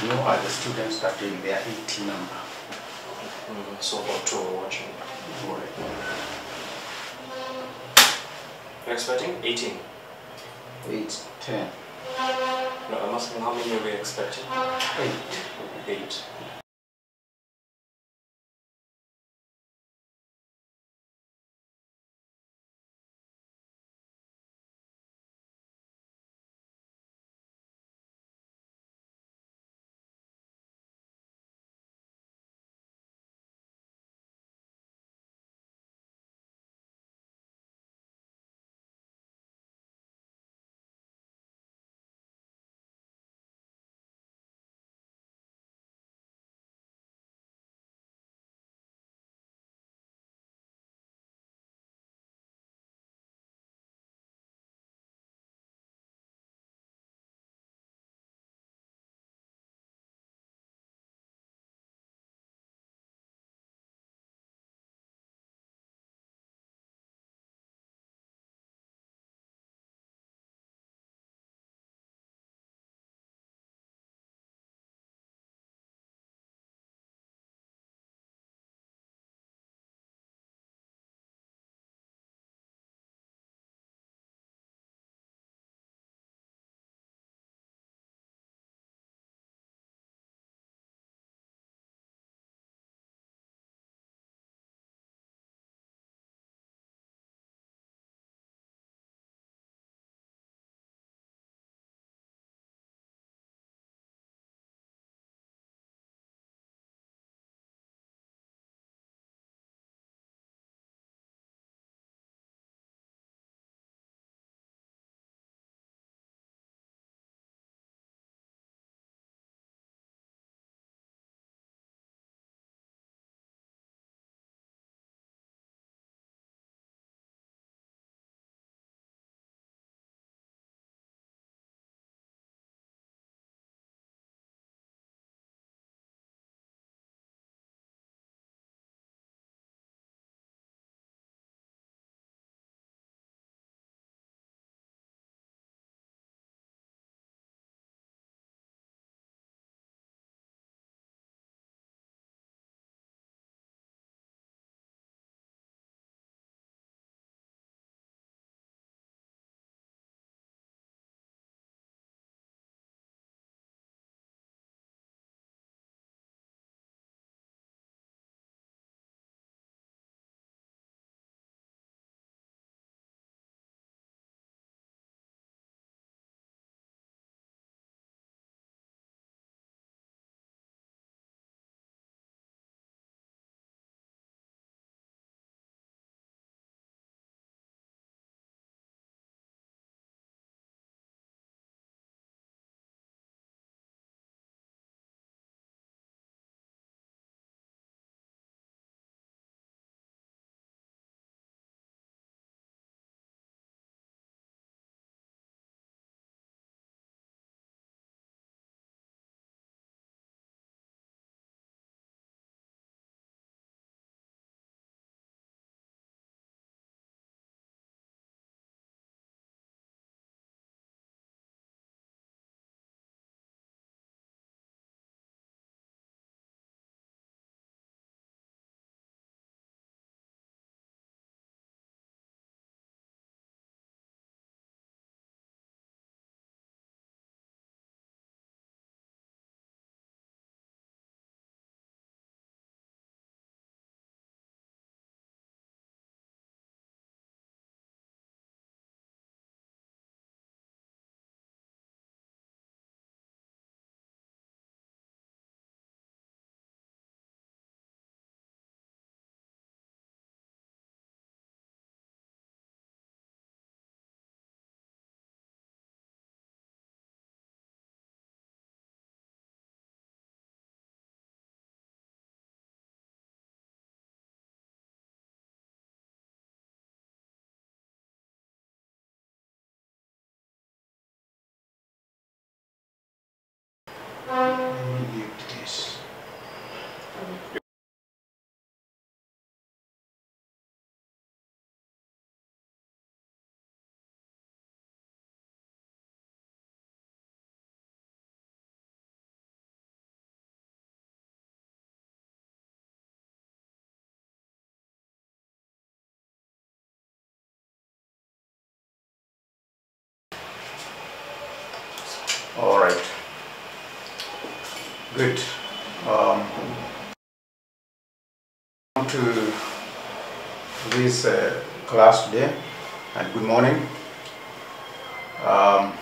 I need to know are the students that in their 18 number. Mm. So for two are watching. You're expecting 18? 8, 10, No, I'm asking how many are we expecting? 8. 8. Um, to this uh, class today and good morning. Um,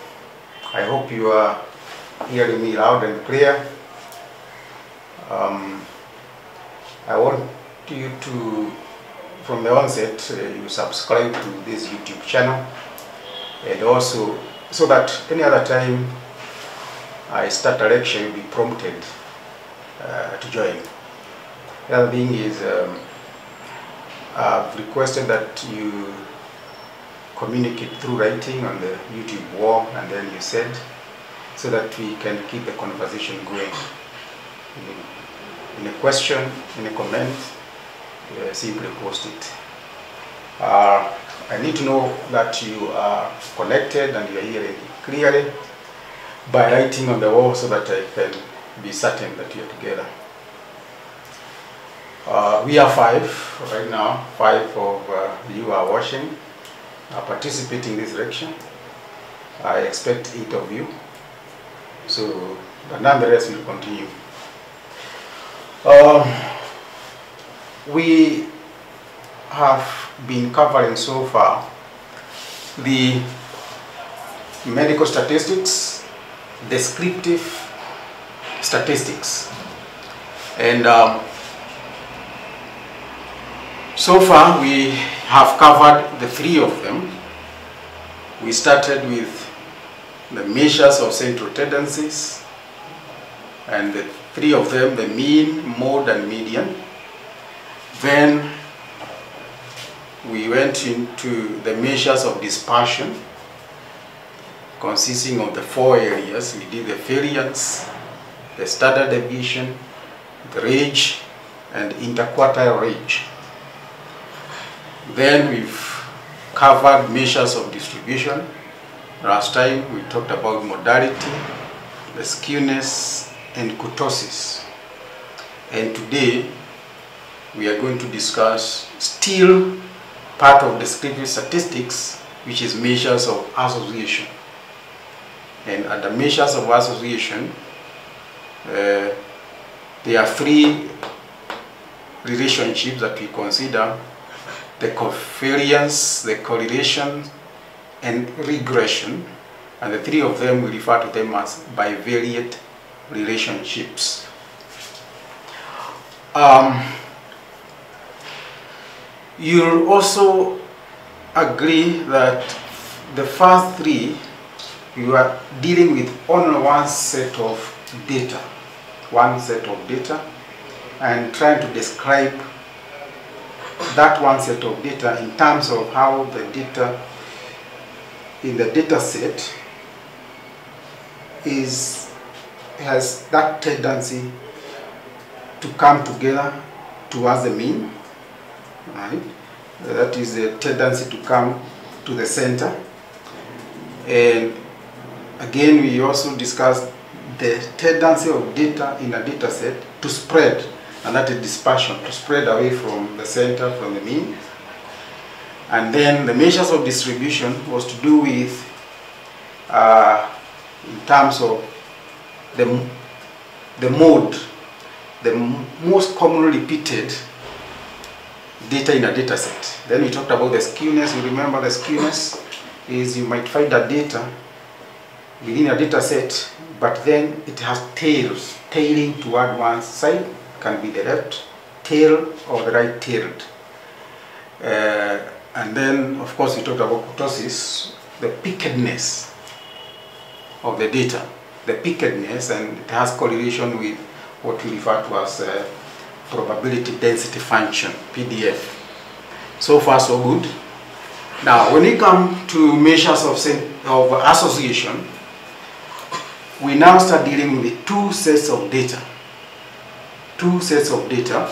I hope you are hearing me loud and clear. Um, I want you to, from the onset, uh, you subscribe to this YouTube channel and also so that any other time I start a lecture, you'll be prompted uh, to join. The other thing is um, I've requested that you communicate through writing on the YouTube wall and then you said so that we can keep the conversation going. In, in a question, in a comment, uh, simply post it. Uh, I need to know that you are connected and you are hearing clearly by writing on the wall so that I can be certain that we are together. Uh, we are five right now, five of uh, you are watching, are participating in this lecture. I expect eight of you. So, but nonetheless, we'll continue. Um, we have been covering so far the medical statistics, descriptive statistics, and um, so far we have covered the three of them. We started with the measures of central tendencies and the three of them, the mean, mode and median. Then we went into the measures of dispersion consisting of the four areas. We did the variance, the standard deviation, the range and interquartile range. Then we've covered measures of distribution. Last time we talked about modality, the skewness, and kurtosis. And today we are going to discuss still part of descriptive statistics, which is measures of association. And at the measures of association, uh, there are three relationships that we consider the covariance, the correlation, and regression. And the three of them we refer to them as bivariate relationships. Um, you'll also agree that the first three you are dealing with only one set of data, one set of data, and trying to describe that one set of data in terms of how the data in the data set is has that tendency to come together towards the mean right? That is the tendency to come to the center. And again we also discussed the tendency of data in a data set to spread and that is dispersion, to spread away from the center, from the mean. And then the measures of distribution was to do with, uh, in terms of the, the mode, the most commonly repeated data in a data set. Then we talked about the skewness. You remember the skewness is you might find a data within a data set, but then it has tails, tailing toward one side can be the left tail or the right tailed. Uh, and then, of course, we talked about kurtosis, the peakedness of the data, the peakedness, and it has correlation with what we refer to as uh, probability density function, PDF. So far, so good. Now, when we come to measures of, of association, we now start dealing with two sets of data two sets of data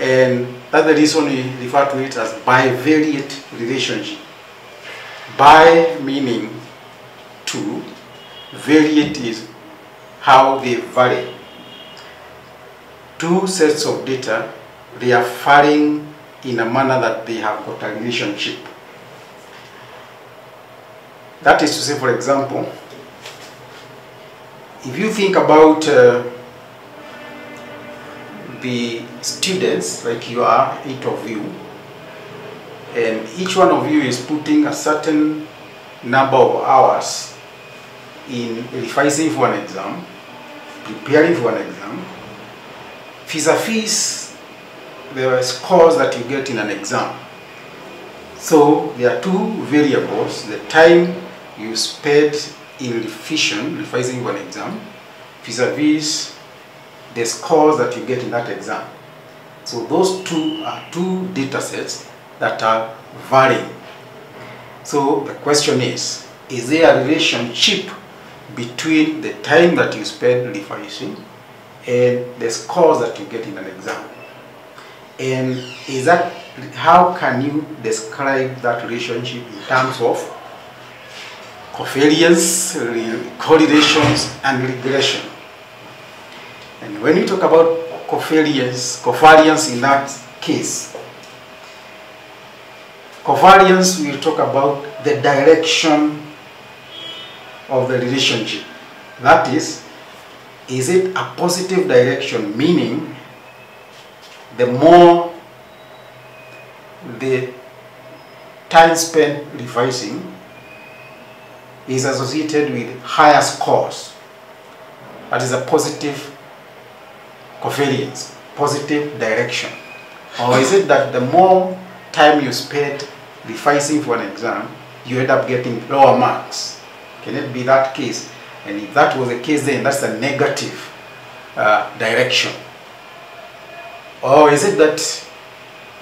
and that's the reason we refer to it as bivariate relationship. Bi meaning two, variate is how they vary. Two sets of data, they are varying in a manner that they have got a relationship. That is to say, for example, if you think about uh, the students, like you are, eight of you, and each one of you is putting a certain number of hours in revising for an exam, preparing for an exam, vis-a-vis the scores that you get in an exam. So there are two variables, the time you spend in revision, revising an exam, vis-a-vis the scores that you get in that exam. So those two are two data sets that are varying. So the question is, is there a relationship between the time that you spend revising and the scores that you get in an exam? And is that, how can you describe that relationship in terms of covariance, re- correlations, and regression? And when we talk about covariance, covariance in that case, covariance we talk about the direction of the relationship. That is, is it a positive direction, meaning the more the time spent revising is associated with higher scores. That is a positive covariance, positive direction? Or is it that the more time you spend revising for an exam, you end up getting lower marks? Can it be that case? And if that was the case, then that's a negative uh, direction. Or is it that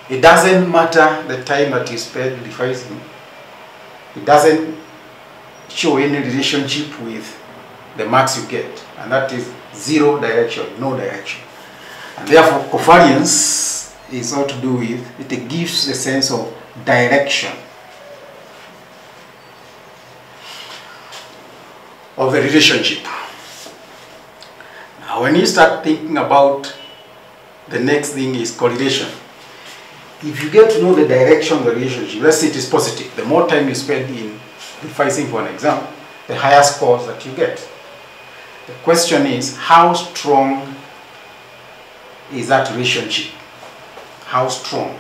it doesn't matter the time that you spend revising? It doesn't show any relationship with the marks you get, and that is zero direction, no direction. And therefore, covariance is all to do with it gives a sense of direction of the relationship. Now, when you start thinking about the next thing is correlation. If you get to know the direction of the relationship, let's say it is positive, the more time you spend in revising for an exam, the higher scores that you get. The question is, how strong is that relationship? How strong?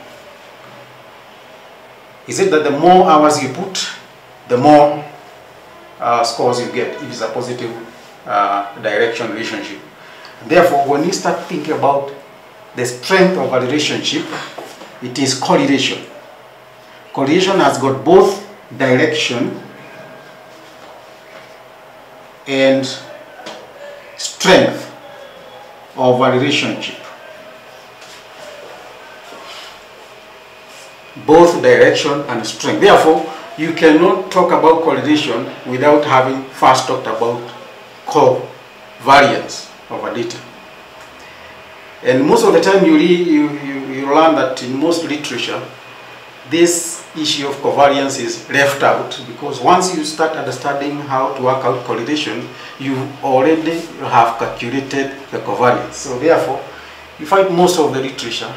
Is it that the more hours you put, the more uh, scores you get if it's a positive uh, direction relationship? Therefore, when you start thinking about the strength of a relationship, it is correlation. Correlation has got both direction and strength of a relationship. Both direction and strength. Therefore, you cannot talk about correlation without having first talked about covariance of a data. And most of the time you, you, you, you learn that in most literature, this issue of covariance is left out because once you start understanding how to work out correlation, you already have calculated the covariance. So therefore, you find most of the literature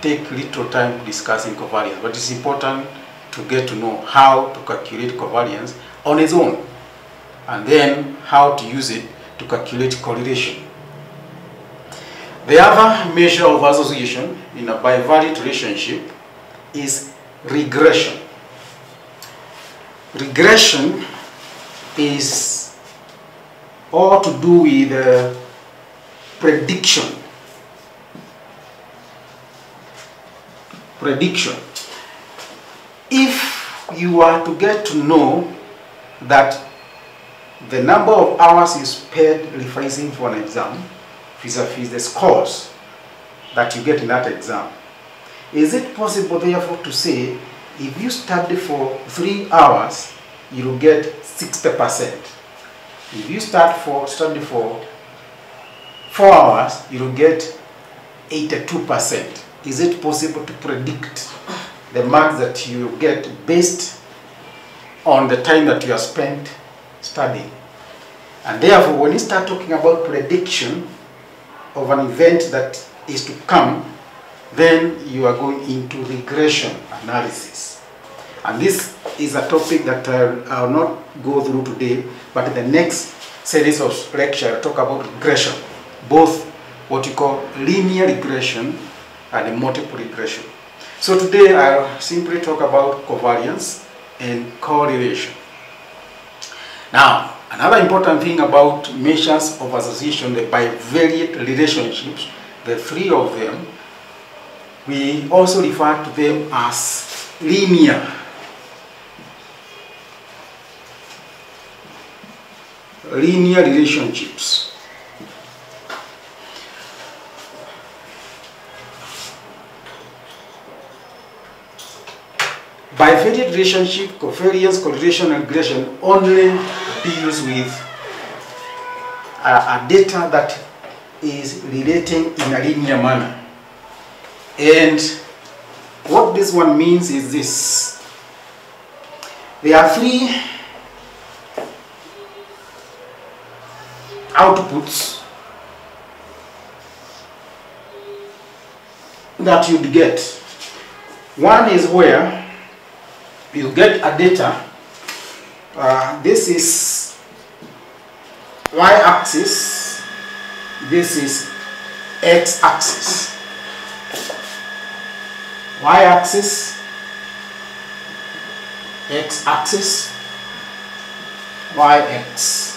take little time discussing covariance, but it's important to get to know how to calculate covariance on its own, and then how to use it to calculate correlation. The other measure of association in a bivariate relationship is regression. Regression is all to do with uh, prediction. Prediction. If you are to get to know that the number of hours you spend revising for an exam vis-a-vis the scores that you get in that exam, is it possible therefore to say if you study for three hours, you will get 60%. If you start for study for four hours, you will get 82%. Is it possible to predict the marks that you get based on the time that you have spent studying? And therefore, when you start talking about prediction of an event that is to come, then you are going into regression analysis. And this is a topic that I will not go through today, but in the next series of lecture talk about regression, both what you call linear regression and multiple regression. So today I'll simply talk about covariance and correlation. Now, another important thing about measures of association, the bivariate relationships, the three of them, we also refer to them as linear linear relationships. Bivariate relationship, covariance, correlation, and regression only deals with a, a data that is relating in a linear manner. And what this one means is this. There are three outputs that you'd get. One is where you get a data. Uh, this is y-axis. This is x-axis. Y-axis, x-axis, y-x.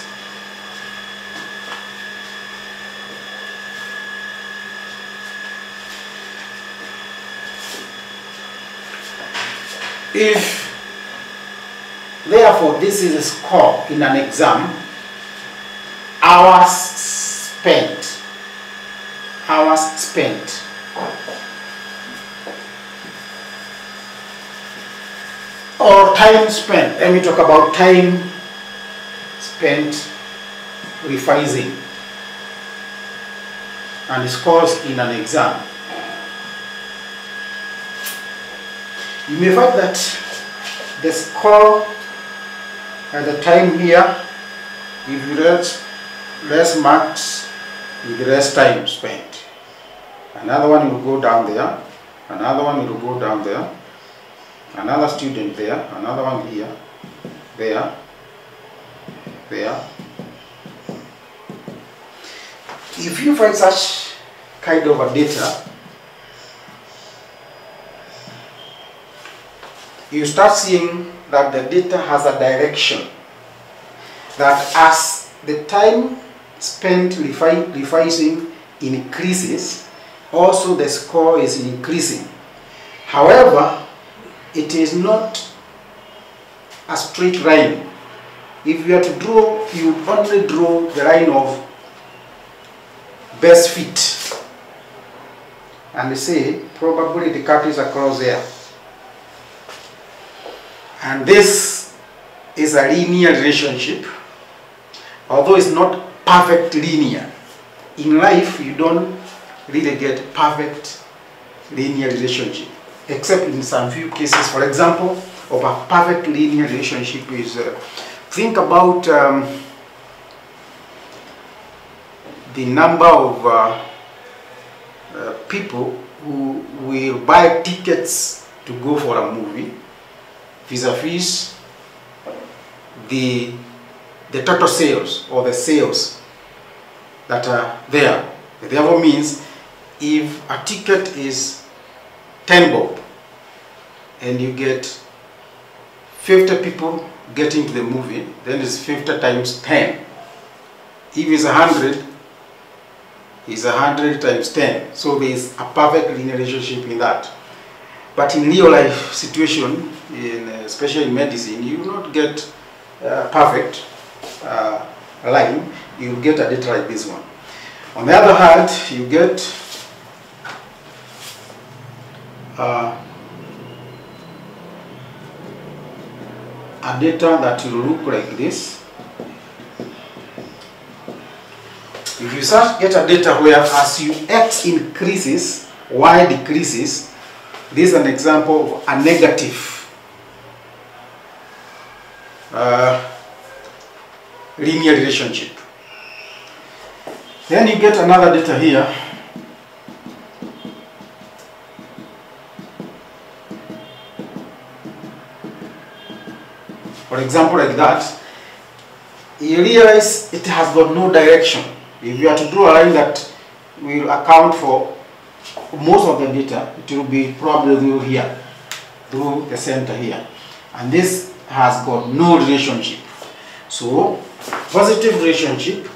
If therefore this is a score in an exam, hours spent, hours spent. Or time spent. Let me talk about time spent revising and scores in an exam. You may find that the score at the time here, if you less, less marks with less time spent. Another one will go down there, another one will go down there, another student there, another one here, there, there. If you find such kind of a data, you start seeing that the data has a direction. That as the time spent revising increases, also the score is increasing. However, it is not a straight line. If you are to draw, you only draw the line of best fit. And say, probably the cut is across there. And this is a linear relationship, although it's not perfect linear. In life, you don't really get perfect linear relationship, except in some few cases. For example, of a perfect linear relationship is, uh, think about um, the number of uh, uh, people who will buy tickets to go for a movie vis-a-vis the, the total sales or the sales that are there. Therefore means if a ticket is 10 bob and you get 50 people getting to the movie, then it's 50 times 10. If it's 100, it's 100 times 10. So there is a perfect linear relationship in that. But in real life situation, in, uh, especially in medicine, you will not get uh, perfect uh, line. You will get a data like this one. On the other hand, you get uh, a data that will look like this. If you start get a data where as you x increases, y decreases, this is an example of a negative uh, linear relationship. Then you get another data here. For example, like that, you realize it has got no direction. If you are to draw a line that will account for most of the data, it will be probably through here, through the center here. And this has got no relationship. So, positive relationship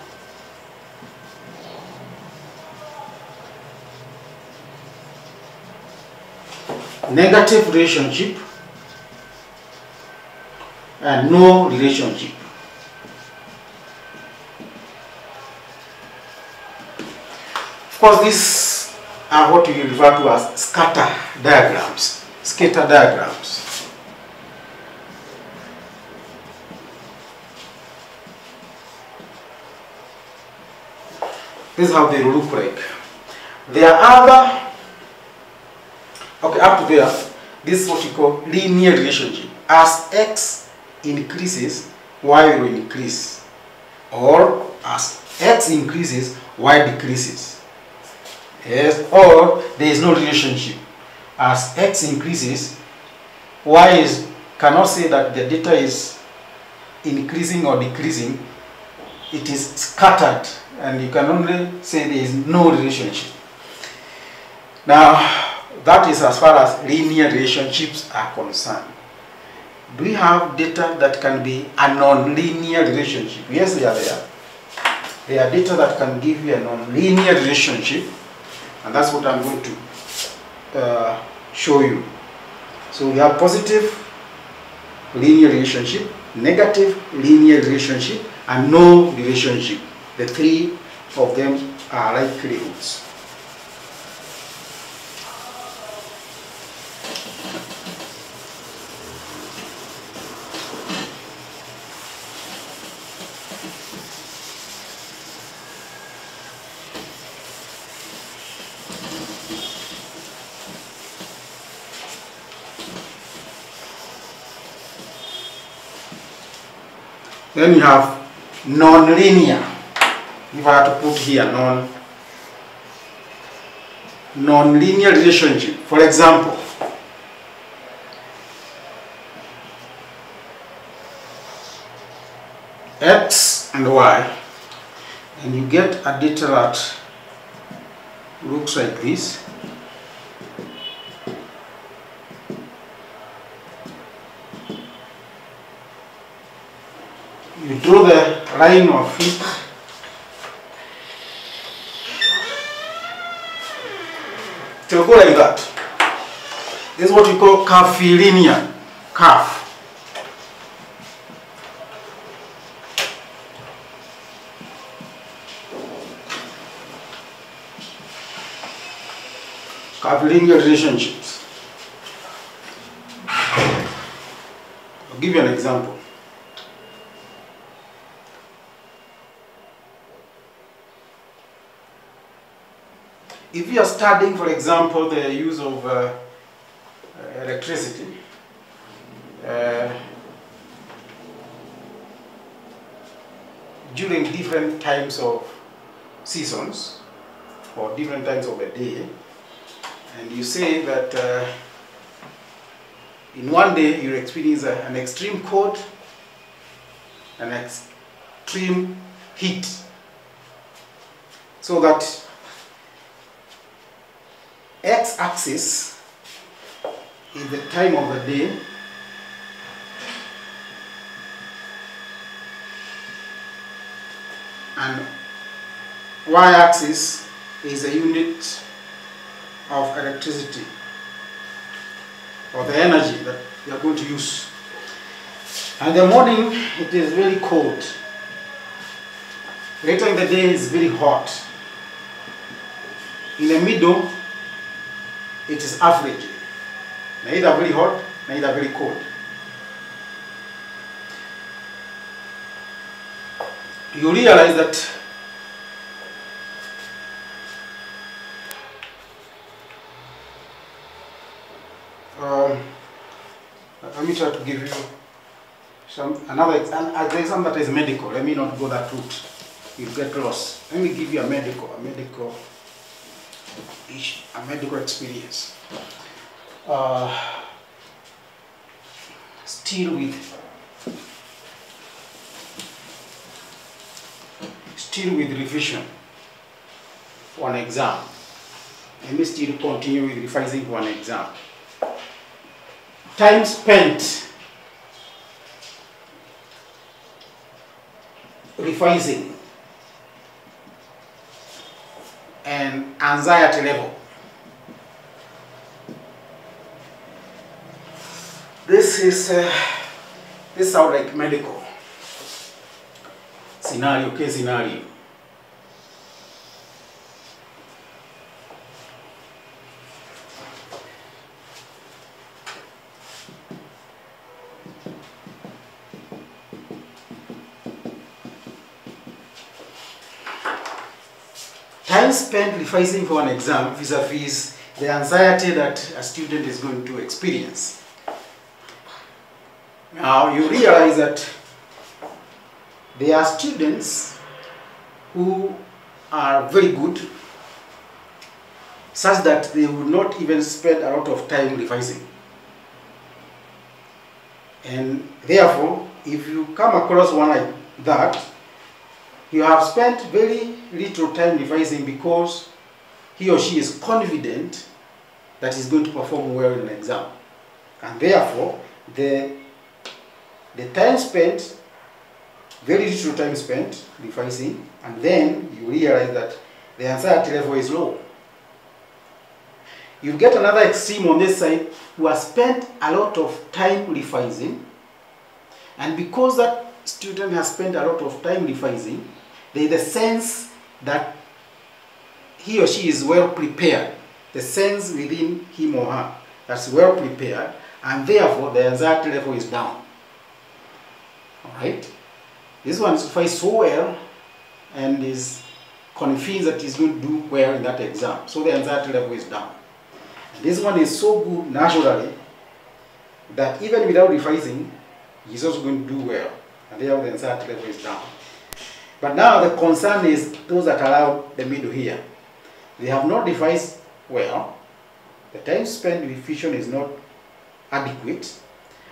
negative relationship and no relationship. Of course, these are what we refer to as scatter diagrams. Scatter diagrams. This is how they look like. There are other Okay, up to there, this is what we call linear relationship. As x increases, y will increase. Or as x increases, y decreases. Yes, or there is no relationship. As x increases, y is cannot say that the data is increasing or decreasing. It is scattered, and you can only say there is no relationship. Now, that is as far as linear relationships are concerned. Do we have data that can be a non-linear relationship? Yes, they are there. There are data that can give you a non-linear relationship, and that's what I'm going to uh, show you. So we have positive linear relationship, negative linear relationship, and no relationship. The three of them are like likelihoods. Then you have non-linear. If I have to put here non non-linear relationship. For example, x and y, and you get a data that looks like this. Line of it it will go like that this is what we call curvilinear curve curvilinear relationships. I'll give you an example if you are studying, for example, the use of uh, electricity, uh, during different times of seasons or different times of the day, and you say that uh, in one day you experience a, an extreme cold, an extreme heat, so that x-axis is the time of the day and y-axis is a unit of electricity or the energy that you are going to use. And in the morning it is very cold. Later in the day it's very hot. In the middle it is average. Neither very hot, neither very cold. You realize that um, let me try to give you some another example. There is some that is medical. Let me not go that route. You get lost. Let me give you a medical, a medical a medical experience. Uh, still with still with revision for an exam. Let me still continue with revising for an exam. Time spent revising anxiety level. This is uh, this sound like medical scenario, case scenario. Time spent revising for an exam vis-a-vis the anxiety that a student is going to experience. Now you realize that there are students who are very good such that they would not even spend a lot of time revising. And therefore, if you come across one like that, you have spent very little time revising because he or she is confident that he's going to perform well in an exam. And therefore, the, the time spent, very little time spent revising, and then you realize that the anxiety level is low. You get another extreme on this side who has spent a lot of time revising, and because that student has spent a lot of time revising, there is a sense that he or she is well prepared, the sense within him or her that's well prepared, and therefore the anxiety level is down. Alright? This one fights so well and is convinced that he's going to do well in that exam. So the anxiety level is down. This one is so good naturally that even without revising, he's also going to do well. And therefore the anxiety level is down. But now the concern is those that out the middle here. They have not revised well. The time spent with revision is not adequate.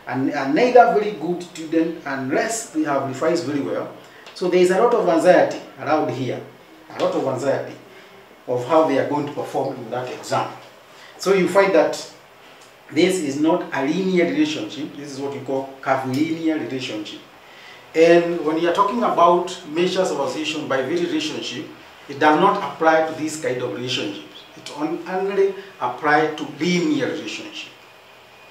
And are neither very good student unless they have revised very well. So there is a lot of anxiety around here. A lot of anxiety of how they are going to perform in that exam. So you find that this is not a linear relationship. This is what you call curvilinear relationship. And when you are talking about measures of association bivariate relationship, it does not apply to this kind of relationships. It only applies to linear relationship,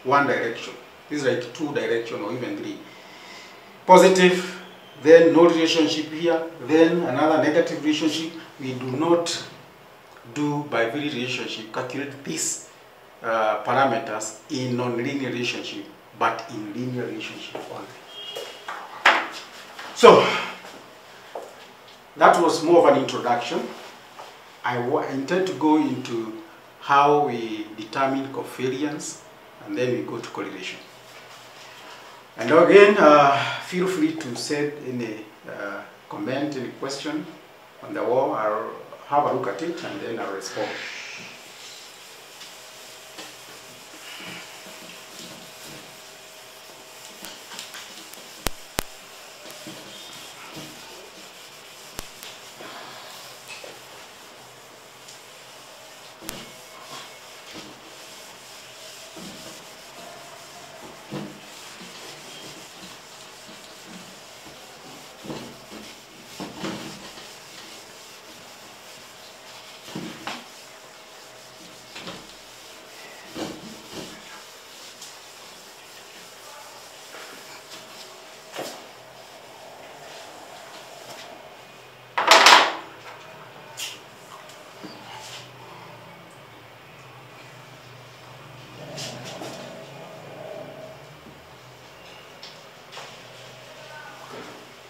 one direction. This is like two direction or even three. Positive, then no relationship here, then another negative relationship. We do not do bivariate relationship calculate these uh, parameters in non-linear relationship, but in linear relationship only. So, that was more of an introduction. I intend to go into how we determine covariance and then we go to correlation. And again, uh, feel free to send any uh, comment, any question on the wall. I'll have a look at it and then I'll respond.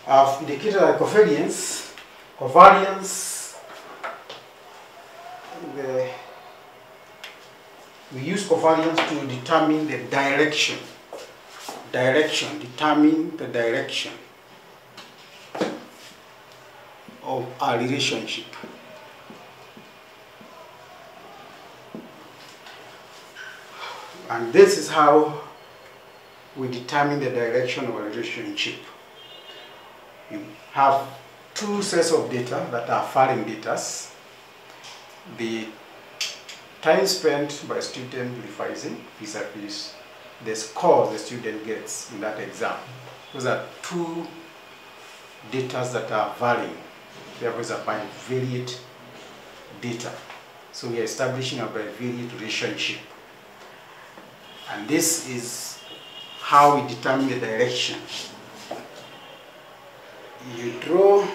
I've indicated that covariance, covariance, the, uh, we use covariance to determine the direction, direction, determine the direction of our relationship. And this is how we determine the direction of a relationship have two sets of data that are foreign data. The time spent by student revising vis-a-vis the score the student gets in that exam. Those are two data that are varying. Therefore, it's a bivariate data. So we are establishing a bivariate relationship. And this is how we determine the direction. You draw.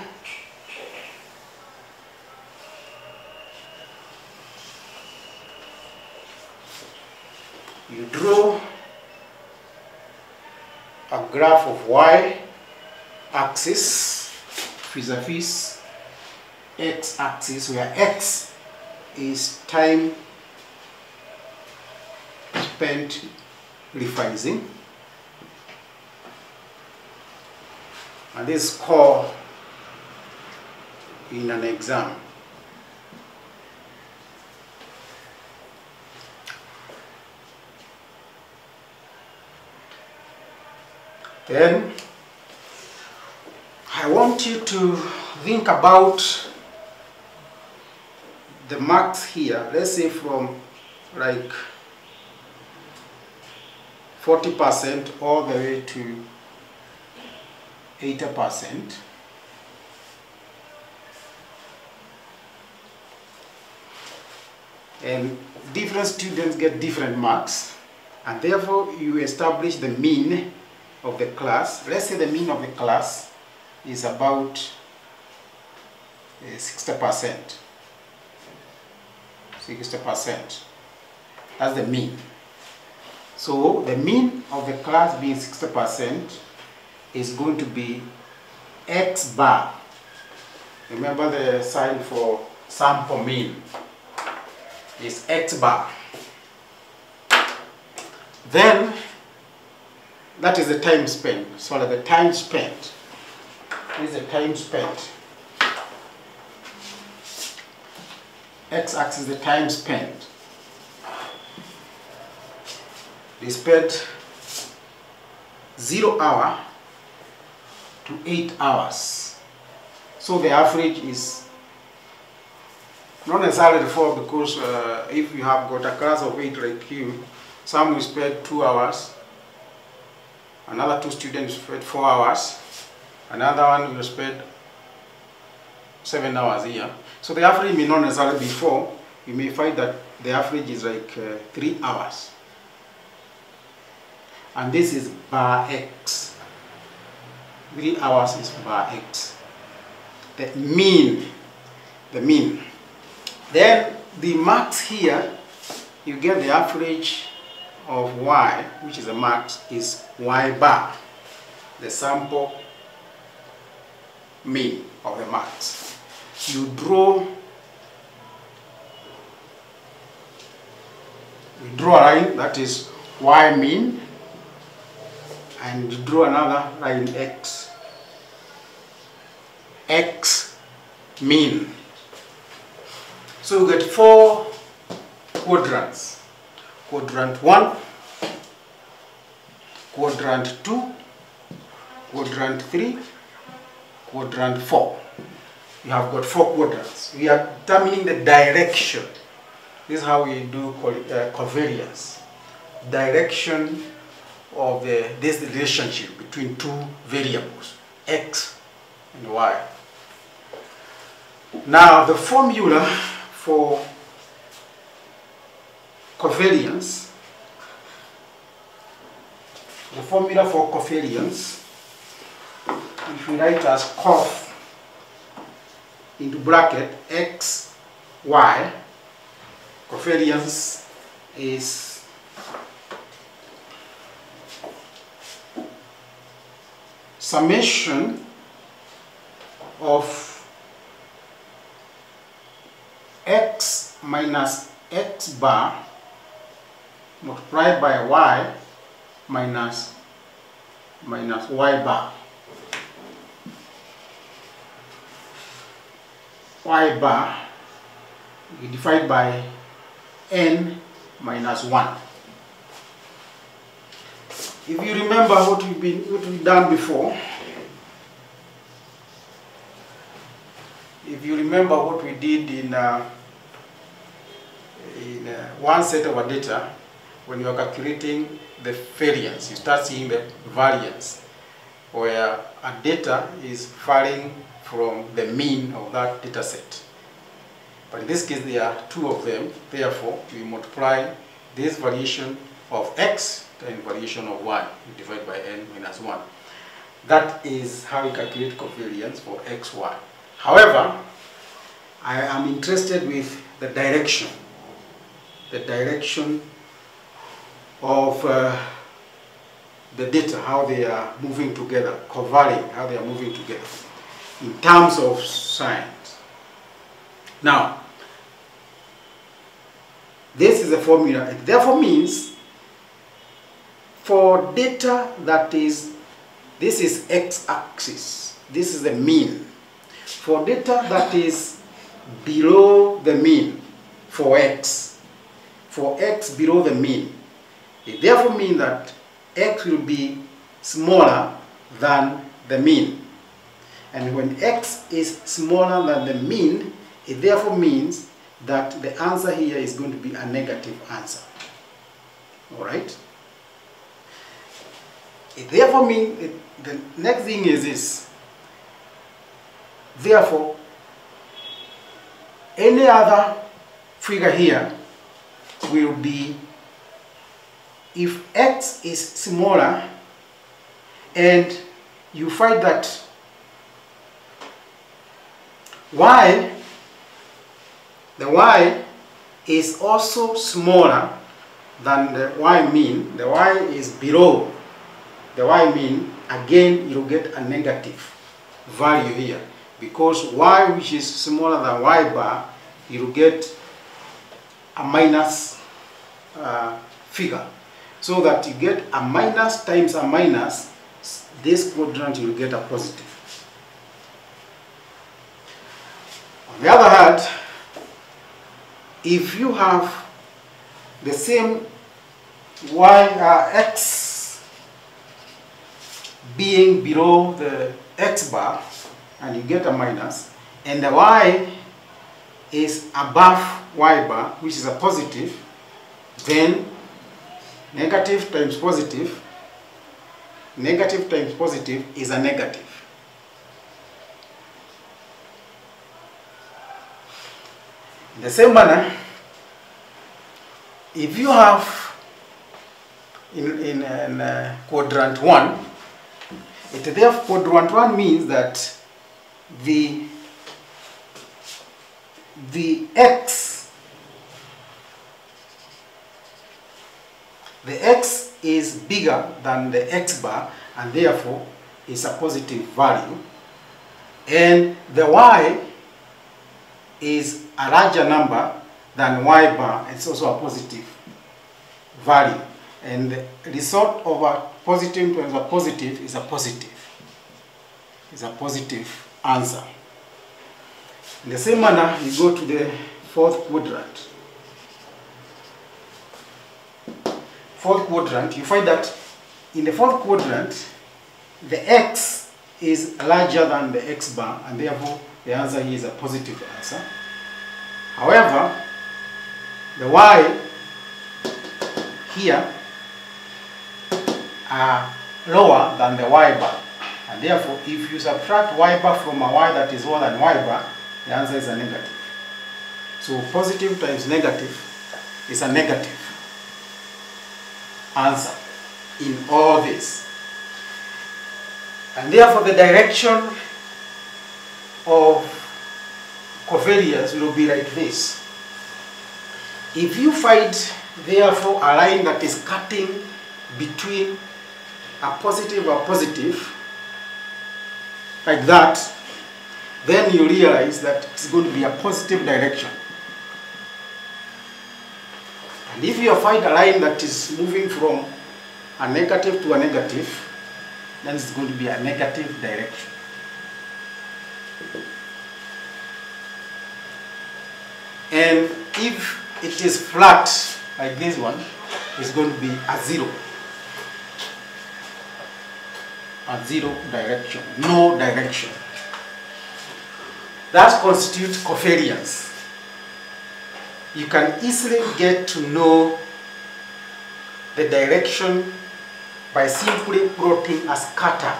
You draw a graph of y axis vis-a-vis x axis where x is time spent revising and this score in an exam Then I want you to think about the marks here. Let's say from like 40% all the way to 80%. And different students get different marks and therefore you establish the mean of the class. Let's say the mean of the class is about uh, 60%. 60%. That's the mean. So the mean of the class being 60% is going to be x bar. Remember the sign for sample mean is x bar. Then that is the time spent. So the time spent is the time spent. X-axis is the time spent. They spent zero hour to eight hours. So the average is not necessarily four because uh, if you have got a class of eight like you, some will spend two hours, another two students spend four hours, another one will spend seven hours here. So the average may not necessarily be four. You may find that the average is like uh, three hours. And this is bar x. Three hours is bar x. The mean, the mean. Then the max here, you get the average of y, which is the max, is y bar, the sample mean of the max. You draw, you draw a line that is y mean, and draw another line x, x mean. So you get four quadrants. Quadrant 1, quadrant 2, quadrant 3, quadrant 4. You have got four quadrants. We are determining the direction. This is how we do uh, covariance. Direction of the, this relationship between two variables, x and y. Now the formula for covariance, the formula for covariance, if we write as cov into bracket x, y, covariance is summation of x minus x bar multiplied by y minus minus y bar. y bar you divide by n minus 1. If you remember what we've been what we've done before, if you remember what we did in, uh, in uh, one set of data, when you are calculating the variance, you start seeing the variance, where a data is varying from the mean of that data set. But in this case, there are two of them. Therefore, we multiply this variation of x and variation of y, divided by n minus 1. That is how we calculate covariance for xy. However, I am interested with the direction, the direction of uh, the data, how they are moving together, covering, how they are moving together in terms of signs. Now, this is a formula. It therefore means for data that is, this is x-axis, this is the mean. For data that is below the mean for x, for x below the mean, it therefore means that x will be smaller than the mean. And when x is smaller than the mean, it therefore means that the answer here is going to be a negative answer. All right? It therefore means, it, the next thing is this. Therefore, any other figure here will be if x is smaller and you find that y the y is also smaller than the y mean the y is below the y mean again you'll get a negative value here. Because y which is smaller than y bar you'll get a minus uh, figure. So that you get a minus times a minus this quadrant you'll get a positive. On the other hand if you have the same y uh, x being below the x bar and you get a minus and the y is above y bar which is a positive then negative times positive negative times positive is a negative. In the same manner if you have in, in, in uh, quadrant 1 it therefore quadrant 1 means that the the x. The x is bigger than the x bar and therefore is a positive value. And the y is a larger number than y bar it's also a positive value. And the result of a positive times a positive is a positive is a positive answer in the same manner you go to the fourth quadrant fourth quadrant, you find that in the fourth quadrant, the x is larger than the x bar, and therefore the answer is a positive answer. However, the y here are lower than the y bar, and therefore if you subtract y bar from a y that is lower than y bar, the answer is a negative. So positive times negative is a negative answer in all this. And therefore the direction of covariance will be like this. If you find therefore a line that is cutting between a positive or positive, like that, then you realize that it's going to be a positive direction. And if you find a line that is moving from a negative to a negative, then it's going to be a negative direction. And if it is flat, like this one, it's going to be a zero. A zero direction, no direction. That constitutes covariance. You can easily get to know the direction by simply plotting a scatter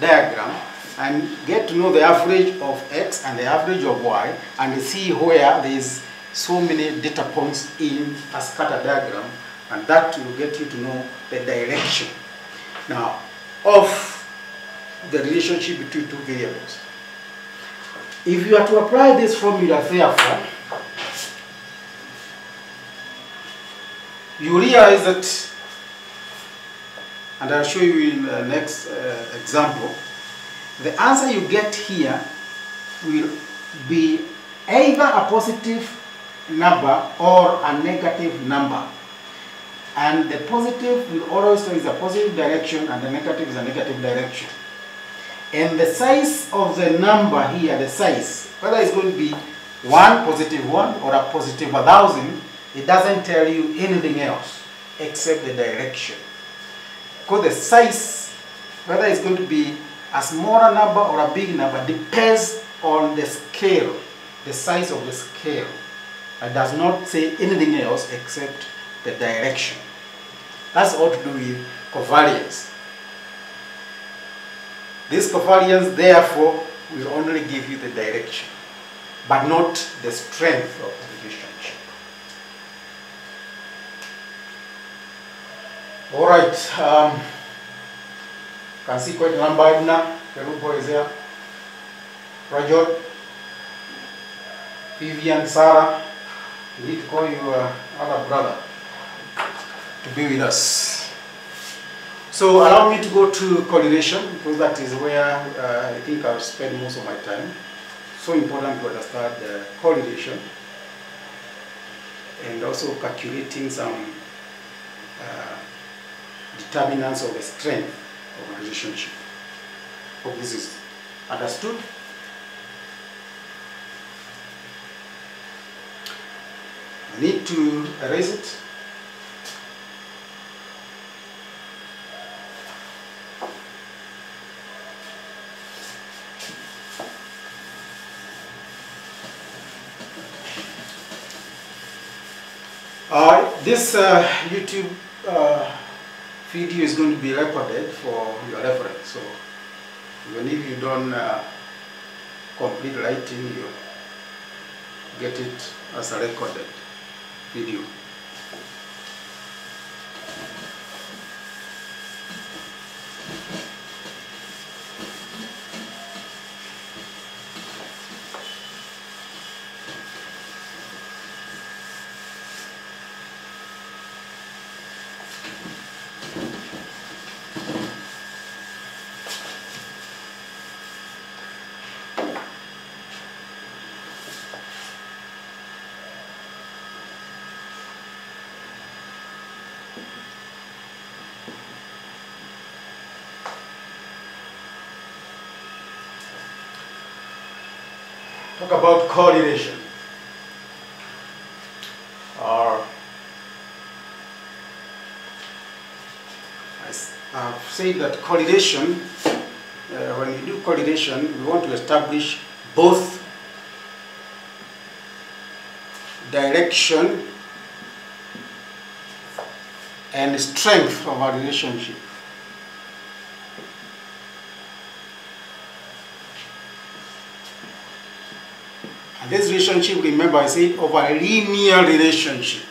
diagram and get to know the average of x and the average of y and see where there is so many data points in a scatter diagram and that will get you to know the direction now of the relationship between two variables. If you are to apply this formula therefore, you realize that, and I'll show you in the next uh, example, the answer you get here will be either a positive number or a negative number. And the positive will always is a positive direction and the negative is a negative direction. And the size of the number here, the size, whether it's going to be one positive one or a positive a thousand, it doesn't tell you anything else except the direction. Because the size, whether it's going to be a smaller number or a big number, depends on the scale, the size of the scale. It does not say anything else except the direction. That's all to do with covariance. This covariance, therefore, will only give you the direction, but not the strength of the relationship. All right. Um, can see quite a number now. Kerubo is there. Rajot, Vivian, Sarah. We need to call you uh, other brother to be with us. So allow me to go to correlation because that is where uh, I think I'll spend most of my time. So important to understand the correlation and also calculating some uh, determinants of the strength of a relationship. Hope this is understood. I need to erase it. Uh, this uh, YouTube uh, video is going to be recorded for your reference. So even if you don't uh, complete writing, you get it as a recorded video. Correlation. Or I've said that coordination uh, when you do coordination we want to establish both direction and strength of our relationship. This relationship, remember I said, of a linear relationship.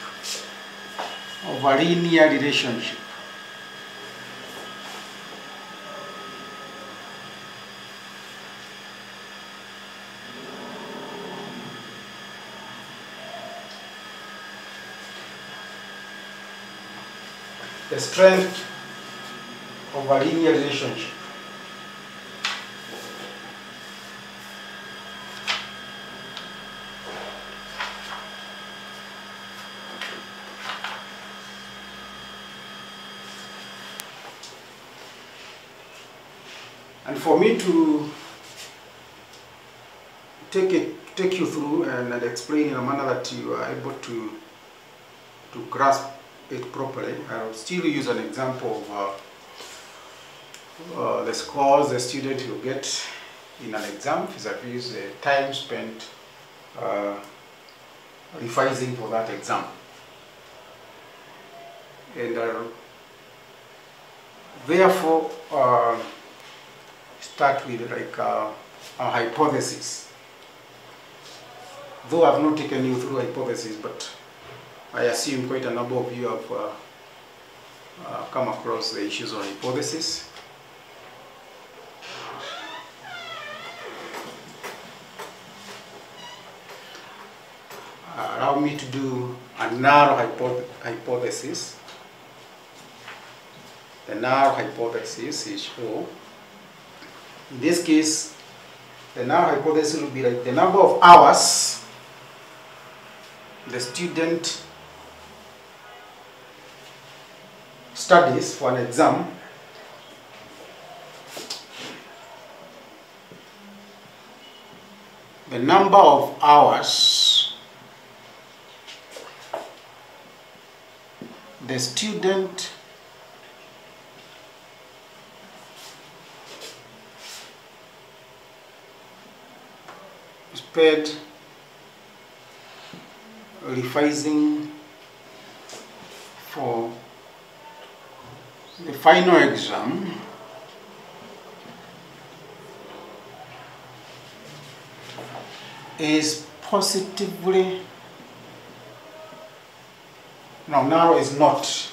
Of a linear relationship. The strength of a linear relationship. For me to take it, take you through and, and explain in a manner that you are able to to grasp it properly, I will still use an example of uh, uh, the scores the student will get in an exam vis-a-vis the time spent uh, revising for that exam. And therefore, uh, start with like uh, a hypothesis. Though I've not taken you through hypothesis, but I assume quite a number of you have uh, uh, come across the issues of hypothesis. Allow me to do a narrow hypo hypothesis. The null hypothesis is show. In this case, the null hypothesis will be like the number of hours the student studies for an exam the number of hours the student spent revising for the final exam. Is positively no narrow is not.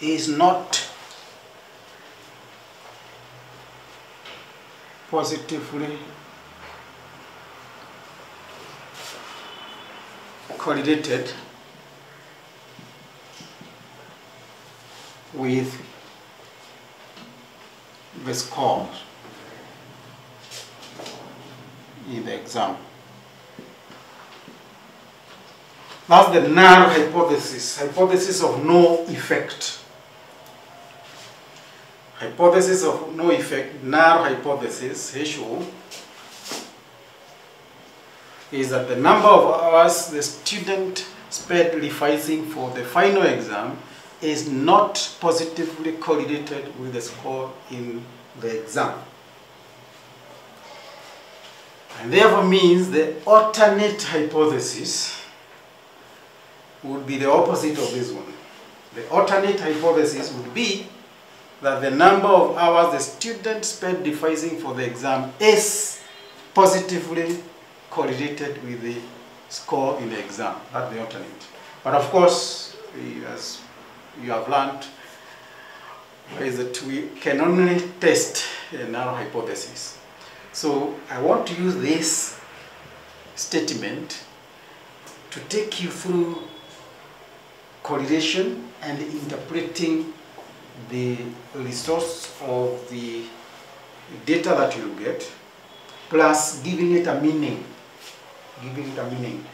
Is not positively correlated with the score in the exam. That's the null hypothesis, hypothesis of no effect. Hypothesis of no effect, null hypothesis, issue, is that the number of hours the student spent revising for the final exam is not positively correlated with the score in the exam. And therefore means the alternate hypothesis would be the opposite of this one. The alternate hypothesis would be that the number of hours the student spent devising for the exam is positively correlated with the score in the exam. That's the alternate. But of course, we, as you have learned, is that we can only test a null hypothesis. So I want to use this statement to take you through correlation and interpreting the resource of the data that you get plus giving it a meaning giving it a meaning.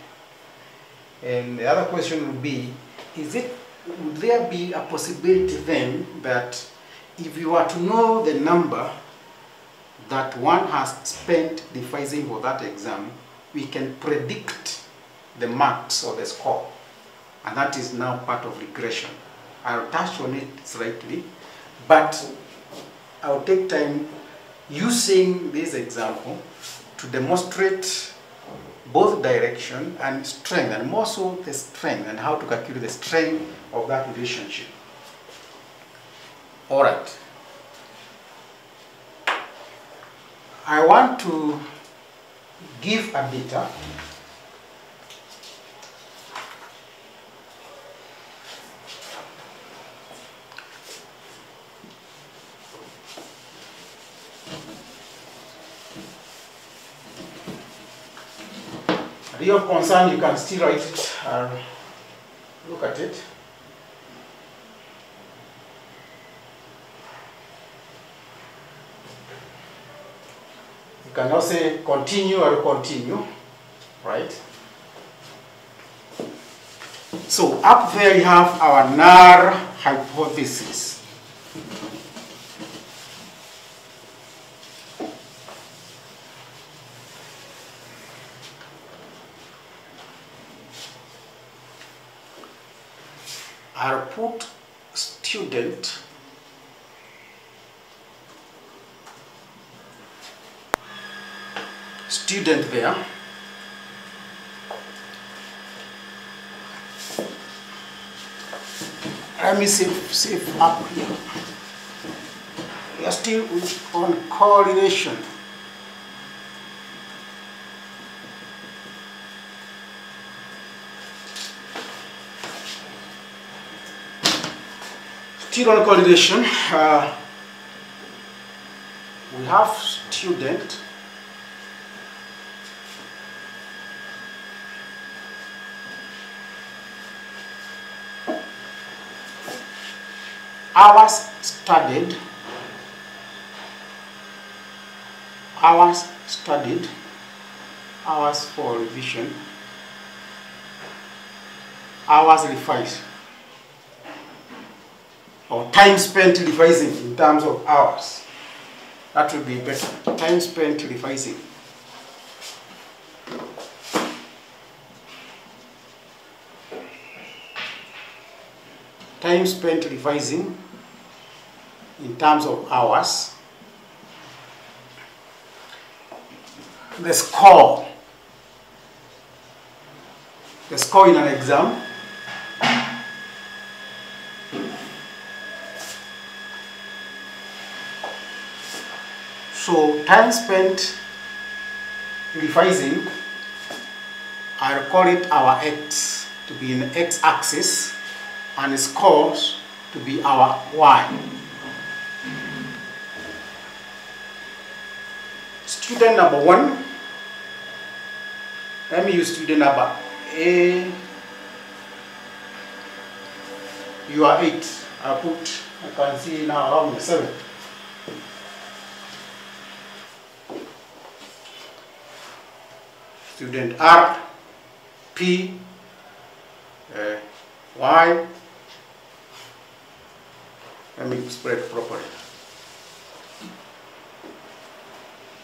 And the other question would be is it would there be a possibility then that if you are to know the number that one has spent devising for that exam we can predict the marks or the score? And that is now part of regression I'll touch on it slightly, but I'll take time using this example to demonstrate both direction and strength, and more so the strength and how to calculate the strength of that relationship. All right. I want to give a data real concern, you can still write it and look at it. You can now say continue or continue, right? So up there you have our null hypothesis. I'll put student student there. Let me save, save up here. We are still on correlation still on correlation uh, we have student. Hours studied hours studied hours for revision. Hours revised or time spent revising in terms of hours that would be better time spent revising time spent revising in terms of hours. The score. The score in an exam. So time spent revising, I call it our x to be in x-axis and scores to be our y. Student number one, let me use student number A. You are eight. I put, I can see now many? Seven. Student R, P, uh, Y, let me spread properly.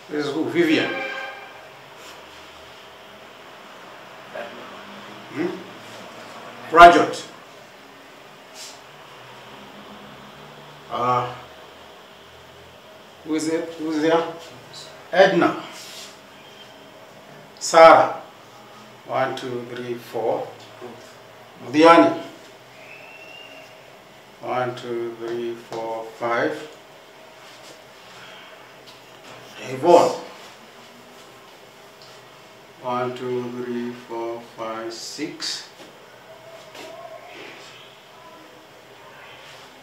This is who? Vivian. Hmm? Rajat. Uh, who is it? Who is there? Edna. Sarah. One, two, three, four. Diani. One, two, three, four, five. Yvonne. One, two, three, four, five, six.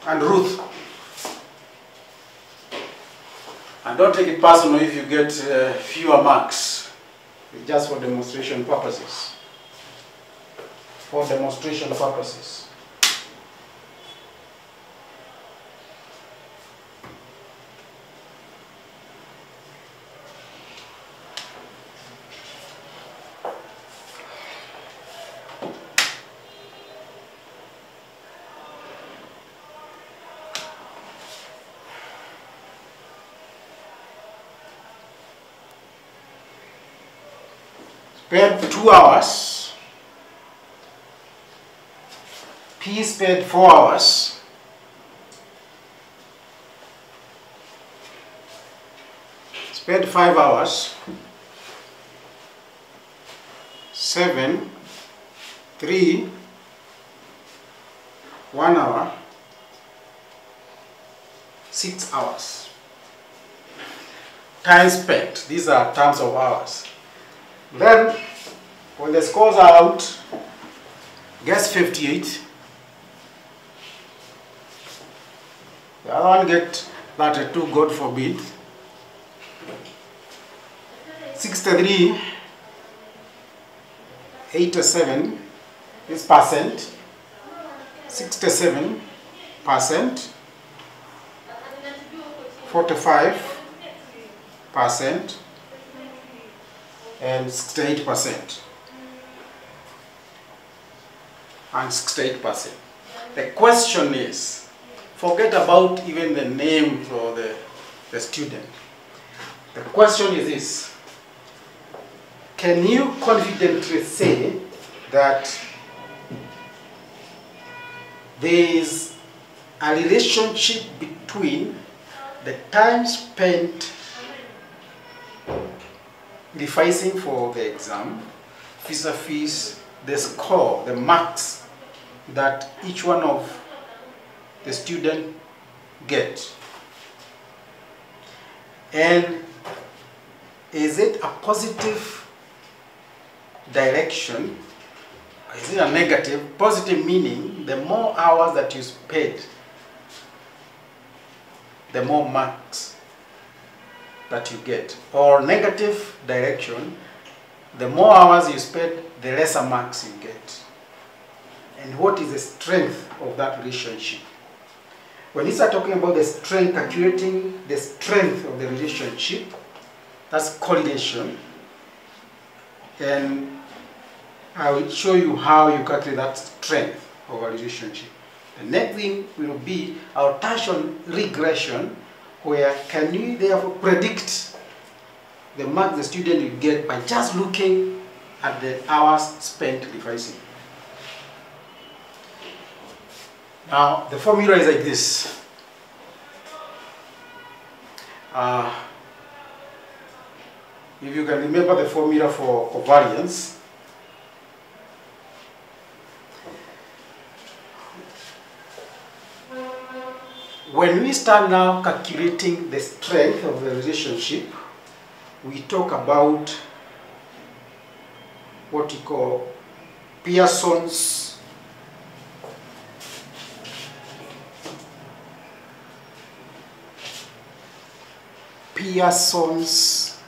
And Ruth. And don't take it personal if you get uh, fewer marks. It's just for demonstration purposes. For demonstration purposes. Spent two hours. P spent four hours. Spent five hours. Seven, three, one hour, six hours. Time spent, these are terms of hours. Then, when the scores are out, guess 58. The other one get 32, God forbid. 63, 87 is percent. 67 percent. 45 percent and 68%. And 68%. The question is, forget about even the name for the, the student. The question is this, can you confidently say that there is a relationship between the time spent revising for the exam vis-a-vis the score, the marks that each one of the student get. And is it a positive direction? Is it a negative? Positive meaning the more hours that you spend, the more marks that you get. Or negative direction, the more hours you spend, the lesser marks you get. And what is the strength of that relationship? When you start talking about the strength, calculating the strength of the relationship, that's correlation. And I will show you how you calculate that strength of a relationship. The next thing will be our touch on regression, where can you therefore predict the mark the student will get by just looking at the hours spent revising. Now, the formula is like this. Uh, if you can remember the formula for covariance, when we start now calculating the strength of the relationship, we talk about what you call Pearson's Pearson's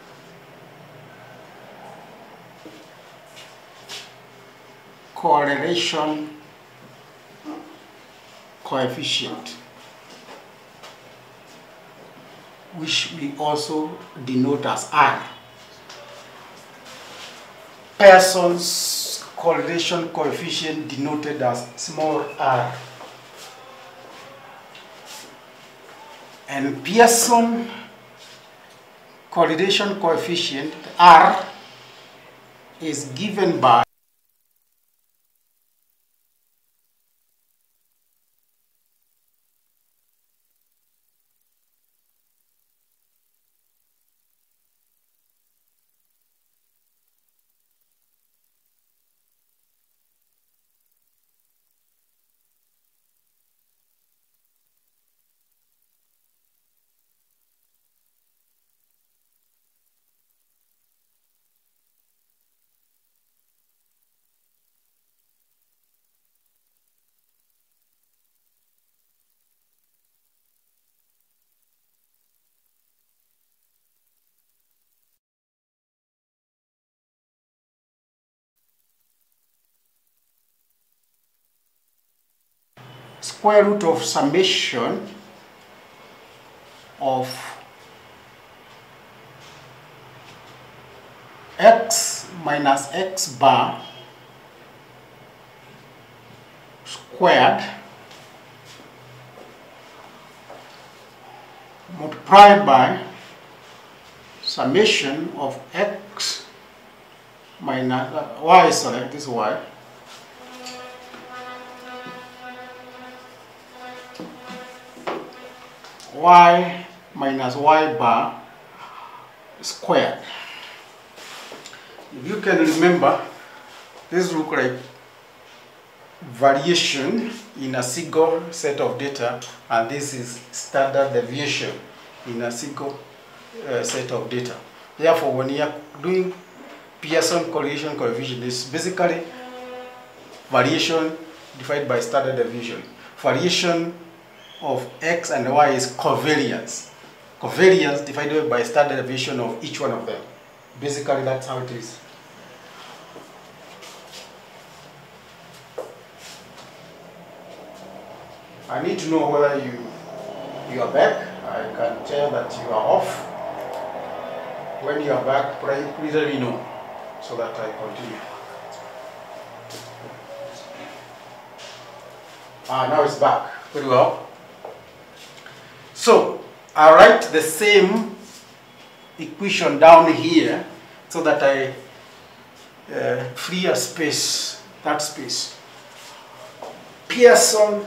correlation coefficient which we also denote as R. Pearson's correlation coefficient denoted as small r. And Pearson correlation coefficient R is given by square root of summation of x minus x bar squared multiplied by summation of x minus uh, y sorry this y y minus y bar squared. If you can remember, this look like variation in a single set of data and this is standard deviation in a single uh, set of data. Therefore, when you are doing Pearson correlation coefficient, it's basically variation divided by standard deviation. Variation of x and y is covariance. Covariance divided by standard deviation of each one of them. Basically, that's how it is. I need to know whether you you are back. I can tell that you are off. When you are back, please let me know so that I continue. Ah, now it's back. Very well. So, I write the same equation down here so that I uh, free a space, that space. Pearson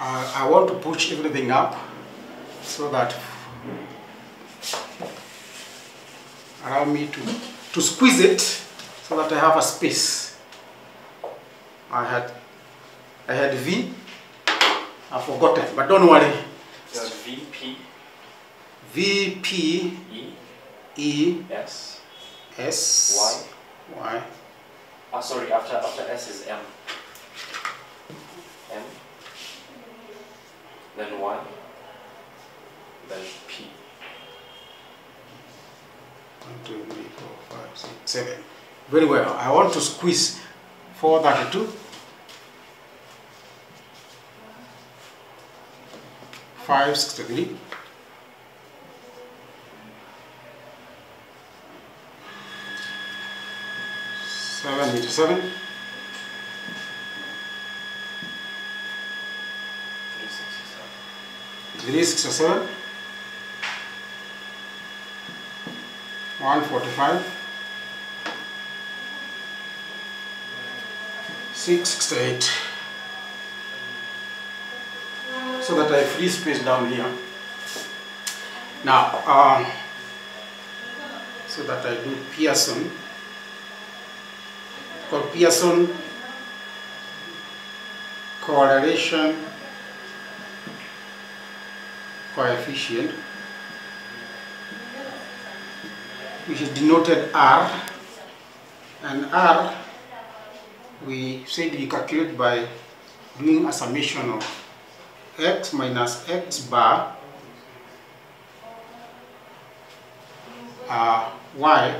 uh, I want to push everything up so that allow me to, to squeeze it so that I have a space. I had I had V, I've forgotten, but don't worry. Your VP V P E E S S Y. Y Ah, sorry. After after S is. M. then Y, then P. One, two, three, four, five, six, seven. Very well. I want to squeeze 432, 563, 787. Five. Six sixty eight. So that I free space down here. Now, um, so that I do Pearson. For Pearson correlation coefficient which is denoted R and R we said we calculate by doing a summation of x minus x bar uh, y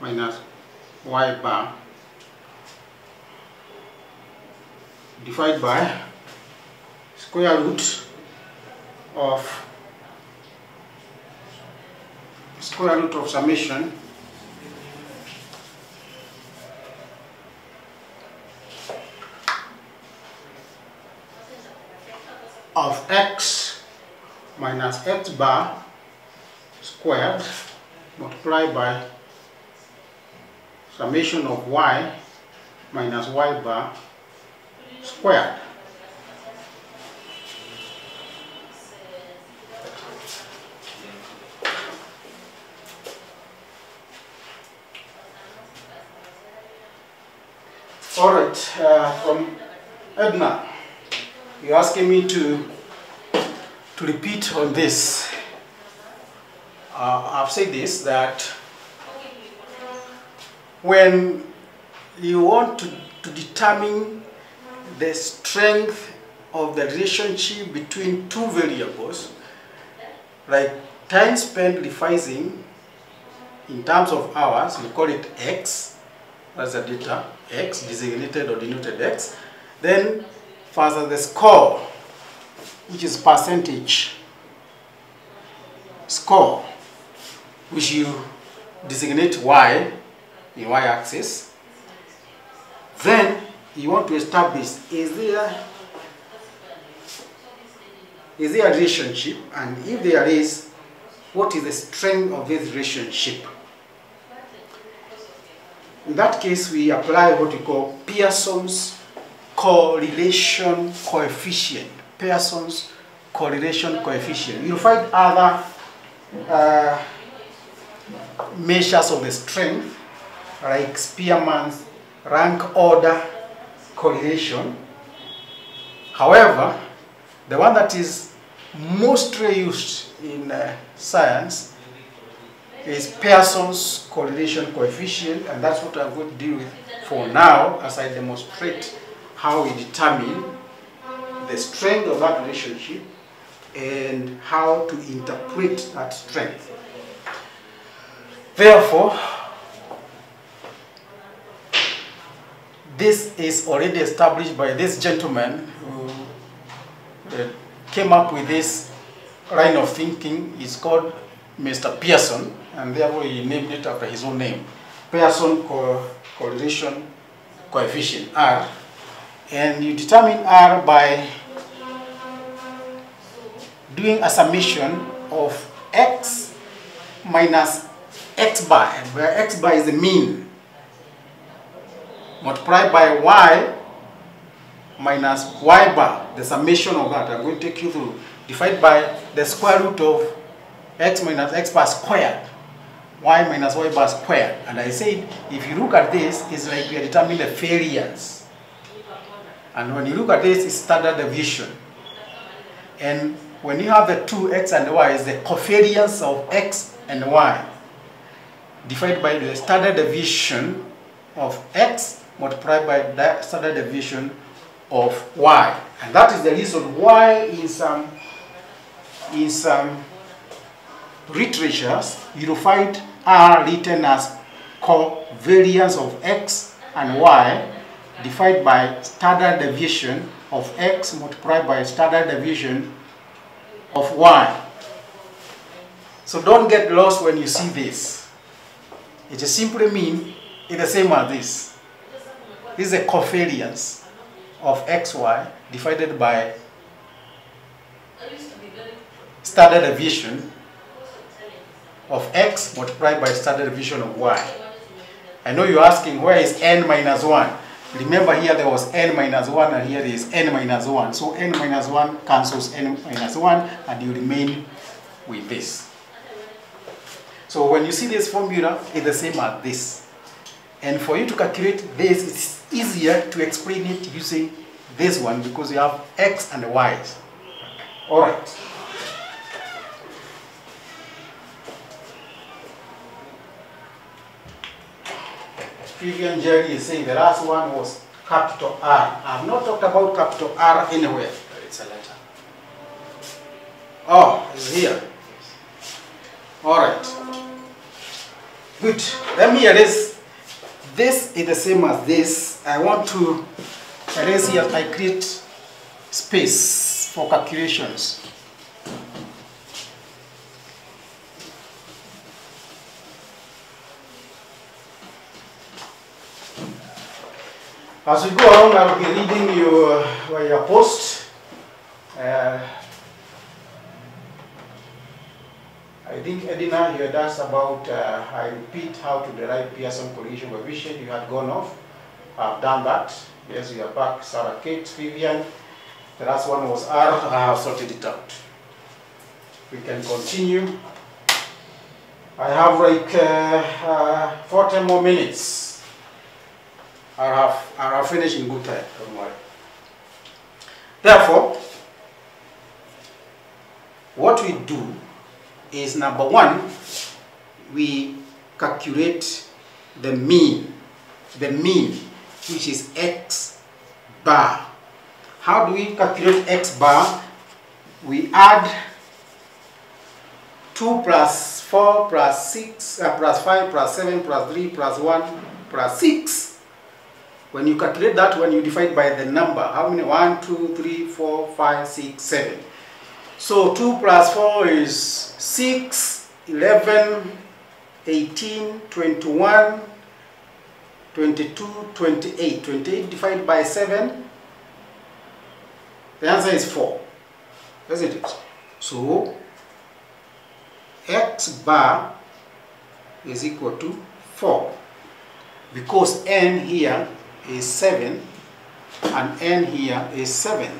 minus y bar divided by square root of square root of summation of x minus x bar squared multiplied by summation of y minus y bar squared. All right, uh, from Edna, you're asking me to to repeat on this. Uh, I've said this that when you want to, to determine the strength of the relationship between two variables, like time spent revising in terms of hours, we call it x, that's the data, x, designated or denoted x. Then further the score, which is percentage score, which you designate y in y-axis. Then you want to establish is there is there a relationship and if there is what is the strength of this relationship in that case we apply what we call Pearson's correlation coefficient Pearson's correlation coefficient you'll find other uh, measures of the strength like Spearman's rank order correlation. However, the one that is mostly used in uh, science is Pearson's correlation coefficient and that's what I'm going to deal with for now as I demonstrate how we determine the strength of that relationship and how to interpret that strength. Therefore, this is already established by this gentleman who uh, came up with this line of thinking. It's called Mr. Pearson, and therefore he named it after his own name. Pearson co correlation coefficient, R. And you determine R by doing a summation of x minus x bar, where x bar is the mean, multiplied by y minus y bar, the summation of that, I'm going to take you through, divided by the square root of x minus x bar squared, y minus y bar squared. And I said, if you look at this, it's like we are determining the variance. And when you look at this, it's standard deviation. And when you have the two x and y, it's the covariance of x and y divided by the standard deviation of x multiplied by the standard deviation of y. And that is the reason why in some, in some literatures you will find r written as covariance of x and y divided by standard deviation of x multiplied by standard deviation of y. So don't get lost when you see this. It just simply means it's the same as this. This is a covariance of xy divided by standard deviation of x multiplied by standard deviation of y. I know you're asking where is n minus 1? Remember here there was n minus 1 and here is n minus 1. So n minus 1 cancels n minus 1 and you remain with this. So when you see this formula, it's the same as this. And for you to calculate this, it's easier to explain it using this one because you have x and y's. All right. Vivian Jerry is saying the last one was capital R. I have not talked about capital R anywhere. It's a letter. Oh, it's here. All right. Good. Let me erase. This is the same as this. I want to erase here. I create space for calculations. As we go along, I will be reading your, your post. Uh, I think Edina, you had asked about, uh, I repeat how to derive Pearson correlation coefficient. You had gone off. I've done that. Yes, you are back. Sarah Kate, Vivian. The last one was R. I have sorted it out. We can continue. I have like uh, uh, 40 more minutes. I'll have, I'll have finished in good time. Don't worry. Therefore, what we do is number one, we calculate the mean, the mean, which is x bar. How do we calculate x bar? We add 2 plus 4 plus 6 uh, plus 5 plus 7 plus 3 plus 1 plus 6. When you calculate that, when you divide by the number, how many? 1, 2, 3, 4, 5, 6, 7. So 2 plus 4 is 6, 11, 18, 21, 22, 28. 28 divided by 7, the answer is 4, isn't it? So x bar is equal to 4 because n here is 7 and n here is 7.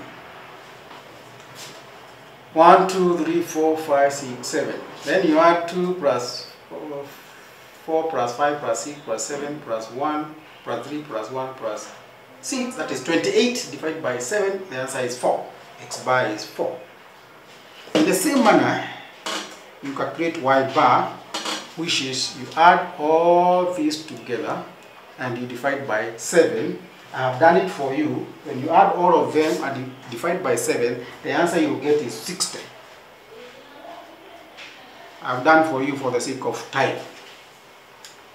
1, 2, 3, 4, 5, 6, 7. Then you add 2 plus 4, 4 plus 5 plus 6 plus 7 plus 1 plus 3 plus 1 plus 6. That is 28 divided by 7. The answer is 4. X bar is 4. In the same manner, you calculate Y bar, which is you add all these together and you divide by 7 I have done it for you. When you add all of them and divide by 7, the answer you get is 60. I've done for you for the sake of time.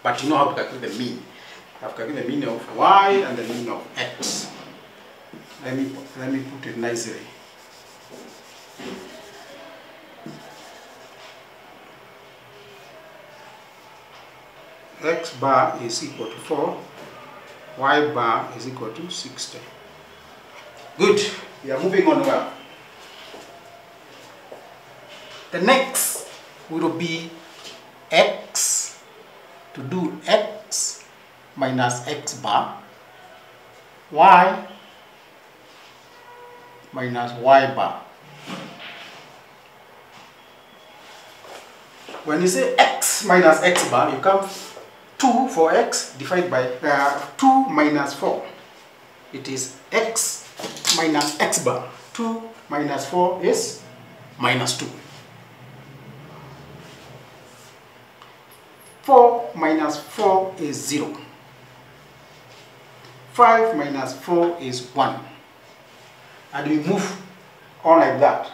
But you know how to calculate the mean. I've calculated the mean of y and the mean of x. Let me, let me put it nicely. X bar is equal to 4 y bar is equal to 60. Good. We are moving on well. The next will be x to do x minus x bar, y minus y bar. When you say x minus x bar, you come 2 for x divided by uh, 2 minus 4. It is x minus x bar. 2 minus 4 is minus 2. 4 minus 4 is 0. 5 minus 4 is 1. And we move on like that.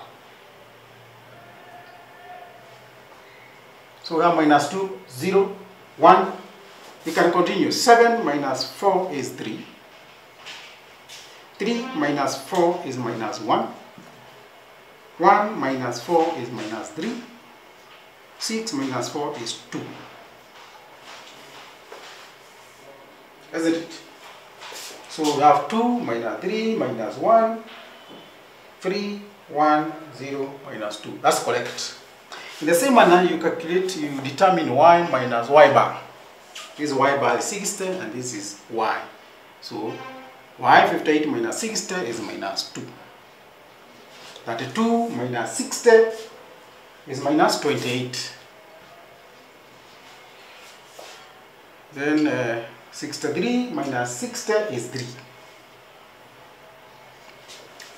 So we have minus 2, 0, 1. We can continue. 7 minus 4 is 3. 3 minus 4 is minus 1. 1 minus 4 is minus 3. 6 minus 4 is 2. Isn't it? So we have 2 minus 3 minus 1, 3, 1, 0, minus 2. That's correct. In the same manner, you calculate, you determine y minus y bar. This is y by is 60 and this is y. So y 58 minus 60 is minus 2. 32 minus 60 is minus 28. Then uh, 63 minus 60 is 3.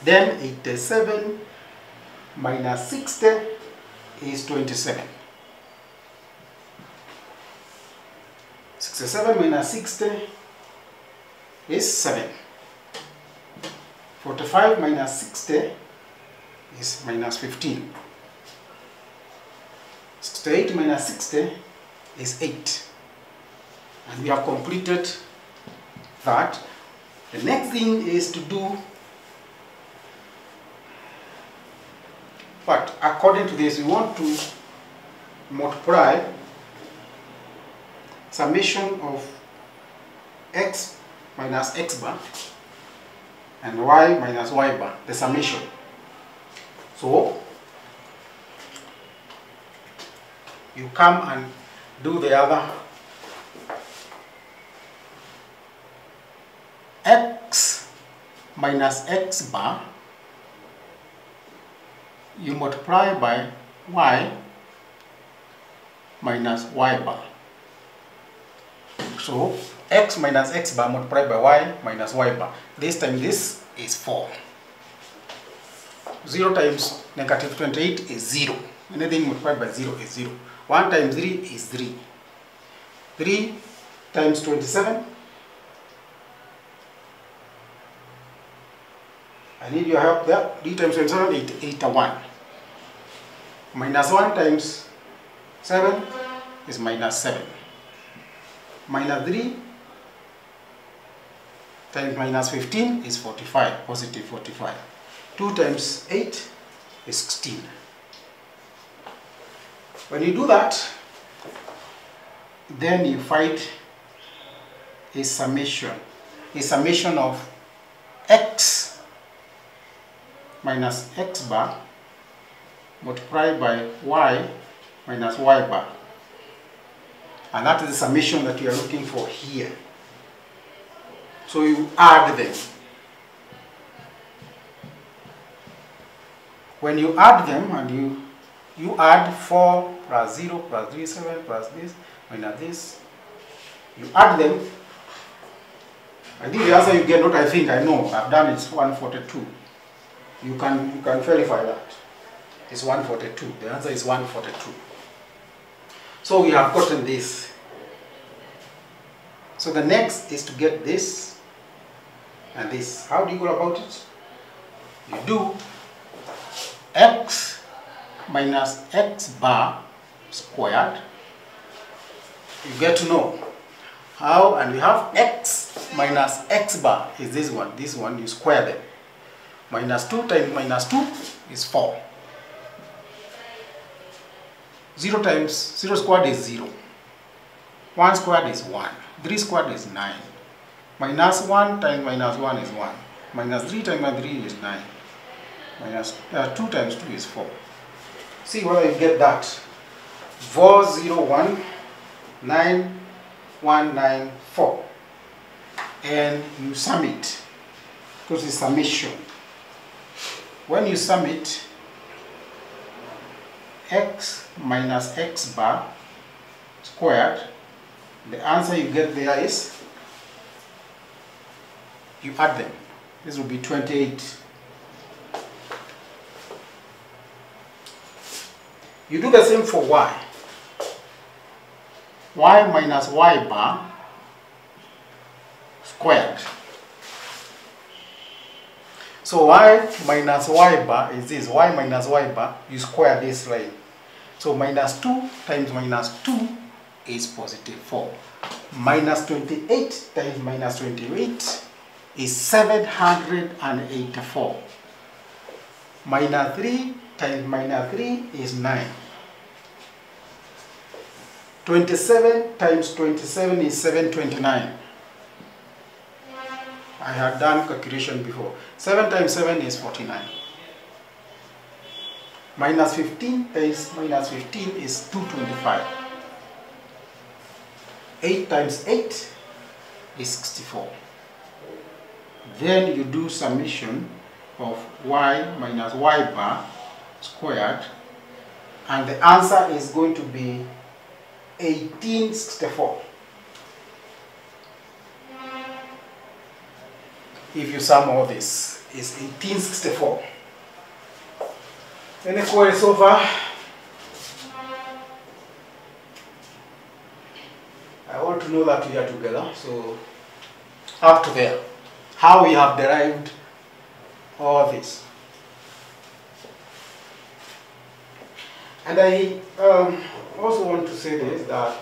Then 87 minus 60 is 27. 67 minus 60 is 7. 45 minus 60 is minus 15. 68 minus 60 is 8. And we have completed that. The next thing is to do but according to this we want to multiply summation of x minus x bar and y minus y bar, the summation. So, you come and do the other x minus x bar you multiply by y minus y bar. So x minus x bar multiplied by y minus y bar. This time this is 4. 0 times negative 28 is 0. Anything multiplied by 0 is 0. 1 times 3 is 3. 3 times 27. I need your help there. 3 times 27, 8, 8 to 1. Minus 1 times 7 is minus 7. Minus 3 times minus 15 is 45, positive 45. 2 times 8 is 16. When you do that, then you find a summation, a summation of x minus x bar multiplied by y minus y bar. And that is the summation that you are looking for here. So you add them. When you add them and you you add 4 plus 0 plus 3, 7 plus this minus this, you add them. I think the answer you get, what I think I know, I've done is 142. You can you can verify that. It's 142. The answer is 142. So we have gotten this. So the next is to get this and this. How do you go about it? You do x minus x bar squared. You get to know how, and we have x minus x bar is this one. This one you square them. Minus 2 times minus 2 is 4. 0 times 0 squared is 0. 1 squared is 1. 3 squared is 9. Minus 1 times minus 1 is 1. Minus 3 times minus 3 is 9. Minus uh, 2 times 2 is 4. See whether you get that. 401 9194. And you sum it. Because it's summation. when you sum it, x minus x bar squared, the answer you get there is, you add them. This will be 28. You do the same for y. y minus y bar squared. So y minus y bar is this, y minus y bar, you square this line. So minus 2 times minus 2 is positive 4. Minus 28 times minus 28 is 784. Minus 3 times minus 3 is 9. 27 times 27 is 729. I had done calculation before. 7 times 7 is 49. Minus 15 times minus 15 is 225. 8 times 8 is 64. Then you do summation of y minus y bar squared and the answer is going to be 1864. If you sum all this, is 1864. Any queries is over. I want to know that we are together, so up to there. How we have derived all this. And I um, also want to say this that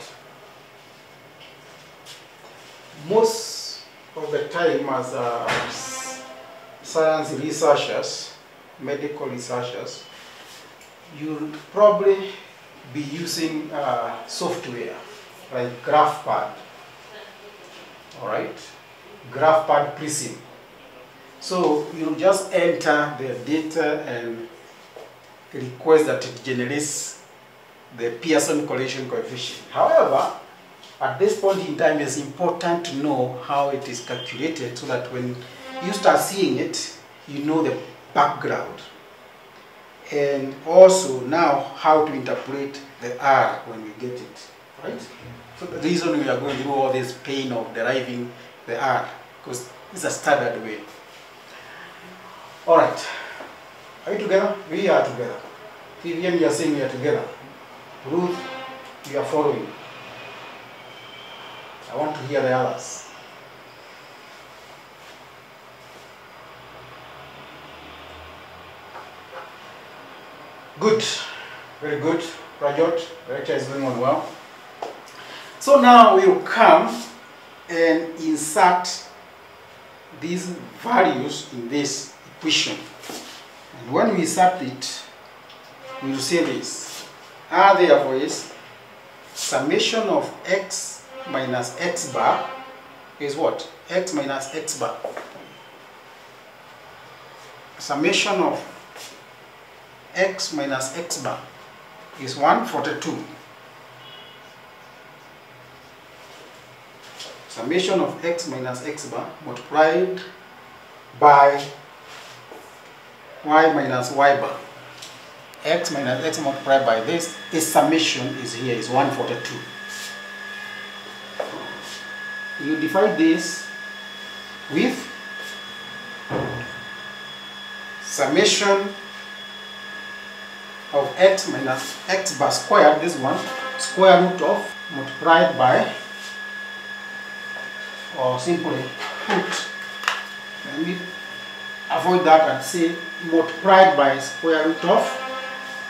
most of the time as uh, science researchers, medical researchers, you'll probably be using uh, software like GraphPad, all right? GraphPad Prism. So you just enter the data and request that it generates the Pearson correlation coefficient. However, at this point in time, it's important to know how it is calculated so that when you start seeing it, you know the background. And also now how to interpret the R when we get it, right? So the reason we are going through all this pain of deriving the R, because it's a standard way. All right. Are you together? We are together. Vivian, you are saying we are together. Ruth, you are following. I want to hear the others. Good. Very good. Rajot, the lecture is going on well. So now we'll come and insert these values in this equation. And when we insert it, we will see this. R therefore is summation of x minus x bar is what? x minus x bar. Summation of x minus x bar is 142. Summation of x minus x bar multiplied by y minus y bar. x minus x multiplied by this, its summation is here, is 142. You divide this with summation of x minus x bar squared, this one, square root of multiplied by, or simply put, let me avoid that and say multiplied by square root of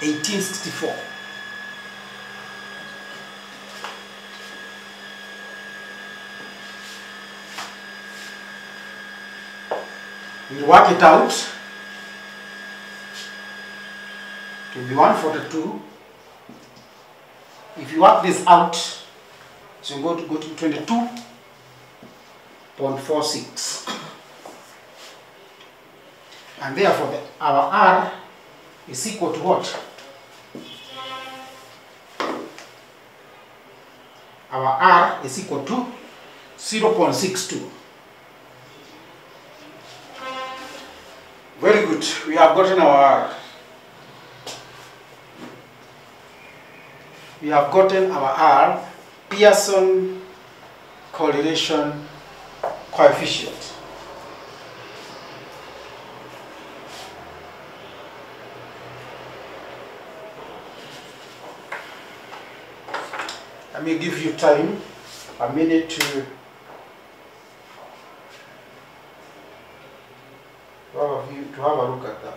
1864. We work it out to be 142. If you work this out, so you go to go to 22.46. And therefore the, our R is equal to what? Our R is equal to 0.62. Good. We have gotten our we have gotten our R Pearson correlation coefficient. Let me give you time, a minute to to have a have a look at that.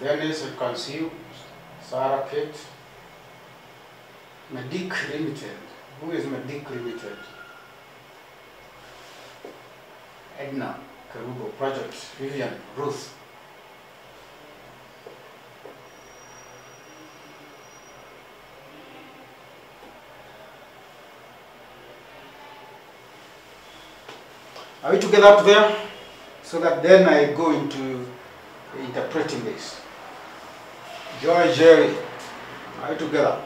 Then you can Sarah Kate, Medic Limited. Who is Medic Limited? Edna Karugo Project, Vivian, Ruth. Are we together up there? So that then I go into interpreting this. Joy Jerry, are together?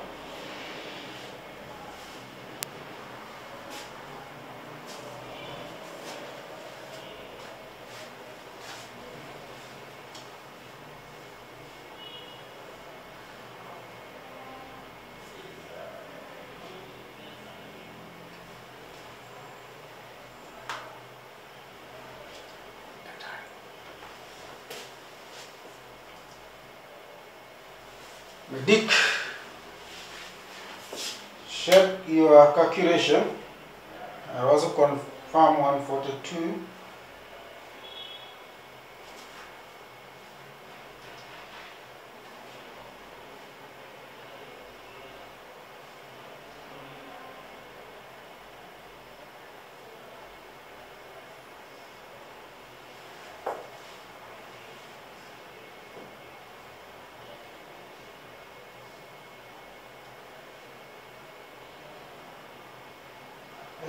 Dick, check your calculation. I also confirm 142.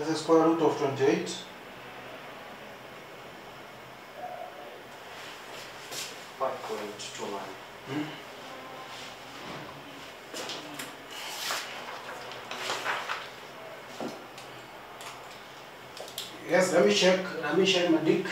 is the square root of 28. Five point two nine. Hmm? Yes, let me check. Let me check my dick.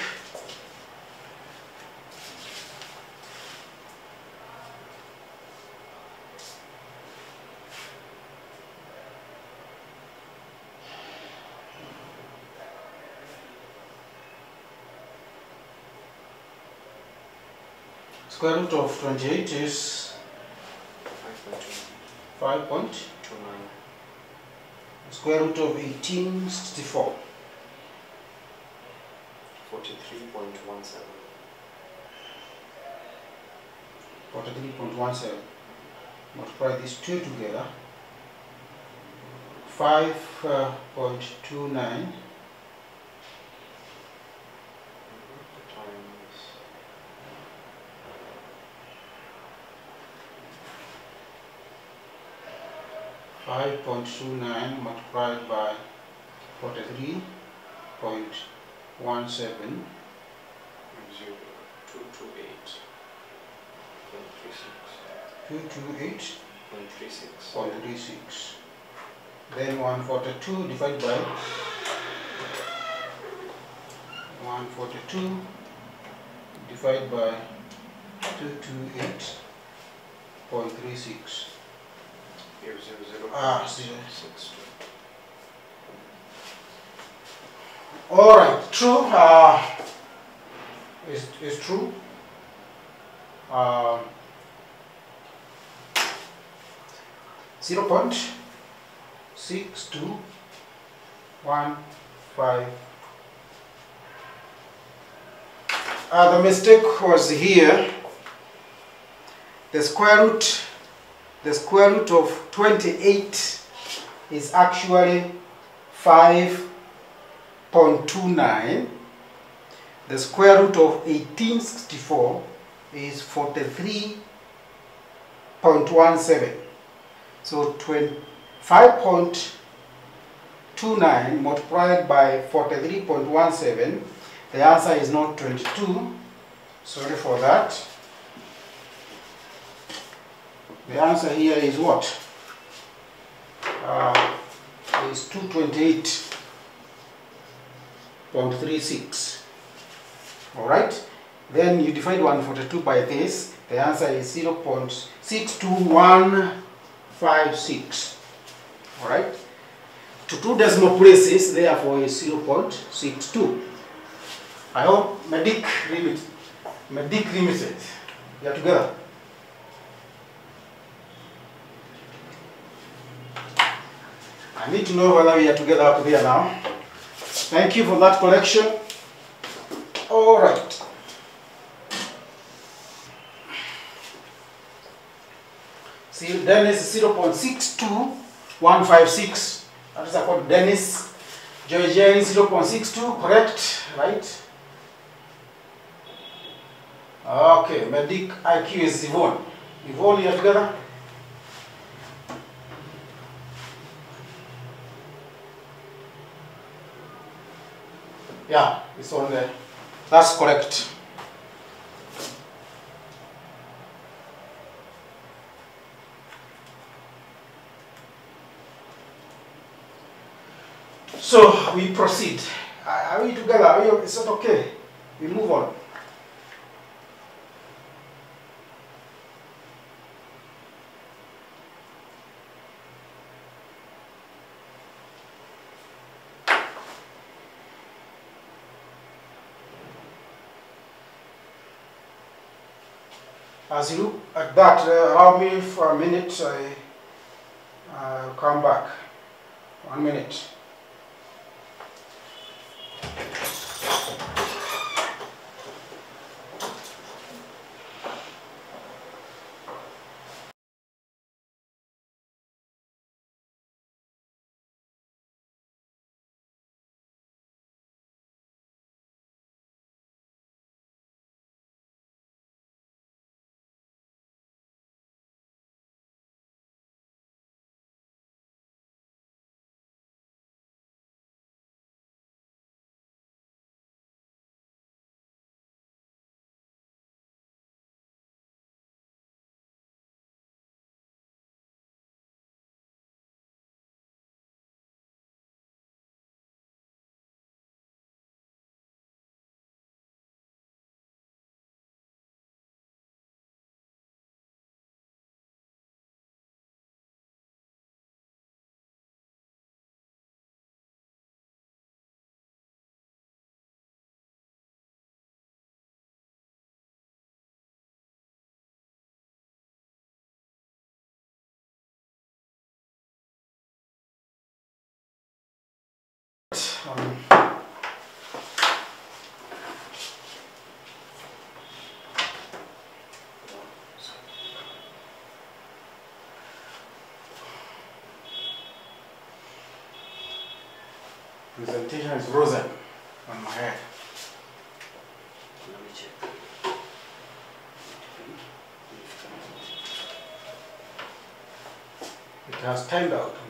Square root of 28 is Five 5 point point. two nine. Square root of 1864. Forty-three point one seven. 43.17. Multiply these two together. 5.29 uh, 5.29 multiplied by 43.17 228.36 228.36 then 142 divided by 142 divided by 228.36 Ah, zero. Six two. All right, true. Uh, is is true. Um, zero point six two one five. Uh, the mistake was here. The square root, the square root of twenty-eight is actually 5.29. The square root of 1864 is 43.17. So 20 5.29 multiplied by 43.17, the answer is not 22. Sorry for that. The answer here is what? Uh, is 228.36. All right. Then you divide 142 by this. The answer is 0.62156. All right. To two decimal places, therefore, is 0.62. I hope Medic limit, Medic limited. We are together. I need to know whether we are together up there now. Thank you for that correction. All right. See, Dennis 0.62156. That is about Dennis. Joy Jane 0.62, correct? Right? Okay, Medic IQ is Yvonne. Yvonne, you are together? Yeah, it's on there. That's correct. So we proceed. Are we together? Are you, is it okay? We move on. As you look at that, uh, allow me for a minute. I uh, come back. One minute. Um, presentation is frozen on my head. Let me check. It has timed out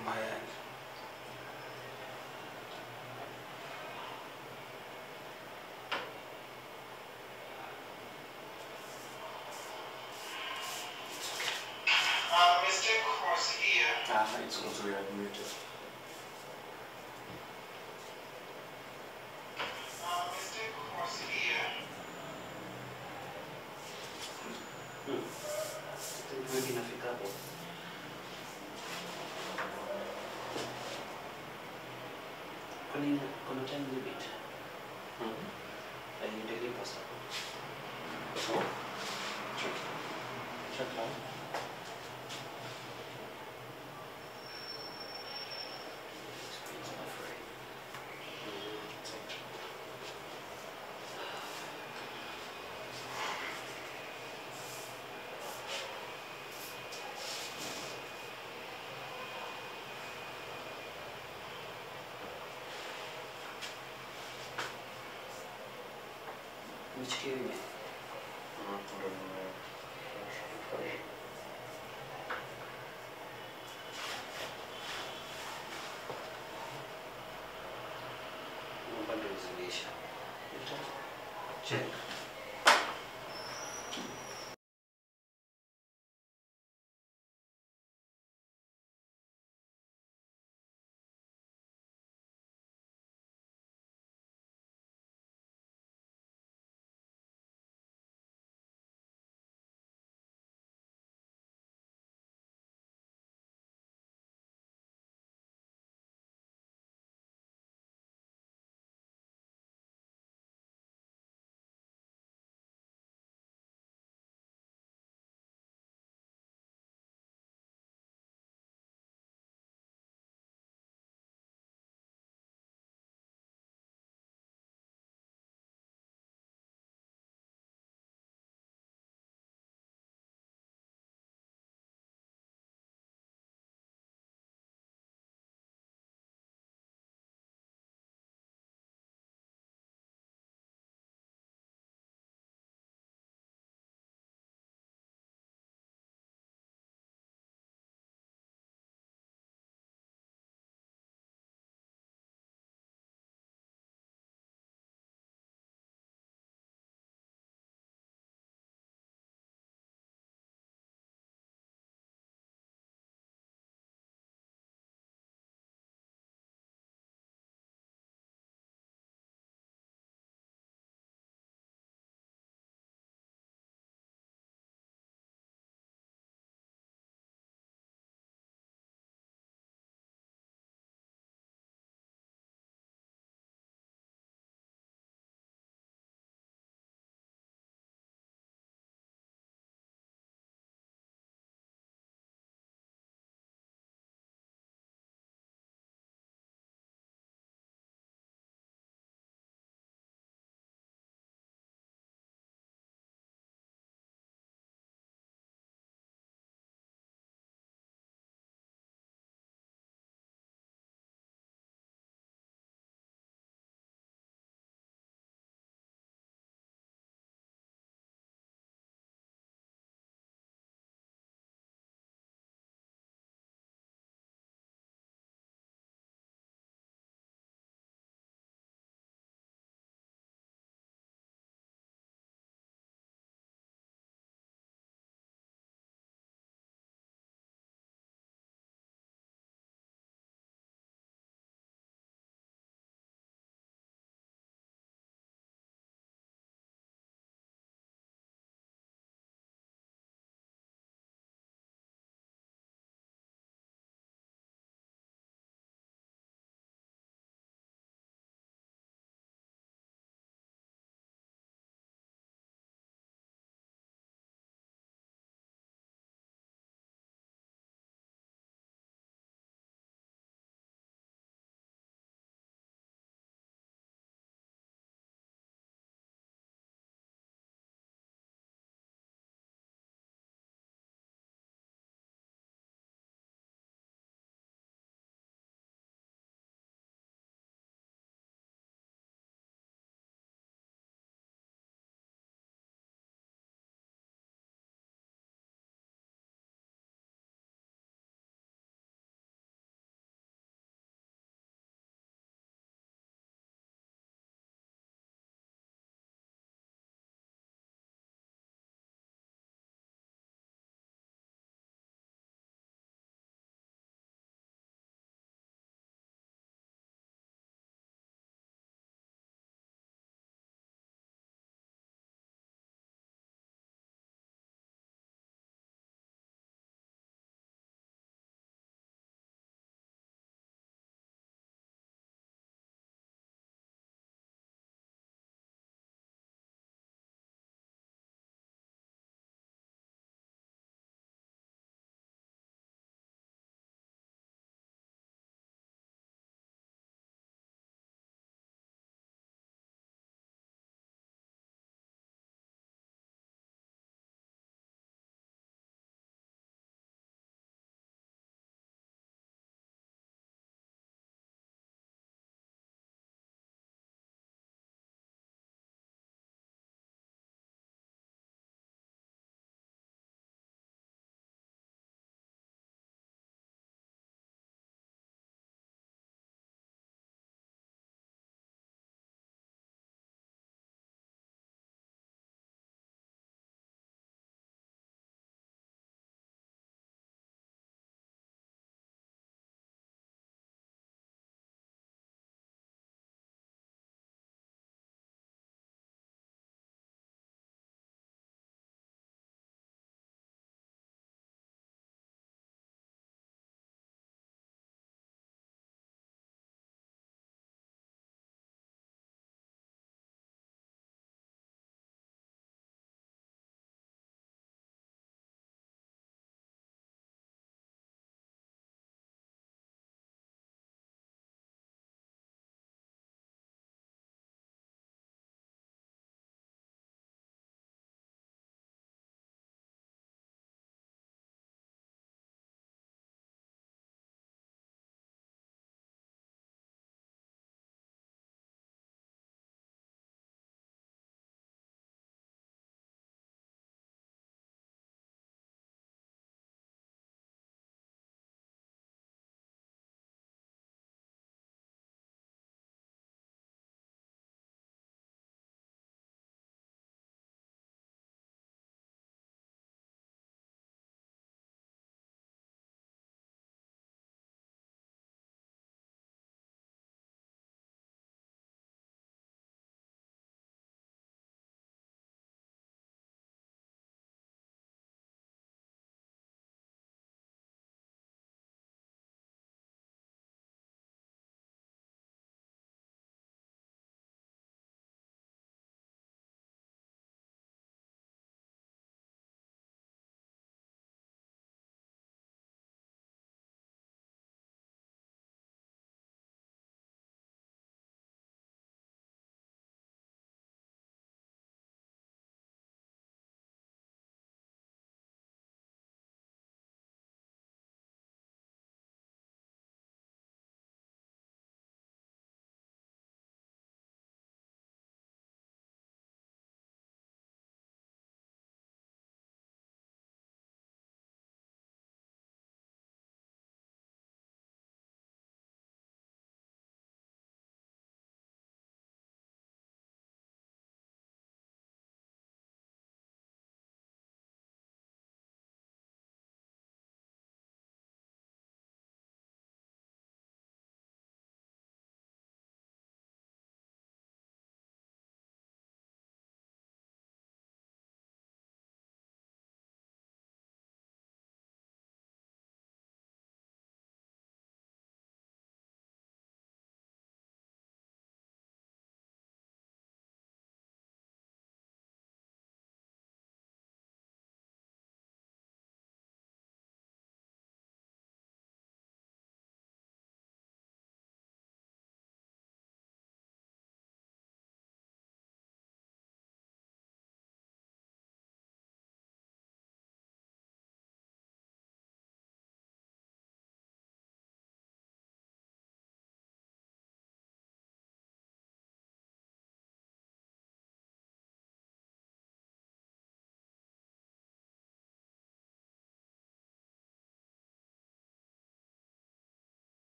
material.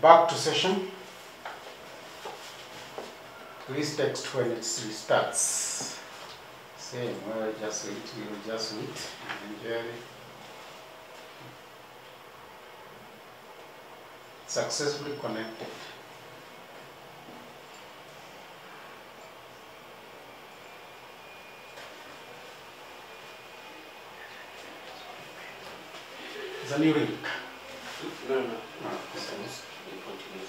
Back to session. Please text when it restarts. Same, well, just wait, we'll just wait enjoy. Successfully connected. It's a new link. No, no, no. Ah, So it's- it continues.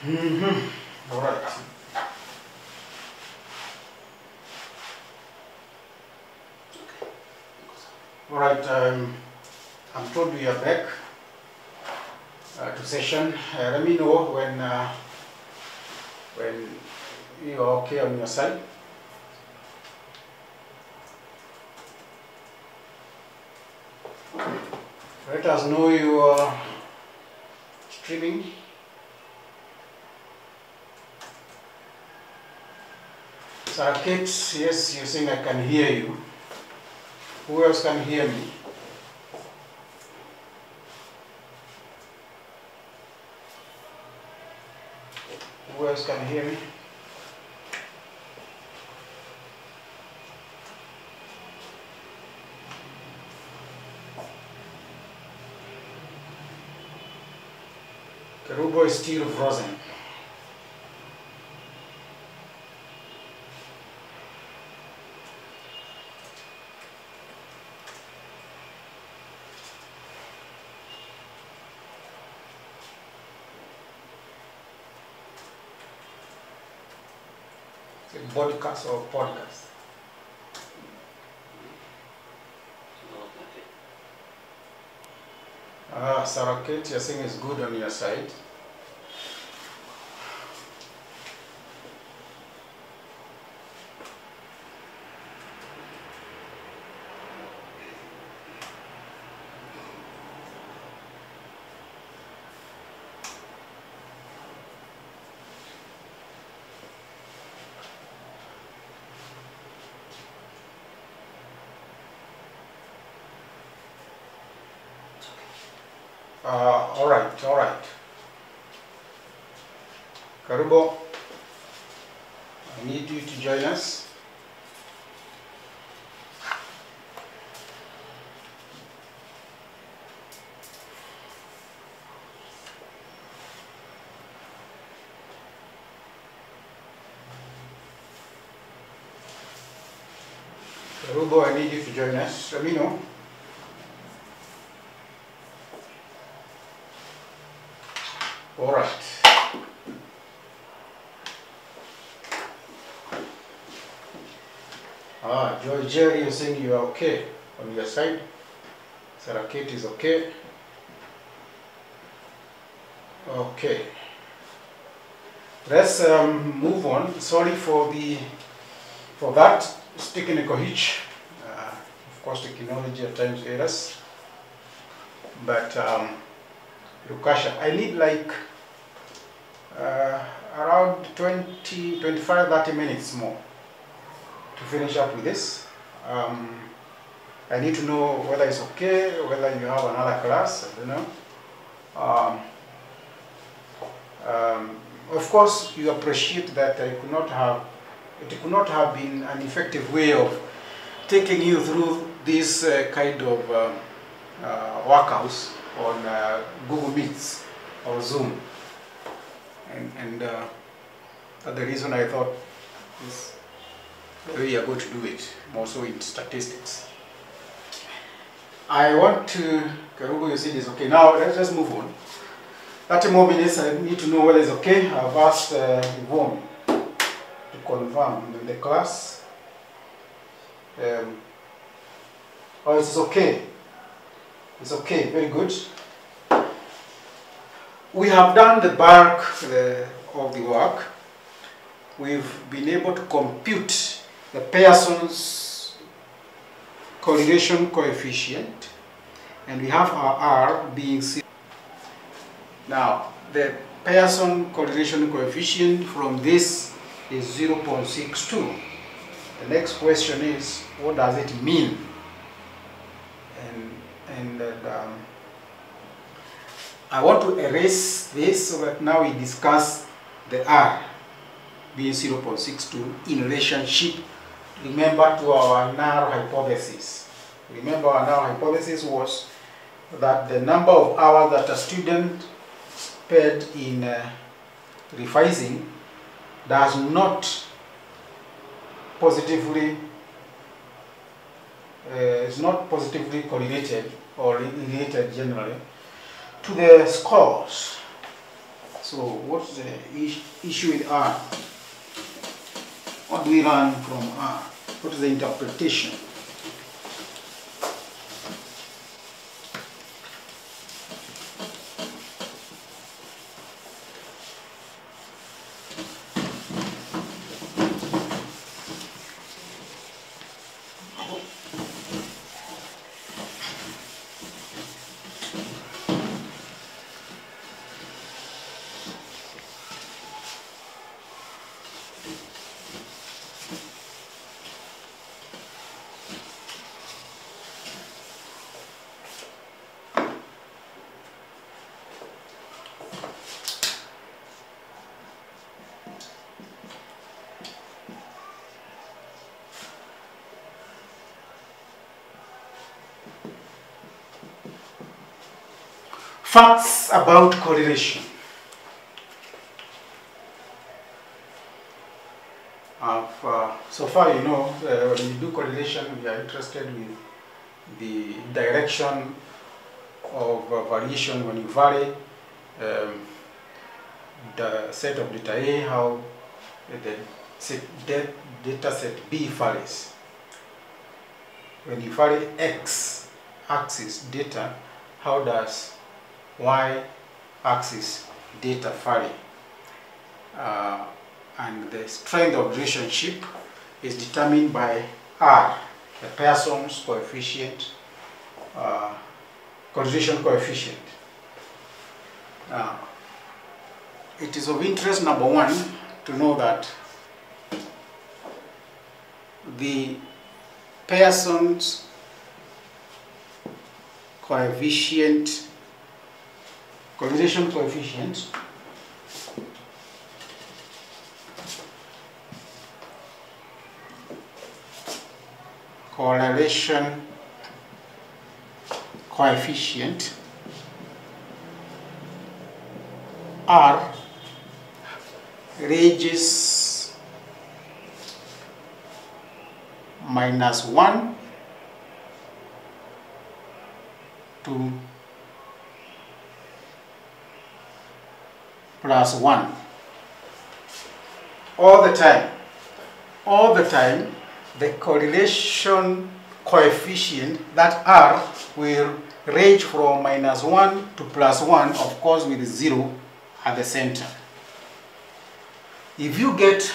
All right. All right. Um, I'm told we are back uh, to session. Uh, let me know when uh, when you are okay on your side. Let us know you are streaming. Kate, yes, you saying I can hear you. Who else can hear me? Who else can hear me? Kerubo is still frozen. Is it podcast or podcast? Ah, Sarah Kate, you're saying it's good on your side. Uh, all right, all right. Kerubo, I need you to join us. Rubo, I need you to join us. Let me know. All right. Jerry, you're saying you are okay on your side. Sarah Kate is okay. Okay. Let's um, move on. Sorry for the for that. Technical hitch. Uh, of course, technology at times errors. But um, Lukasha, I need like uh, around 20, 25, 30 minutes more to finish up with this. Um, I need to know whether it's okay, whether you have another class, you know. Um, um, of course, you appreciate that I could not have, it could not have been an effective way of taking you through this uh, kind of um, uh, workouts on uh, Google Meets or Zoom. And, and uh, the reason I thought this the way you're going to do it, more so in statistics. I want to, Karugo, you said it's okay. Now let's just move on. 30 more minutes, I need to know whether it's okay. I've asked uh, Yvonne to confirm in the class. Um, oh, it's okay. It's okay, very good. We have done the bulk uh, of the work. We've been able to compute the Pearson's correlation coefficient, and we have our R being zero. Now, the Pearson correlation coefficient from this is 0.62. The next question is, what does it mean? And, and um, I want to erase this so that now we discuss the R being 0.62 in relationship, remember, to our null hypothesis. Remember our null hypothesis was that the number of hours that a student spent in uh, revising does not positively uh, is not positively correlated or related generally to the scores. So what's the issue with R? What do we learn from R? What is the interpretation? Facts about correlation. Of, uh, so far, you know, uh, when you do correlation, we are interested with the direction of uh, variation when you vary um, the set of data A, how the set, da- data set B varies. When you vary X axis data, how does y axis data vary. Uh, and the strength of relationship is determined by R, the Pearson's coefficient, uh, correlation coefficient. Now, it is of interest, number one, to know that the Pearson's coefficient correlation coefficient. Correlation coefficient R ranges minus 1 to plus 1 all the time all the time the correlation coefficient that r will range from minus 1 to plus 1 of course with 0 at the center. If you get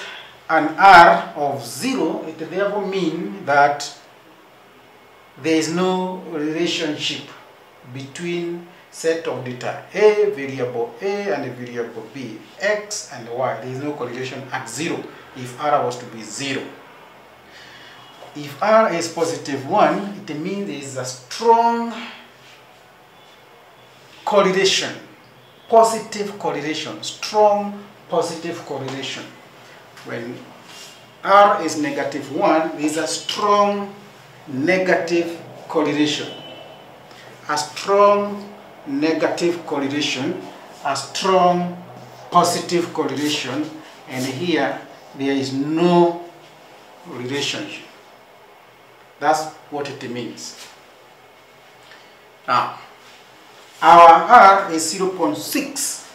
an r of 0 it therefore mean that there is no relationship between set of data a variable a and variable b x and y. There is no correlation at 0 if r was to be 0 if r is positive 1 it means there is a strong correlation positive correlation strong positive correlation. When r is negative 1 there is a strong negative correlation. A strong negative correlation a strong positive correlation and here there is no relationship. That's what it means. Now our r is 0.6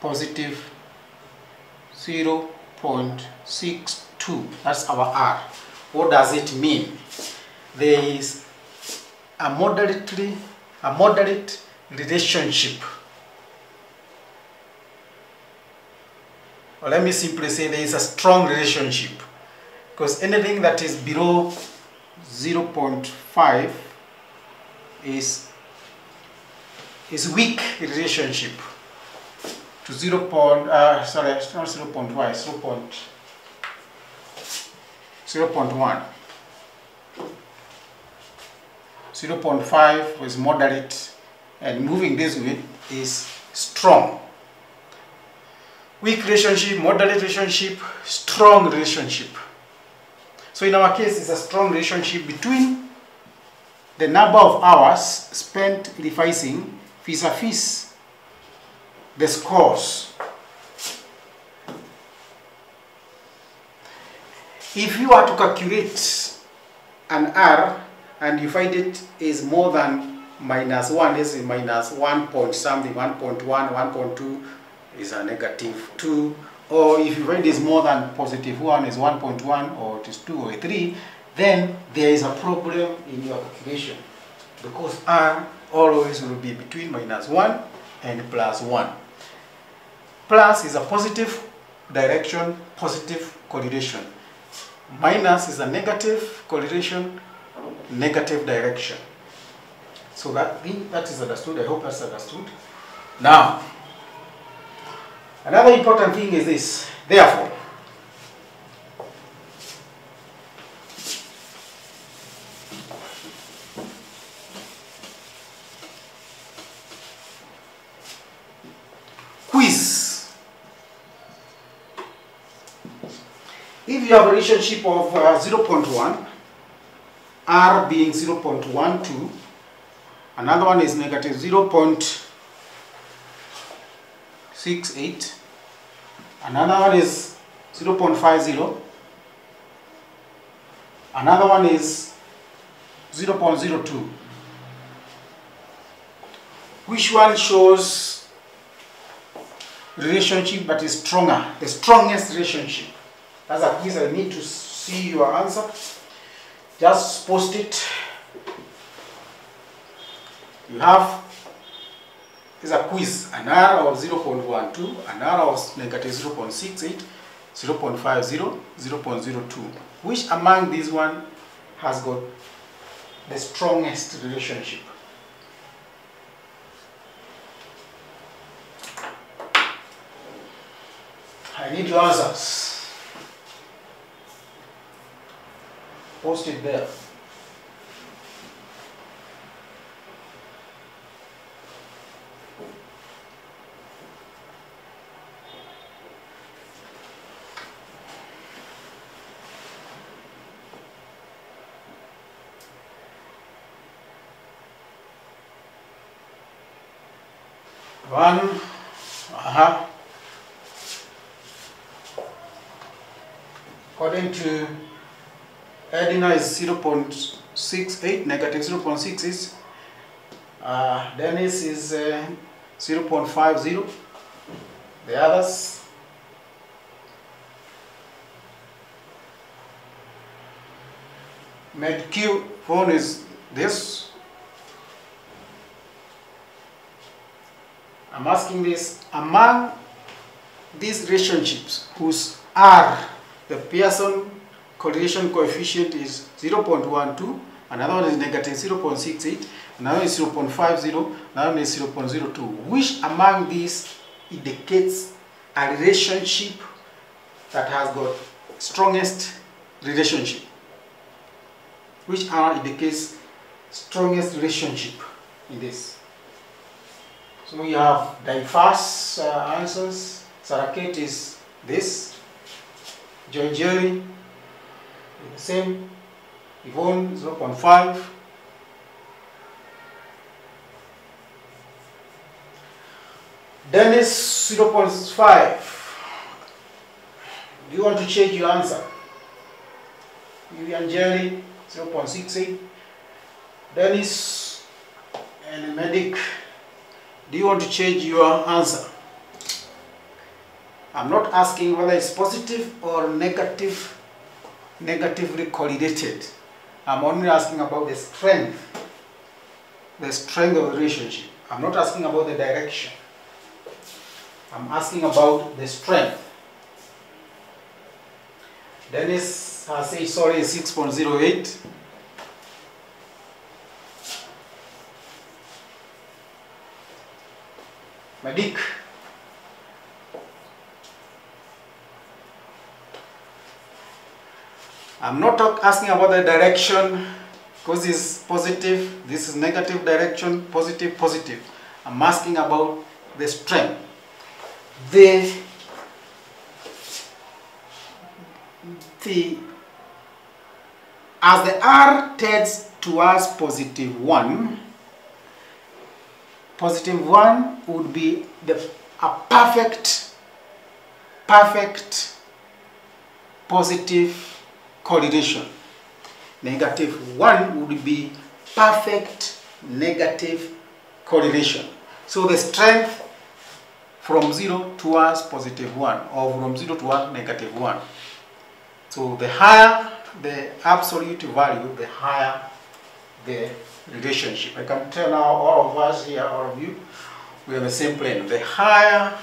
positive 0.62 that's our r. What does it mean? There is a moderately a moderate relationship or let me simply say there is a strong relationship because anything that is below 0.5 is is weak relationship to 0. Point, uh, sorry, not 0 0.5, 0. Point, 0 0.1. 0 0.5 is moderate and moving this way is strong. Weak relationship, moderate relationship, strong relationship. So in our case, it's a strong relationship between the number of hours spent revising vis-a-vis the scores. If you are to calculate an R and you find it is more than minus 1, this is minus 1 point something, 1.1, 1.2 is a negative 2, or if you find it is more than positive 1 is 1.1 or it is 2 or 3, then there is a problem in your calculation because R always will be between minus 1 and plus 1. Plus is a positive direction, positive correlation. Minus is a negative correlation, negative direction. So that, thing, that is understood. I hope that's understood. Now, another important thing is this. Therefore, quiz. If you have a relationship of uh, 0.1, R being 0.12, another one is negative 0.68, another one is 0.50, another one is 0.02. Which one shows relationship that is stronger, the strongest relationship. As a quiz, I need to see your answer. Just post it. You have is a quiz, an R of 0.12, an R of negative 0.68, 0.50, 0.02. Which among these one has got the strongest relationship? I need your answers. Post it there. One, uh-huh. Is 0.68, negative 0.66. Uh, Dennis is uh, 0.50. The others, MedQ phone is this. I'm asking this among these relationships whose R, the Pearson correlation coefficient is 0.12, another one is negative 0.68, another one is 0.50, another one is 0.02. Which among these indicates a relationship that has got strongest relationship? Which R indicates strongest relationship in this? So we have diverse uh, answers. Sarakate is this. Joy Jerry, the same. Yvonne 0.5. Dennis 0.5. Do you want to change your answer? Vivian Jerry 0.68. Dennis and Medic, do you want to change your answer? I'm not asking whether it's positive or negative, negatively correlated. I'm only asking about the strength, the strength of the relationship. I'm not asking about the direction. I'm asking about the strength. Dennis has said sorry is 6.08. Madik. I'm not asking about the direction because it's positive, this is negative direction, positive, positive. I'm asking about the strength. The, the, as the R tends towards positive 1, positive 1 would be the, a perfect, perfect positive correlation. Negative 1 would be perfect negative correlation. So the strength from 0 towards positive 1 or from 0 towards negative 1. So the higher the absolute value, the higher the relationship. I can tell now all of us here, all of you, we have the same plane. The higher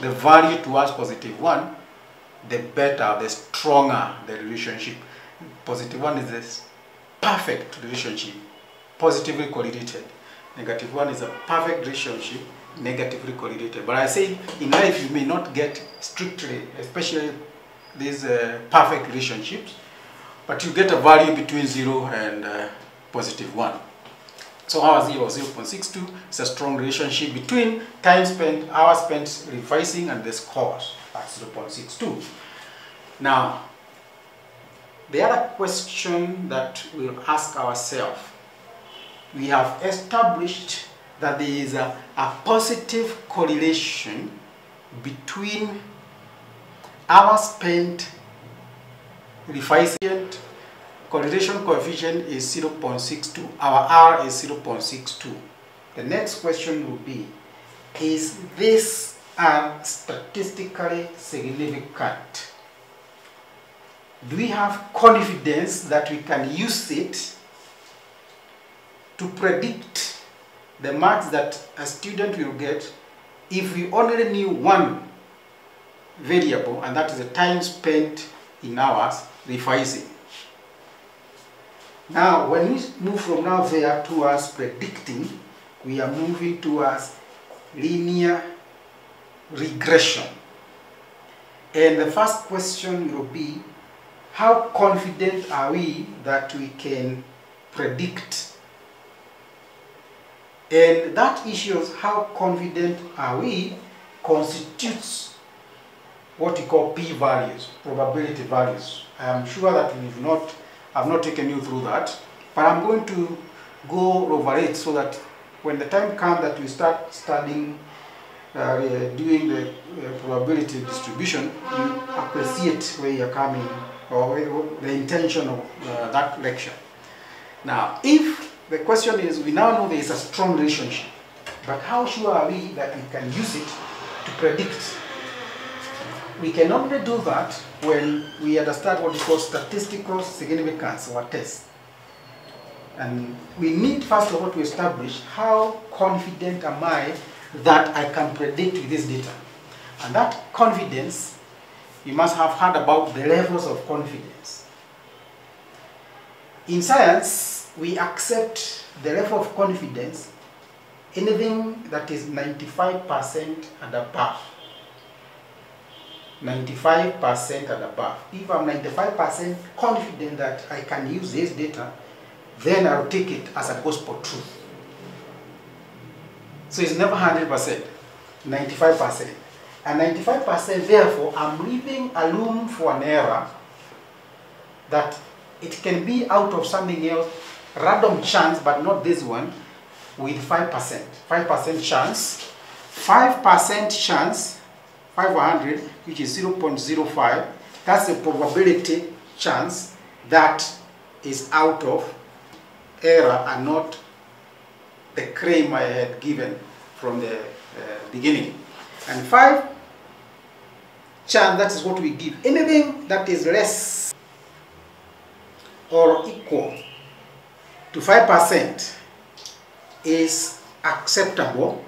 the value towards positive 1, the better, the stronger the relationship. Positive 1 is this perfect relationship, positively correlated. Negative 1 is a perfect relationship, negatively correlated. But I say in life you may not get strictly, especially these uh, perfect relationships, but you get a value between 0 and uh, positive 1. So our 0 0.62 is a strong relationship between time spent, hours spent revising and the scores at 0.62. Now, the other question that we'll ask ourselves, we have established that there is a, a positive correlation between hours spent revising correlation coefficient is 0.62 our r is 0.62 the next question will be is this r statistically significant. Do we have confidence that we can use it to predict the marks that a student will get if we only knew one variable and that is the time spent in hours revising? Now, when we move from now there towards predicting, we are moving towards linear regression. And the first question will be, how confident are we that we can predict? And that issue of how confident are we constitutes what we call p-values, probability values. I am sure that we've not I've not taken you through that, but I'm going to go over it so that when the time comes that we start studying, uh, doing the uh, probability distribution, you appreciate where you're coming or the intention of uh, that lecture. Now, if the question is, we now know there is a strong relationship, but how sure are we that we can use it to predict? We can only do that when we understand what is called statistical significance or test. And we need first of all to establish how confident am I that I can predict with this data. And that confidence, you must have heard about the levels of confidence. In science, we accept the level of confidence anything that is 95% and above. 95% and above. If I'm 95% confident that I can use this data, then I'll take it as a gospel truth. So it's never 100%, 95%. And 95% therefore, I'm leaving a room for an error that it can be out of something else, random chance, but not this one, with 5%. 5% chance, 5% chance, 500, which is 0.05, that's the probability chance that is out of error and not the claim I had given from the uh, beginning. And 5 chance, that is what we give. Anything that is less or equal to 5% is acceptable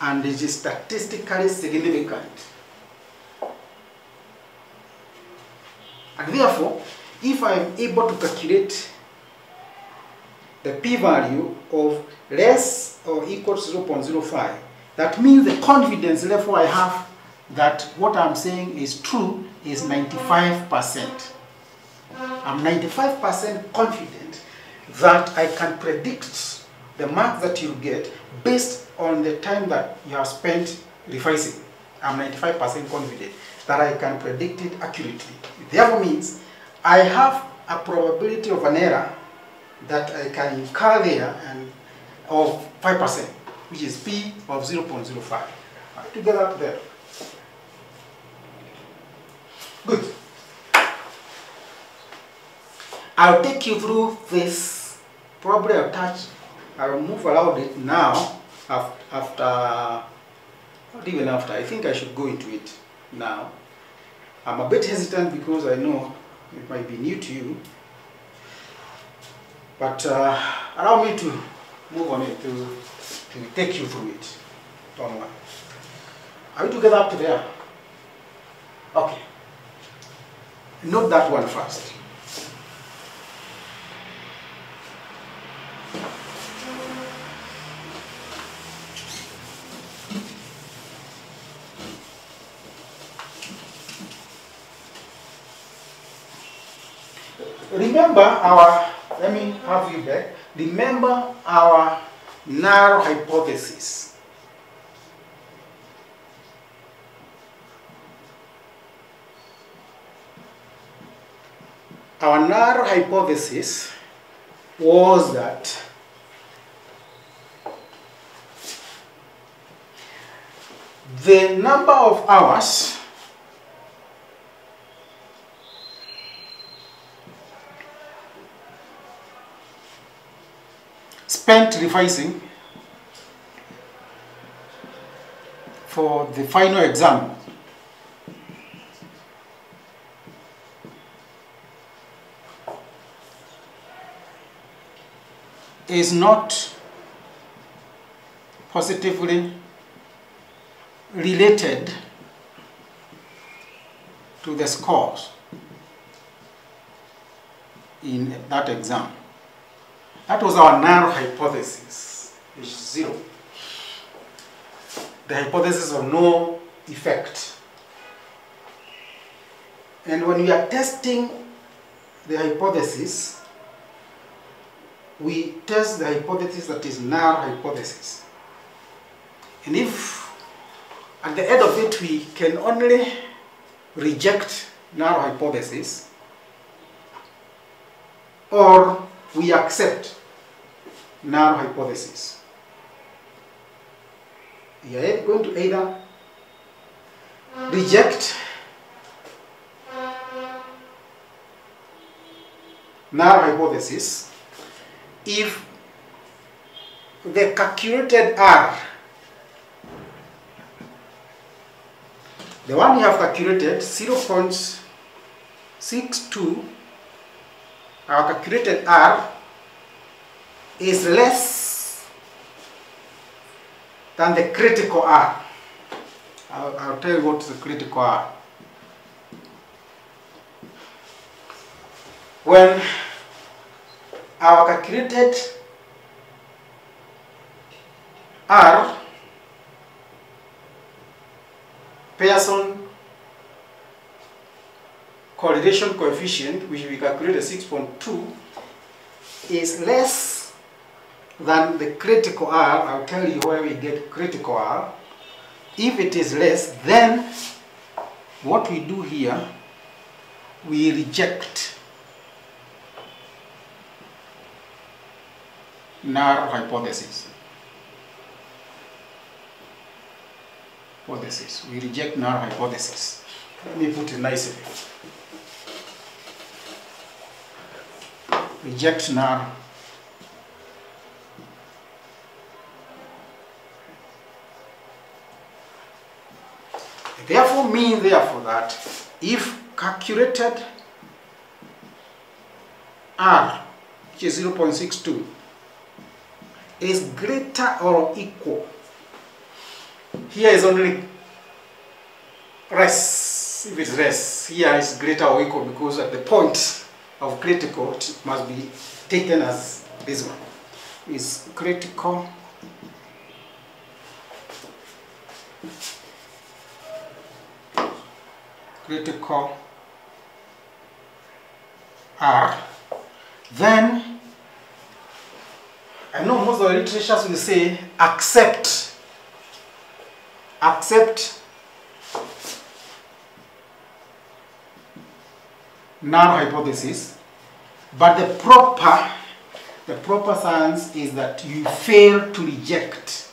and is statistically significant. And therefore, if I am able to calculate the p-value of less or equal to 0.05, that means the confidence level I have that what I'm saying is true is 95%. I'm 95% confident that I can predict the mark that you get based on the time that you have spent revising. I'm 95% confident that I can predict it accurately. Therefore means I have a probability of an error that I can incur there and of 5%, which is P of 0.05. Right, together up there. Good. I'll take you through this. Probably I'll touch, I'll move around it now after, not even after, I think I should go into it now. I'm a bit hesitant because I know it might be new to you. But uh, allow me to move on it, to, to take you through it. Don't worry. Are we together up to there? Okay. Note that one first. Remember our, let me have you back. Remember our null hypothesis. Our null hypothesis was that the number of hours spent revising for the final exam is not positively related to the scores in that exam. That was our null hypothesis, which is zero. The hypothesis of no effect. And when we are testing the hypothesis, we test the hypothesis that is null hypothesis. And if at the end of it we can only reject null hypothesis or we accept null hypothesis. We are going to either reject null hypothesis if the calculated R, the one we have calculated 0.62, our calculated R is less than the critical R. I'll, I'll tell you what the critical R. When our calculated R Pearson correlation coefficient, which we calculate as 6.2, is less than the critical R. I'll tell you where we get critical R. If it is less, then what we do here, we reject null hypothesis. Hypothesis. We reject null hypothesis. Let me put it nicely. Reject null therefore mean therefore that if calculated R which is 0.62 is greater or equal here is only less if it's less here is greater or equal because at the point of critical must be taken as this one. Is critical critical R, then I know most of the literatures will say accept, accept null hypothesis, but the proper, the proper science is that you fail to reject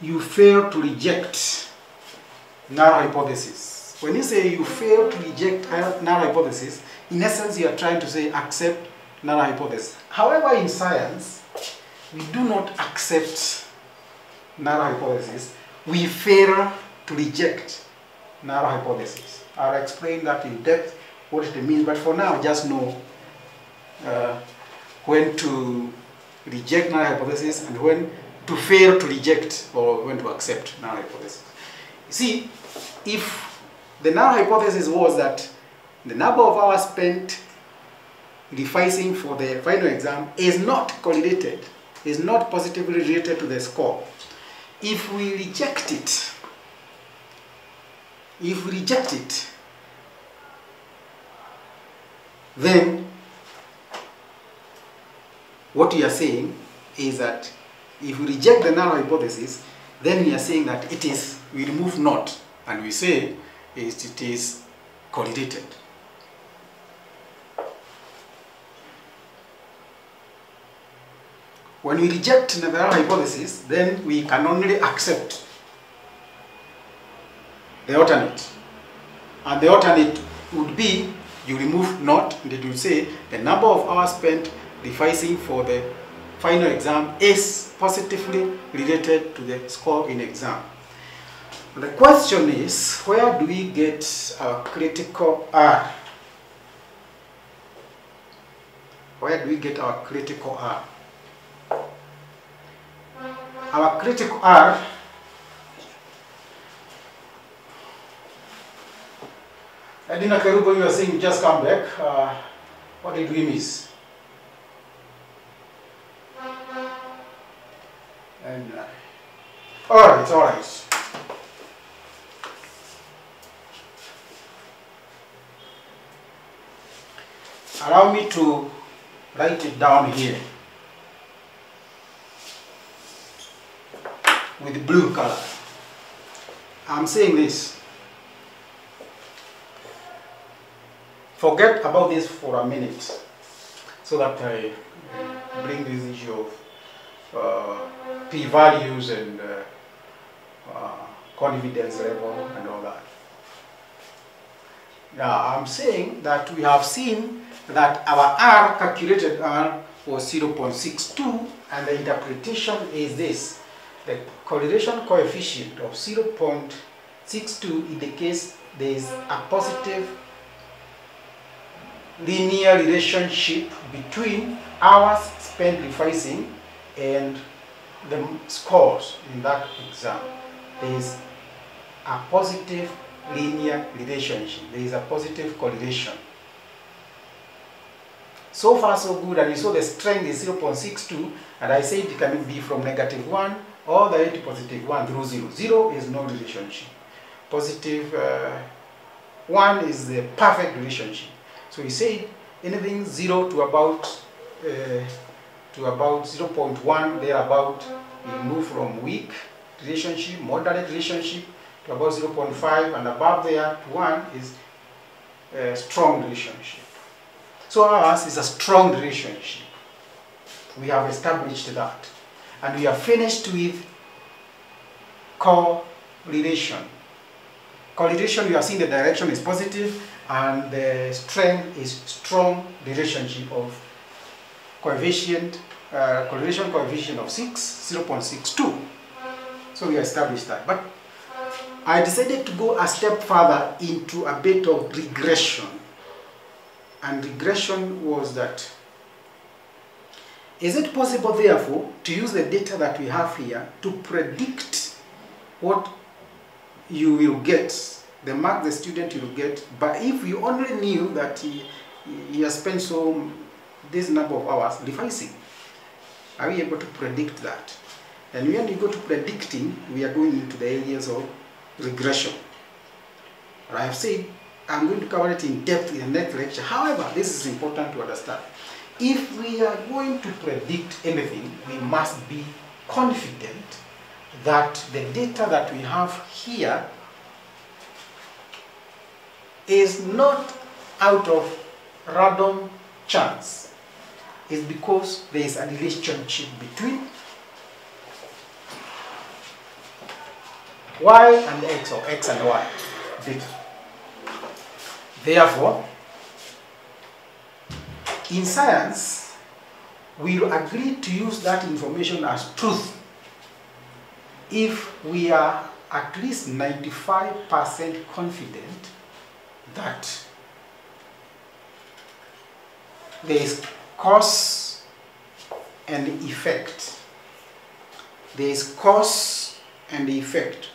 you fail to reject null hypothesis. When you say you fail to reject null hypothesis, in essence you are trying to say accept null hypothesis. However, in science, we do not accept null hypothesis. We fail to reject null hypothesis. I'll explain that in depth, what it means, but for now, just know uh, when to reject null hypothesis and when to fail to reject or when to accept null hypothesis. You see, if the null hypothesis was that the number of hours spent revising for the final exam is not correlated, is not positively related to the score. If we reject it, if we reject it, then what we are saying is that if we reject the null hypothesis, then we are saying that it is, we remove not, and we say is it is correlated. When we reject the null hypothesis, then we can only accept the alternate. And the alternate would be, you remove not, and it will say the number of hours spent revising for the final exam is positively related to the score in exam. The question is, where do we get our critical R? Where do we get our critical R? Our critical R Edina Kerubo, you are saying you just come back. Uh, what did we miss? And uh, all right, all right. Allow me to write it down here with blue color. I'm saying this. Forget about this for a minute so that I bring this issue of uh, p-values and uh, uh, confidence level and all that. Now I'm saying that we have seen that our R calculated R was 0.62 and the interpretation is this. The correlation coefficient of 0.62 indicates there is a positive linear relationship between hours spent revising and the scores in that exam. There is a positive linear relationship. There is a positive correlation. So far so good and you saw the strength is 0.62 and I said it can be from negative 1 all the way to positive 1 through 0. 0 is no relationship. Positive uh, 1 is the perfect relationship. So he said anything 0 to about uh, to about 0.1 thereabout we move from weak relationship, moderate relationship to about 0.5 and above there to 1 is a strong relationship. So ours is a strong relationship. We have established that. And we have finished with correlation. Correlation, we have seen the direction is positive and the strength is strong relationship of coefficient, uh, correlation coefficient of 6, 0.62. So we established that. But I decided to go a step further into a bit of regression. And regression was that is it possible, therefore, to use the data that we have here to predict what you will get, the mark the student will get, but if you only knew that he, he has spent so this number of hours revising, are we able to predict that? And when we go to predicting, we are going into the areas of regression. I have said I'm going to cover it in depth in the next lecture. However, this is important to understand. If we are going to predict anything, we must be confident that the data that we have here is not out of random chance. It's because there is a relationship between y and x or x and y. Therefore, in science, we agree to use that information as truth if we are at least 95% confident that there is cause and effect. There is cause and effect.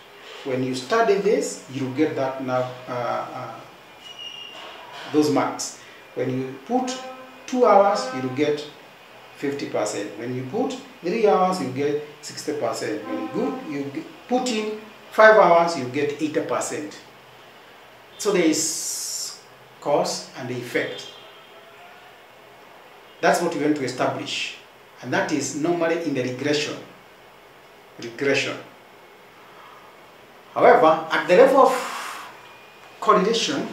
When you study this, you get that now, uh, uh, those marks. When you put two hours, you get 50%. When you put three hours, you get 60%. When you put in five hours, you get 80%. So there is cause and effect. That's what we want to establish. And that is normally in the regression. Regression. However, at the level of correlation,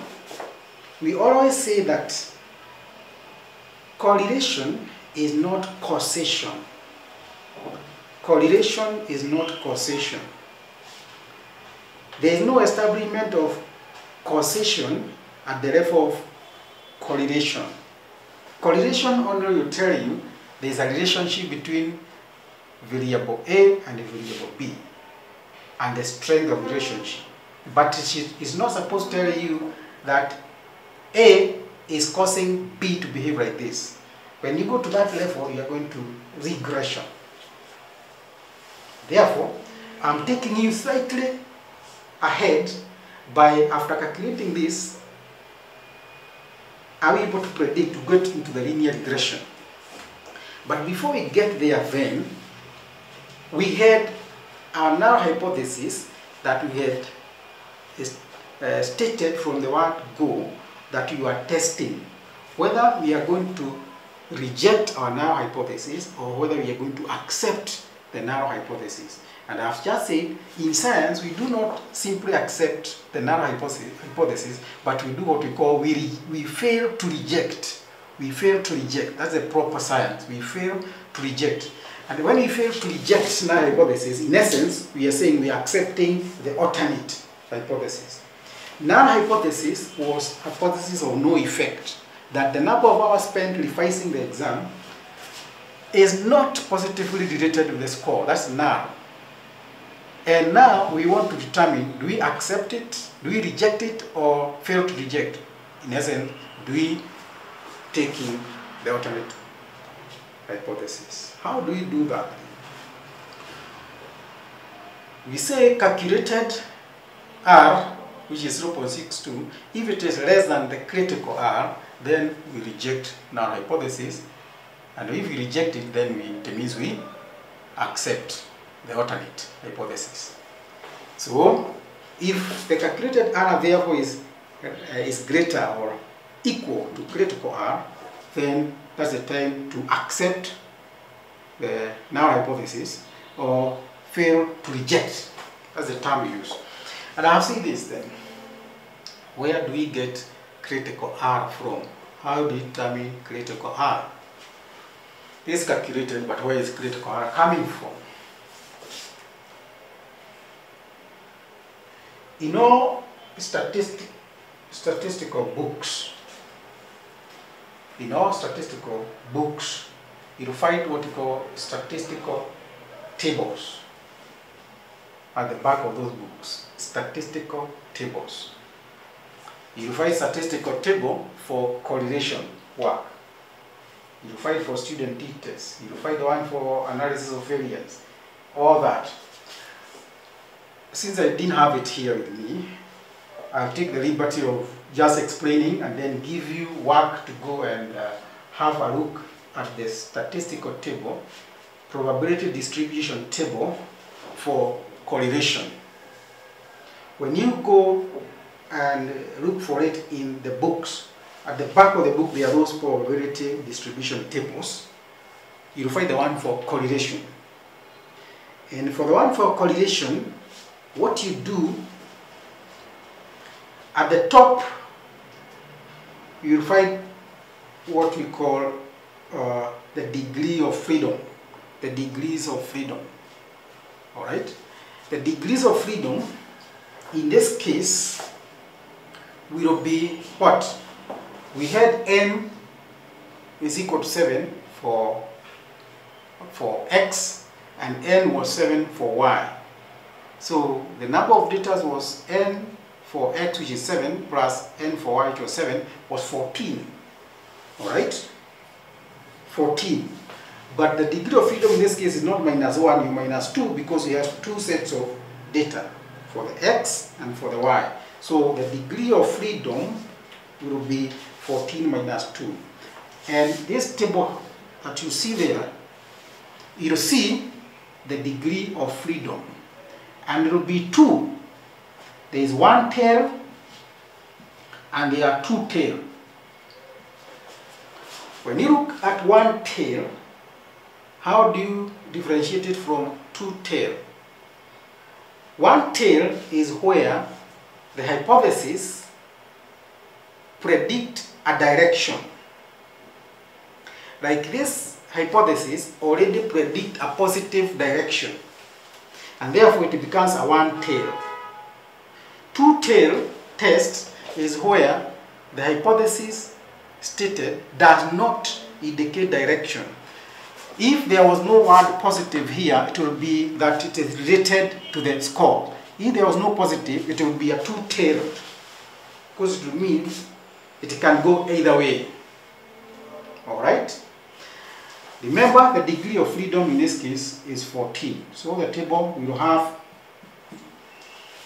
we always say that correlation is not causation. Correlation is not causation. There is no establishment of causation at the level of correlation. Correlation only will tell you there is a relationship between variable A and variable B and the strength of relationship. But it is not supposed to tell you that A is causing B to behave like this. When you go to that level, you are going to regression. Therefore, I'm taking you slightly ahead by, after calculating this, are we able to predict to get into the linear regression? But before we get there then, we had our null hypothesis that we had uh, stated from the word go that you are testing whether we are going to reject our null hypothesis or whether we are going to accept the null hypothesis. And I've just said, in science, we do not simply accept the null hypothesis, but we do what we call, we, we fail to reject. We fail to reject. That's a proper science. We fail to reject. And when we fail to reject null hypothesis, in essence, we are saying we are accepting the alternate hypothesis. null hypothesis was hypothesis of no effect, that the number of hours spent revising the exam is not positively related with the score. That's null. And now we want to determine, do we accept it, do we reject it, or fail to reject? In essence, do we take in the alternate hypothesis? How do we do that? We say calculated R, which is 0.62. If it is less than the critical R, then we reject null hypothesis. And if we reject it, then it means we accept the alternate hypothesis. So, if the calculated R therefore is, uh, is greater or equal to critical R, then that's the time to accept the null hypothesis or fail to reject. That's the term we use. And I have seen this then. Where do we get critical R from? How do we determine critical R? This is calculated, but where is critical R coming from? In all statistic, statistical books, in all statistical books, you'll find what you call statistical tables at the back of those books. Statistical tables. You'll find statistical table for correlation work. You'll find for student t-tests. You'll find one for analysis of variance. All that. Since I didn't have it here with me, I'll take the liberty of just explaining and then give you work to go and uh, have a look at the statistical table, probability distribution table for correlation. When you go and look for it in the books, at the back of the book there are those probability distribution tables. You'll find the one for correlation. And for the one for correlation, what you do at the top you'll find what we call uh, the degree of freedom. The degrees of freedom. All right? The degrees of freedom in this case will be what? We had n is equal to 7 for for x and n was 7 for y so the number of data was n for x which is 7 plus n for y which was 7 was 14 all right? 14 but the degree of freedom in this case is not minus 1 you minus 2 because you have two sets of data for the x and for the y. So the degree of freedom will be 14 minus 2 and this table that you see there you'll see the degree of freedom and it will be 2 there is one tail and there are two tail. When you look at one tail, how do you differentiate it from two tail? One tail is where the hypothesis predict a direction. Like this hypothesis already predict a positive direction and therefore it becomes a one tail. Two-tail test is where the hypothesis stated does not indicate direction. If there was no word positive here, it will be that it is related to the score. If there was no positive, it will be a two-tailed, because it means it can go either way. All right? Remember, the degree of freedom in this case is 14. So the table will have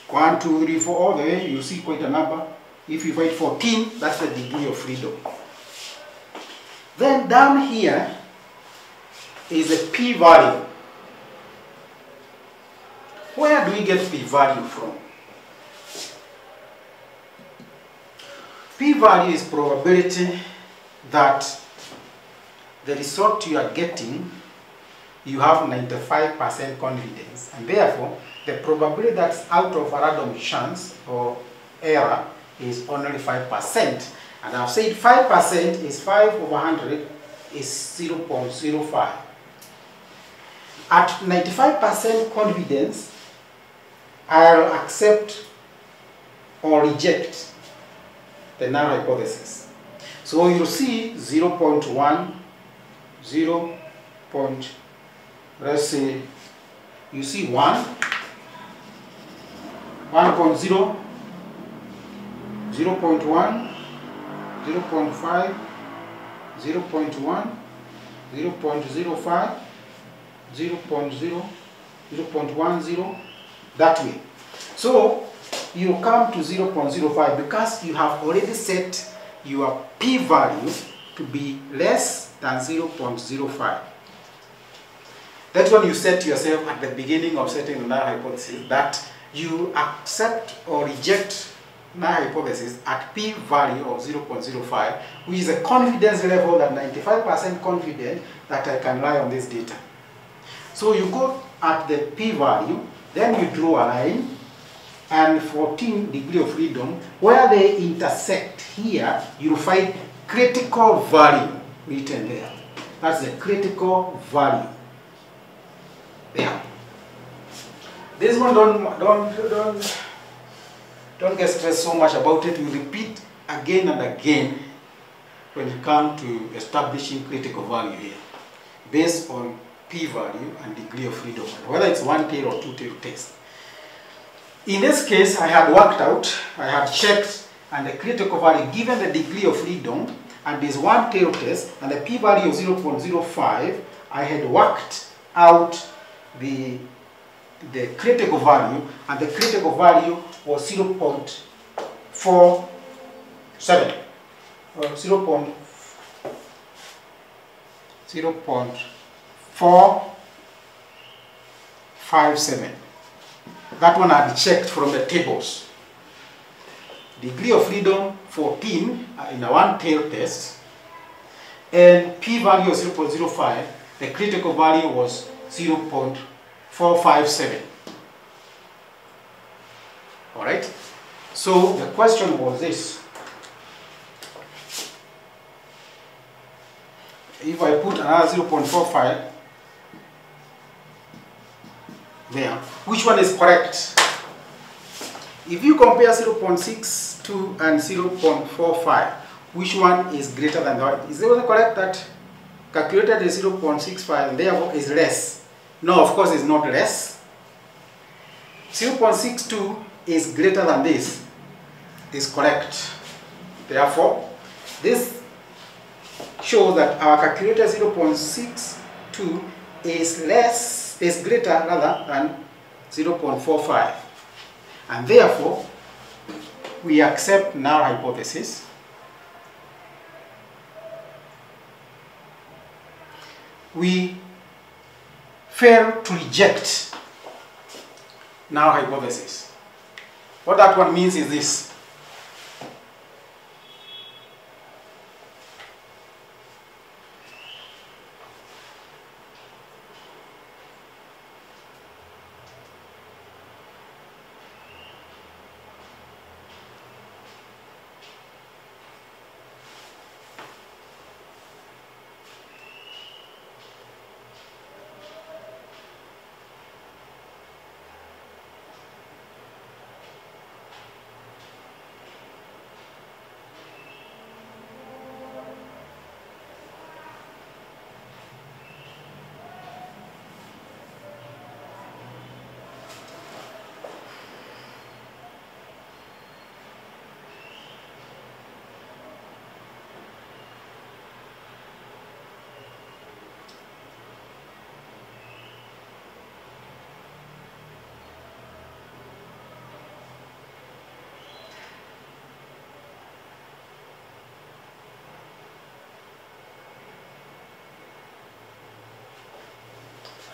1, 2, 3, 4, all the way, you see quite a number. If you write 14, that's the degree of freedom. Then down here is a p-value. Where do we get p-value from? P-value is probability that the result you are getting, you have 95% confidence. And therefore, the probability that's out of a random chance or error is only 5%. And I've said 5% is 5 over 100 is 0.05. At 95% confidence, I'll accept or reject the null hypothesis. So you'll see 0 0.1, 0 point, let's say, you see 1, 1.0, 0 0.1, 0.5, 0.1, 0.05, 0.0, 0.10, that way. So you come to 0.05 because you have already set your p-value to be less than 0.05. That's when you set yourself at the beginning of setting the null hypothesis that you accept or reject null hypothesis at p-value of 0.05, which is a confidence level that 95% confident that I can rely on this data. So you go at the p-value, then you draw a line, and 14 degree of freedom, where they intersect here, you'll find critical value written there. That's the critical value. There. This one don't don't don't don't get stressed so much about it. You repeat again and again when you come to establishing critical value here, based on p-value and degree of freedom, whether it's one tail or two tail test. In this case, I had worked out, I had checked, and the critical value given the degree of freedom and this one tail test and the p-value of 0.05, I had worked out the, the critical value and the critical value was 0.47 or 0. 0.457. Uh, that one I checked from the tables. Degree of freedom 14 uh, in a one tail test and p-value of 0.05 the critical value was 0.457 all right? So the question was this. If I put another 0.45 there which one is correct if you compare 0.62 and 0.45 which one is greater than the other? Is it correct that calculated is 0.65 and therefore is less? No of course it's not less. 0.62 is greater than this is correct. Therefore this shows that our calculated 0.62 is less is greater rather than 0.45 and therefore we accept null hypothesis. We fail to reject null hypothesis. What that one means is this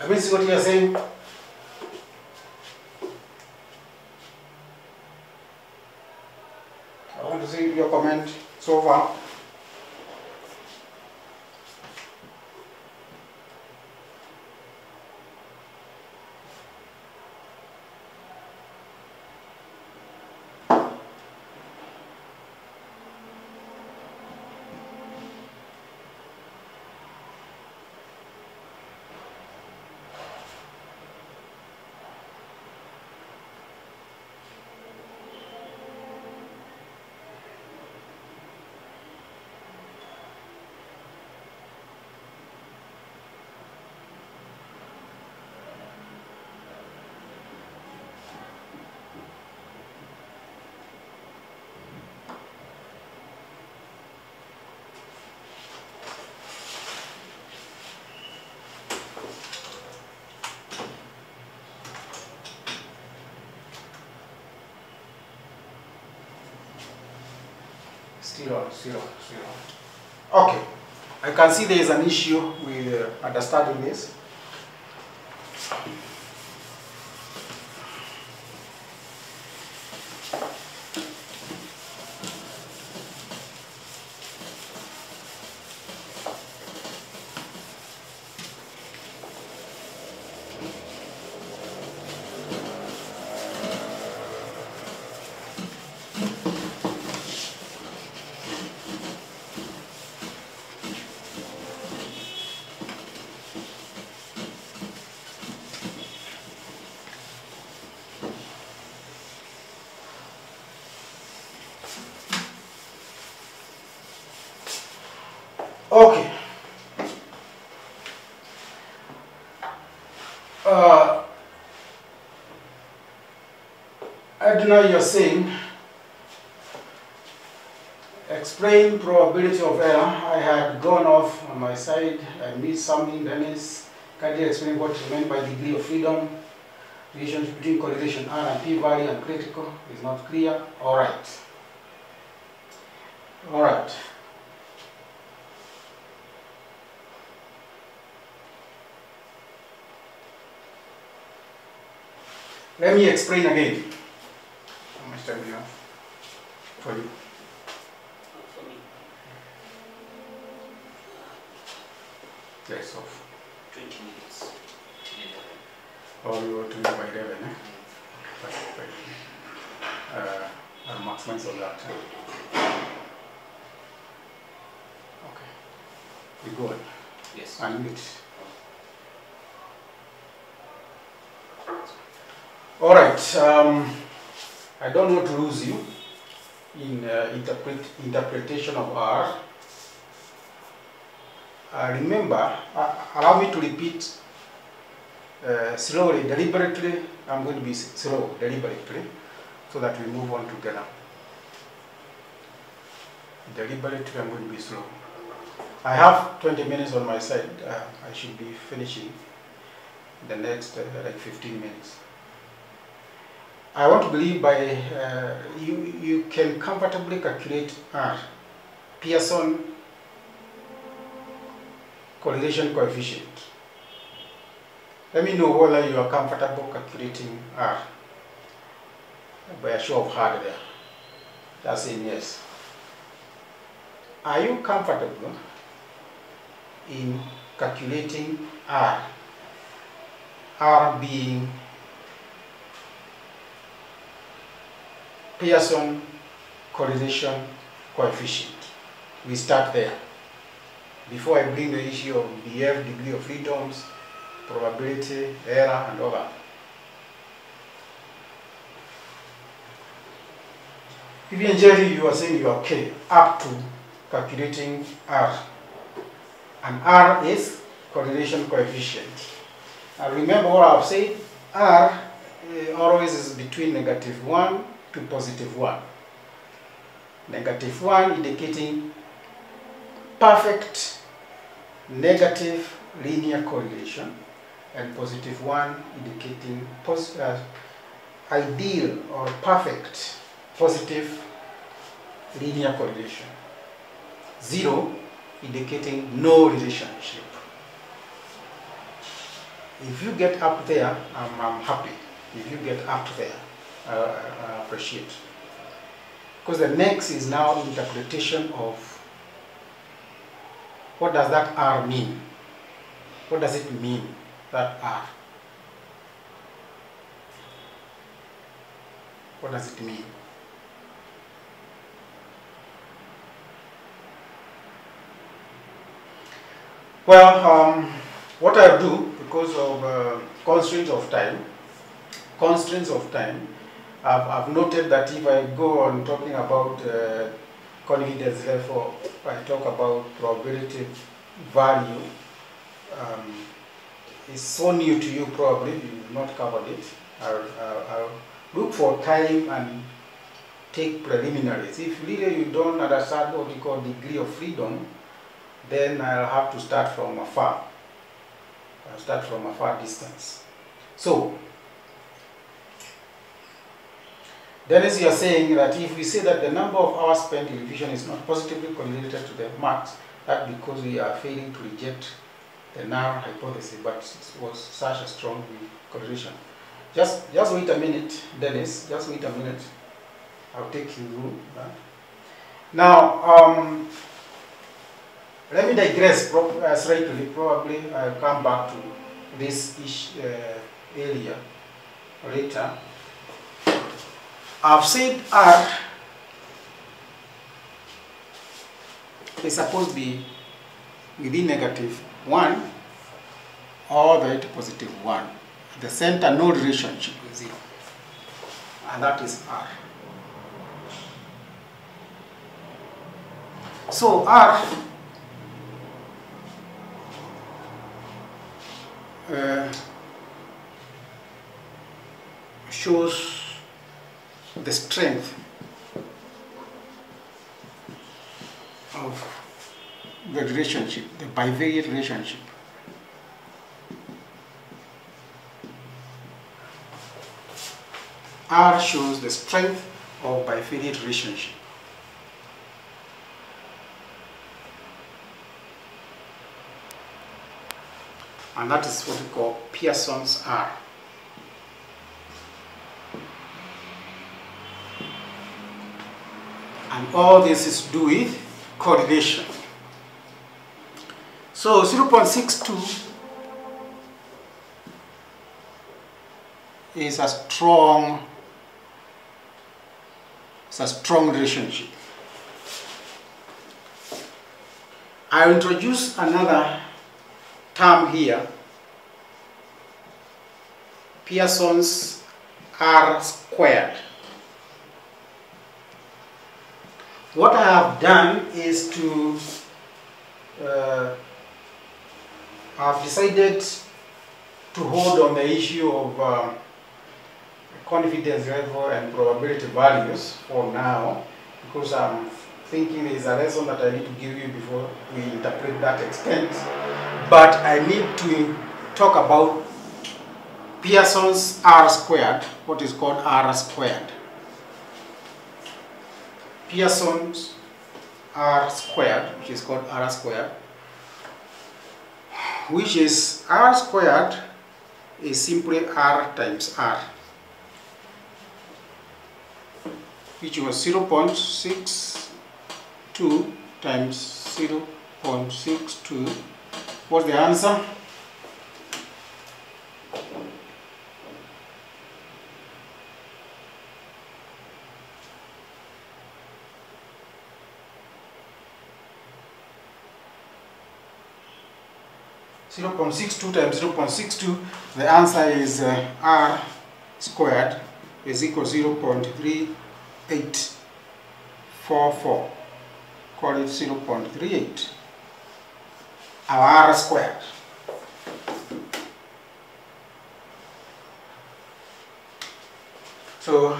I mean, see what you are saying? I want to see your comment so far. Zero, zero, zero. Okay, I can see there is an issue with uh, understanding this. Okay. Uh, Edna, you're saying, explain probability of error. I had gone off on my side. I missed something. Dennis, kindly explain what you meant by degree of freedom. Relationship between correlation R and p-value and critical is not clear. All right. All right. Let me explain again. How much time do you have for you? For me, Yes, off. 20 minutes till 11. Or you want to do by 11, eh? Fine, fine. Uh, I'll maximize on that. Okay. We go on. Yes. Unmute. Um, I don't want to lose you in uh, interpret, interpretation of R. Uh, remember, uh, allow me to repeat uh, slowly, deliberately. I'm going to be slow, deliberately, so that we move on together. Deliberately, I'm going to be slow. I have 20 minutes on my side. Uh, I should be finishing the next uh, like 15 minutes. I want to believe by uh, you you can comfortably calculate R, Pearson correlation coefficient. Let me know whether you are comfortable calculating R by a show of hand there. That's in yes. Are you comfortable in calculating R? R being Pearson correlation coefficient. We start there. Before I bring the issue of DF, degree of freedoms, probability, error, and all that. Vivian Jerry, you are saying you are okay up to calculating R. And R is correlation coefficient. And remember what I've said, R uh, always is between negative 1 to positive 1. Negative 1 indicating perfect negative linear correlation and positive 1 indicating pos uh, ideal or perfect positive linear correlation. 0 indicating no relationship. If you get up there, I'm, I'm happy. If you get up there, uh, appreciate. Because the next is now interpretation of what does that R mean? What does it mean, that R? What does it mean? Well, um, what I do, because of uh, constraints of time, constraints of time, I've, I've noted that if I go on talking about uh, confidence level, I talk about probability value, um, it's so new to you probably, you've not covered it. I'll, I'll, I'll look for time and take preliminaries. If really you don't understand what you call degree of freedom, then I'll have to start from afar. I'll start from a far distance. So, Dennis, you are saying that if we say that the number of hours spent in revision is not positively correlated to the marks, that because we are failing to reject the null hypothesis, but it was such a strong correlation. Just, just wait a minute, Dennis. Just wait a minute. I'll take you through that. Now, um, let me digress pro- uh, slightly. Probably I'll come back to this ish, uh, area later. I've said R is supposed to be within negative 1 all the positive 1. The center, no relationship with 0. And that is R. So R uh, shows the strength of the relationship, the bivariate relationship. R shows the strength of bivariate relationship. And that is what we call Pearson's R. And all this is to do with correlation. So 0.62 is a strong, it's a strong relationship. I'll introduce another term here, Pearson's R squared. What I have done is to, uh, I've decided to hold on the issue of uh, confidence level and probability values for now because I'm thinking there is a lesson that I need to give you before we interpret that extent. But I need to talk about Pearson's R squared, what is called R squared. Pearson's R squared, which is called R squared, which is R squared is simply R times R, which was 0.62 times 0.62. What's the answer? Zero point six two times zero point six two. The answer is uh, r squared is equal to zero point three eight four four. Call it zero point three eight. Our r squared. So,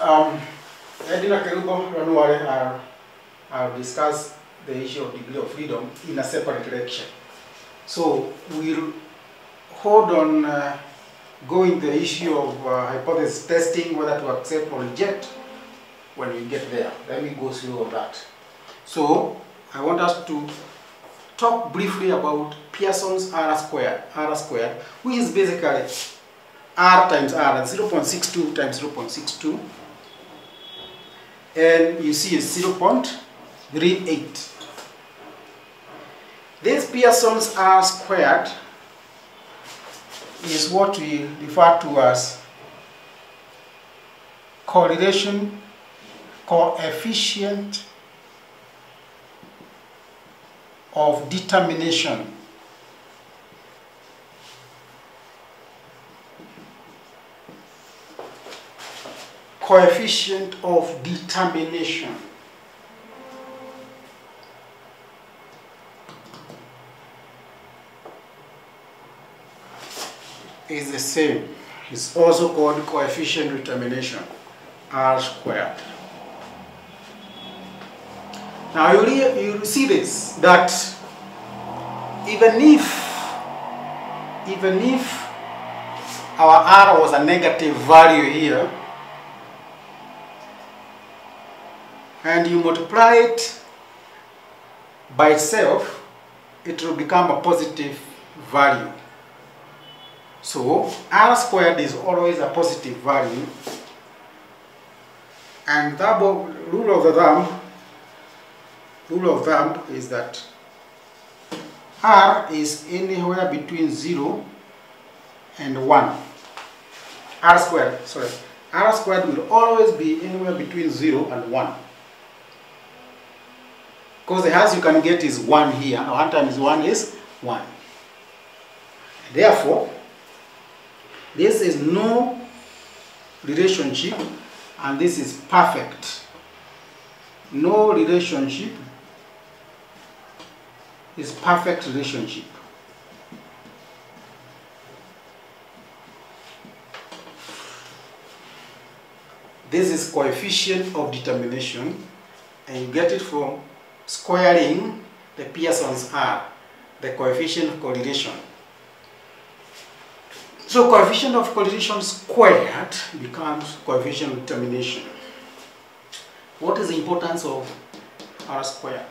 um, Edina Kerubo, worry, I'll, I'll discuss the issue of degree of freedom in a separate lecture. So, we'll hold on uh, going the issue of uh, hypothesis testing, whether to accept or reject when we get there. Let me go through all that. So, I want us to talk briefly about Pearson's R squared, R squared, which is basically R times R, that's 0.62 times 0.62. And you see it's 0.38. This Pearson's R squared is what we refer to as correlation coefficient of determination. Coefficient of determination. Is the same. It's also called coefficient determination, R squared. Now you, you see this, that even if, even if our R was a negative value here, and you multiply it by itself, it will become a positive value. So r squared is always a positive value. And the rule of the thumb rule of thumb is that r is anywhere between 0 and 1 r squared sorry. r squared will always be anywhere between 0 and 1 because the highest you can get is 1 here. 1 times 1 is 1 therefore this is no relationship and this is perfect. No relationship is perfect relationship. This is coefficient of determination and you get it from squaring the Pearson's R the coefficient of correlation so coefficient of correlation squared becomes coefficient of determination. What is the importance of R squared?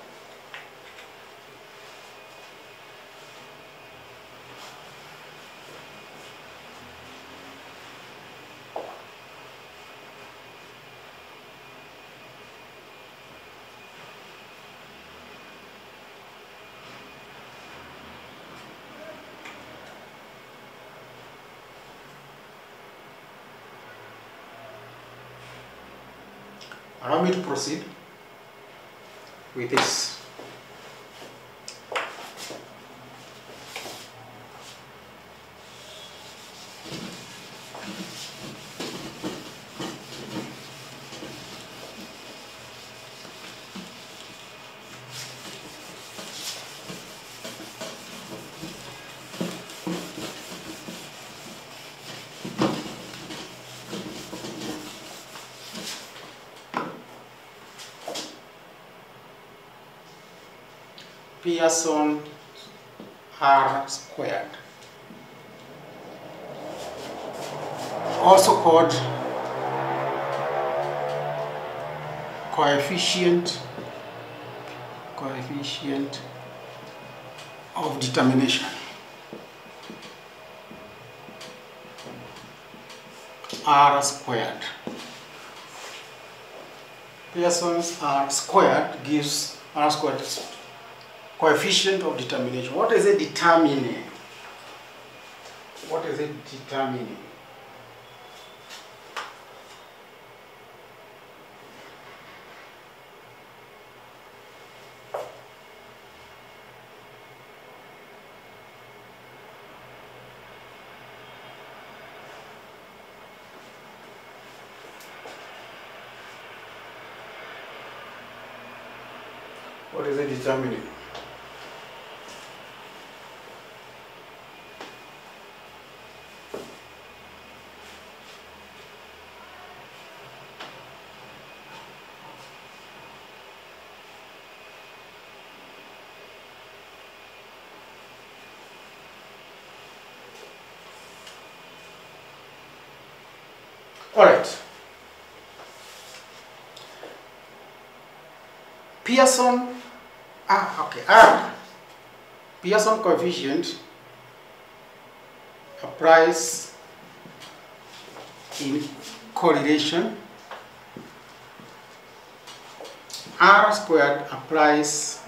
Allow me to proceed Pearson R squared. Also called coefficient coefficient of determination. R squared. Pearson's R squared gives R squared coefficient of determination. What is it determining? What is it determining? What is it determining? All right. Pearson, ah, okay, R, Pearson coefficient applies in correlation. R squared applies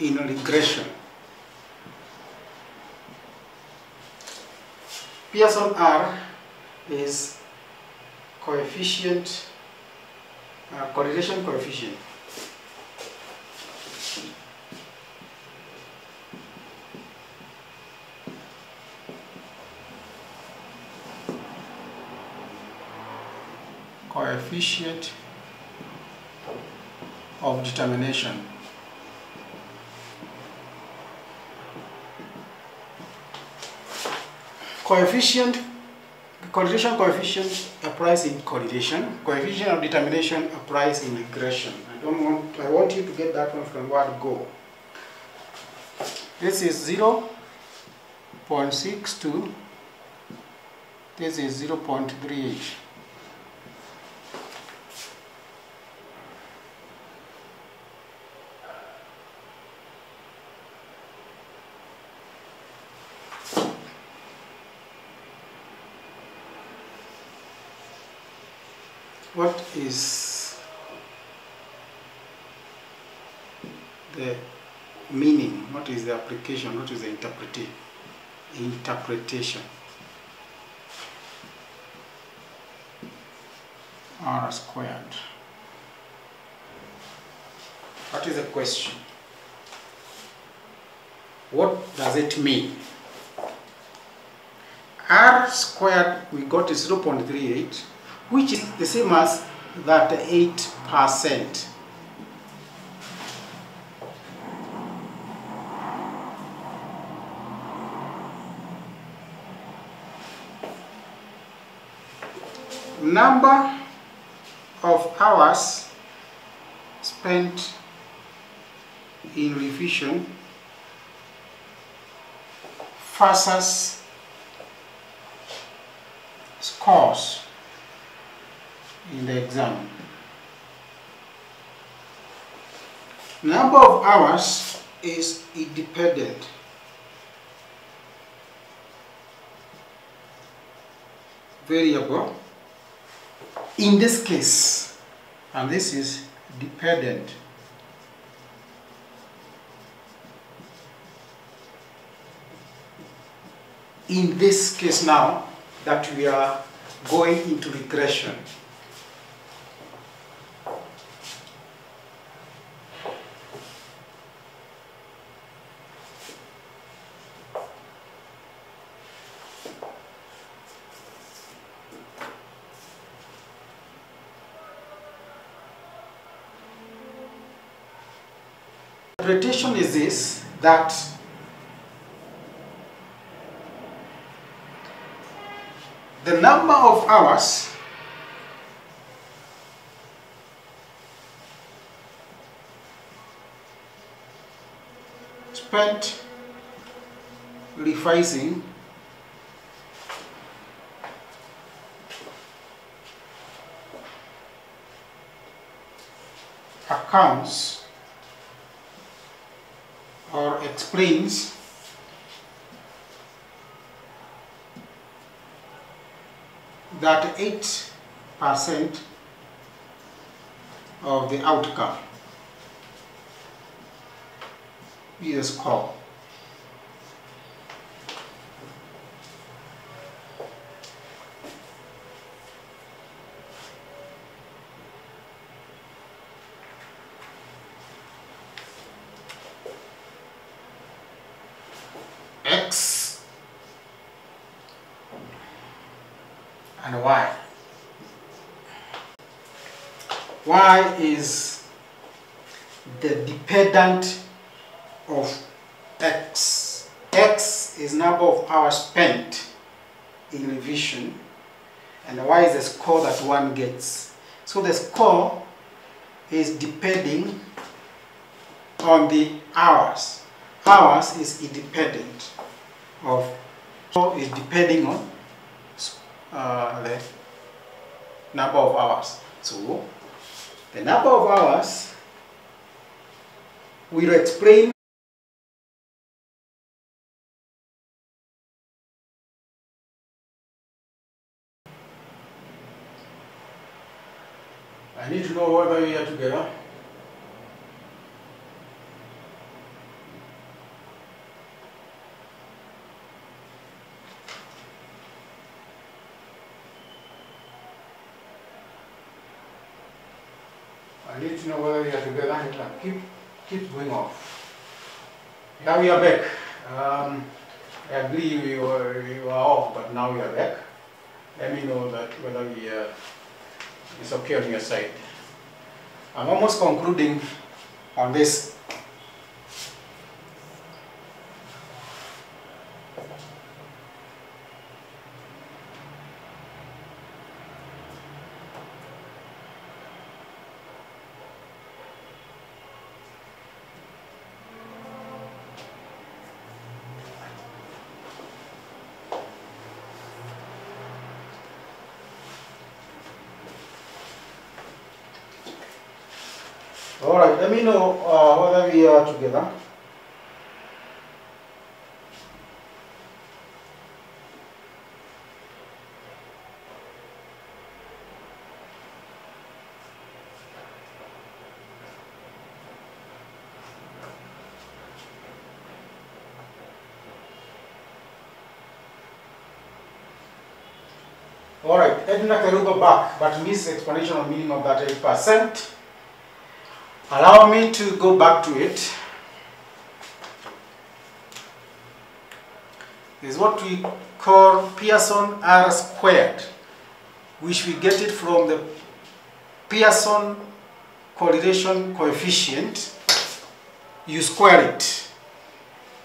in regression. Pearson R is coefficient, uh, correlation coefficient. Coefficient of determination. Coefficient Correlation coefficient applies in correlation. Coefficient of determination applies in regression. I don't want. I want you to get that one from word go. This is 0 0.62. This is 0 0.38. what is the meaning? What is the application? What is the interpreti- interpretation? R squared. What is the question? What does it mean? R squared we got is 0.38 which is the same as that 8%. Number of hours spent in revision versus scores in the exam. Number of hours is independent. Variable. In this case, and this is dependent. In this case now, that we are going into regression. Interpretation is this that the number of hours spent revising accounts explains that 8% of the outcome is score. X and Y. Y is the dependent of X. X is number of hours spent in revision and Y is the score that one gets. So the score is depending on the hours. Hours is independent of, so is depending on uh, the number of hours. So the number of hours will explain I need to know whether we are together. I need to know whether we are together. Yeah, Keep, keep going off. Now we are back. Um, I agree we were, we were off, but now we are back. Let me know that whether we uh, it's okay on your side. I'm concluding on this. All right, let me know uh, whether we are together. All right, Edna Kerubo back, but miss explanation of meaning of that 8%. Allow me to go back to it. Is what we call Pearson R squared, which we get it from the Pearson correlation coefficient. You square it.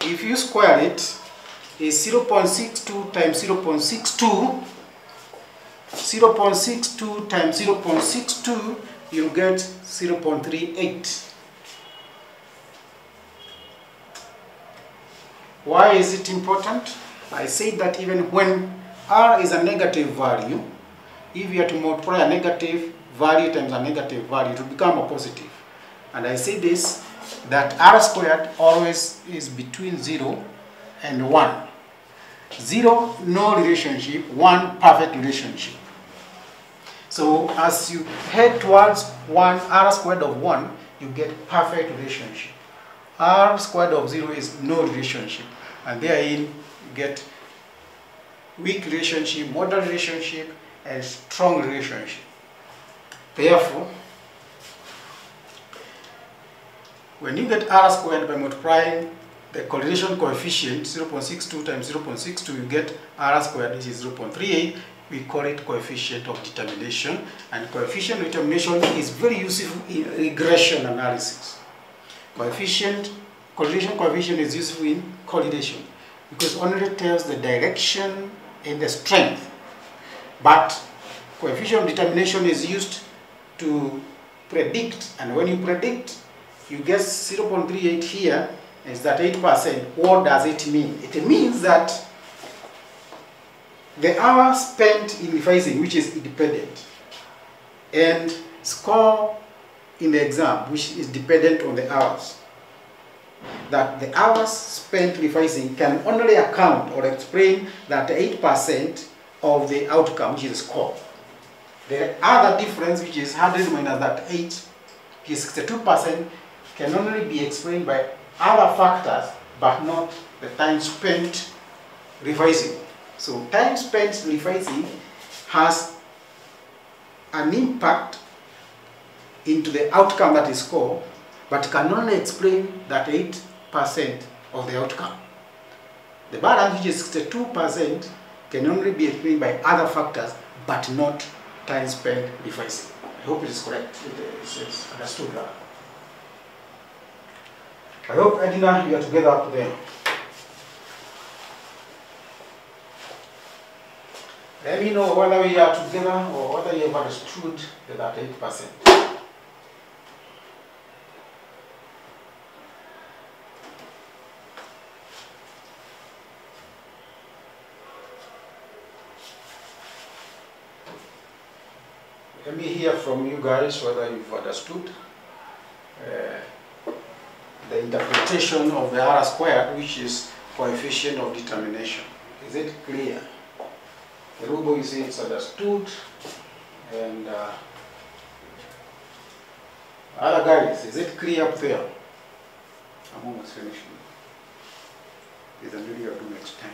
If you square it, is 0.62 times 0.62 0.62 times 0.62 you get 0.38 why is it important? I say that even when r is a negative value if you are to multiply a negative value times a negative value it will become a positive. And i say this that r squared always is between 0 and 1 0 no relationship. 1 perfect relationship so as you head towards 1 r squared of 1 you get perfect relationship. R squared of 0 is no relationship. And therein you get weak relationship moderate relationship and strong relationship. Therefore when you get r squared by multiplying the correlation coefficient 0.62 times 0.62 you get r squared which is 0.38 we call it coefficient of determination and coefficient of determination is very useful in regression analysis coefficient correlation coefficient is useful in correlation because only tells the direction and the strength but coefficient of determination is used to predict and when you predict you get 0.38 here is that 8%. What does it mean? It means that the hour spent in revising, which is independent, and score in the exam, which is dependent on the hours, that the hours spent revising can only account or explain that 8% of the outcome, which is score. The other difference, which is 100 minus that 8, which is 62%, can only be explained by other factors, but not the time spent revising. So time spent revising has an impact into the outcome that is scored, but can only explain that 8% of the outcome. The balance, which is 62%, can only be explained by other factors, but not time spent revising. I hope it is correct. It is understood. I hope Edina, you are together up there. Let me know whether we are together or whether you have understood that 8%. Let me hear from you guys whether you've understood. Uh, the interpretation of the R squared, which is coefficient of determination. Is it clear? Kerubo, you say it's understood, and uh, other guys, is it clear up there? I'm almost finished. There's a video do next time.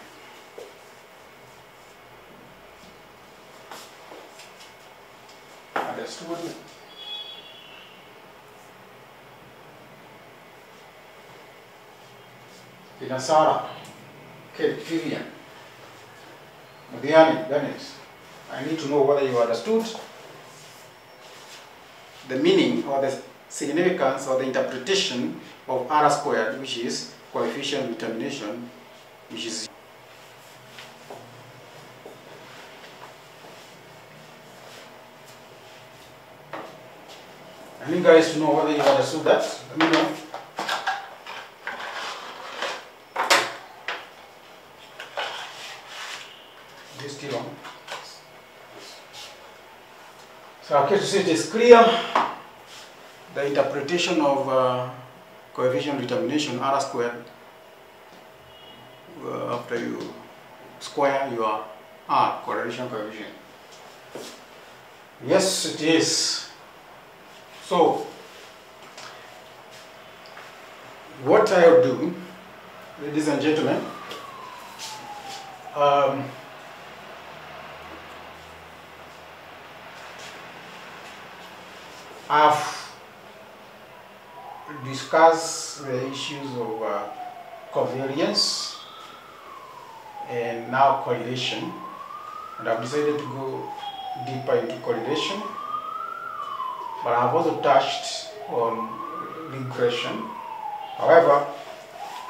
Understood? Inasara, Kate, Vivian, Madiani, Dennis. I need to know whether you understood the meaning or the significance or the interpretation of R squared, which is coefficient determination, which is I need guys to know whether you understood that. Let me know. This still on. So to see it is clear. The interpretation of uh, coefficient determination R squared uh, after you square your R correlation coefficient. Yes, it is. So, what I'll do, ladies and gentlemen, um, I've discussed the issues of uh, covariance and now correlation, and I've decided to go deeper into correlation. But I've also touched on regression. However,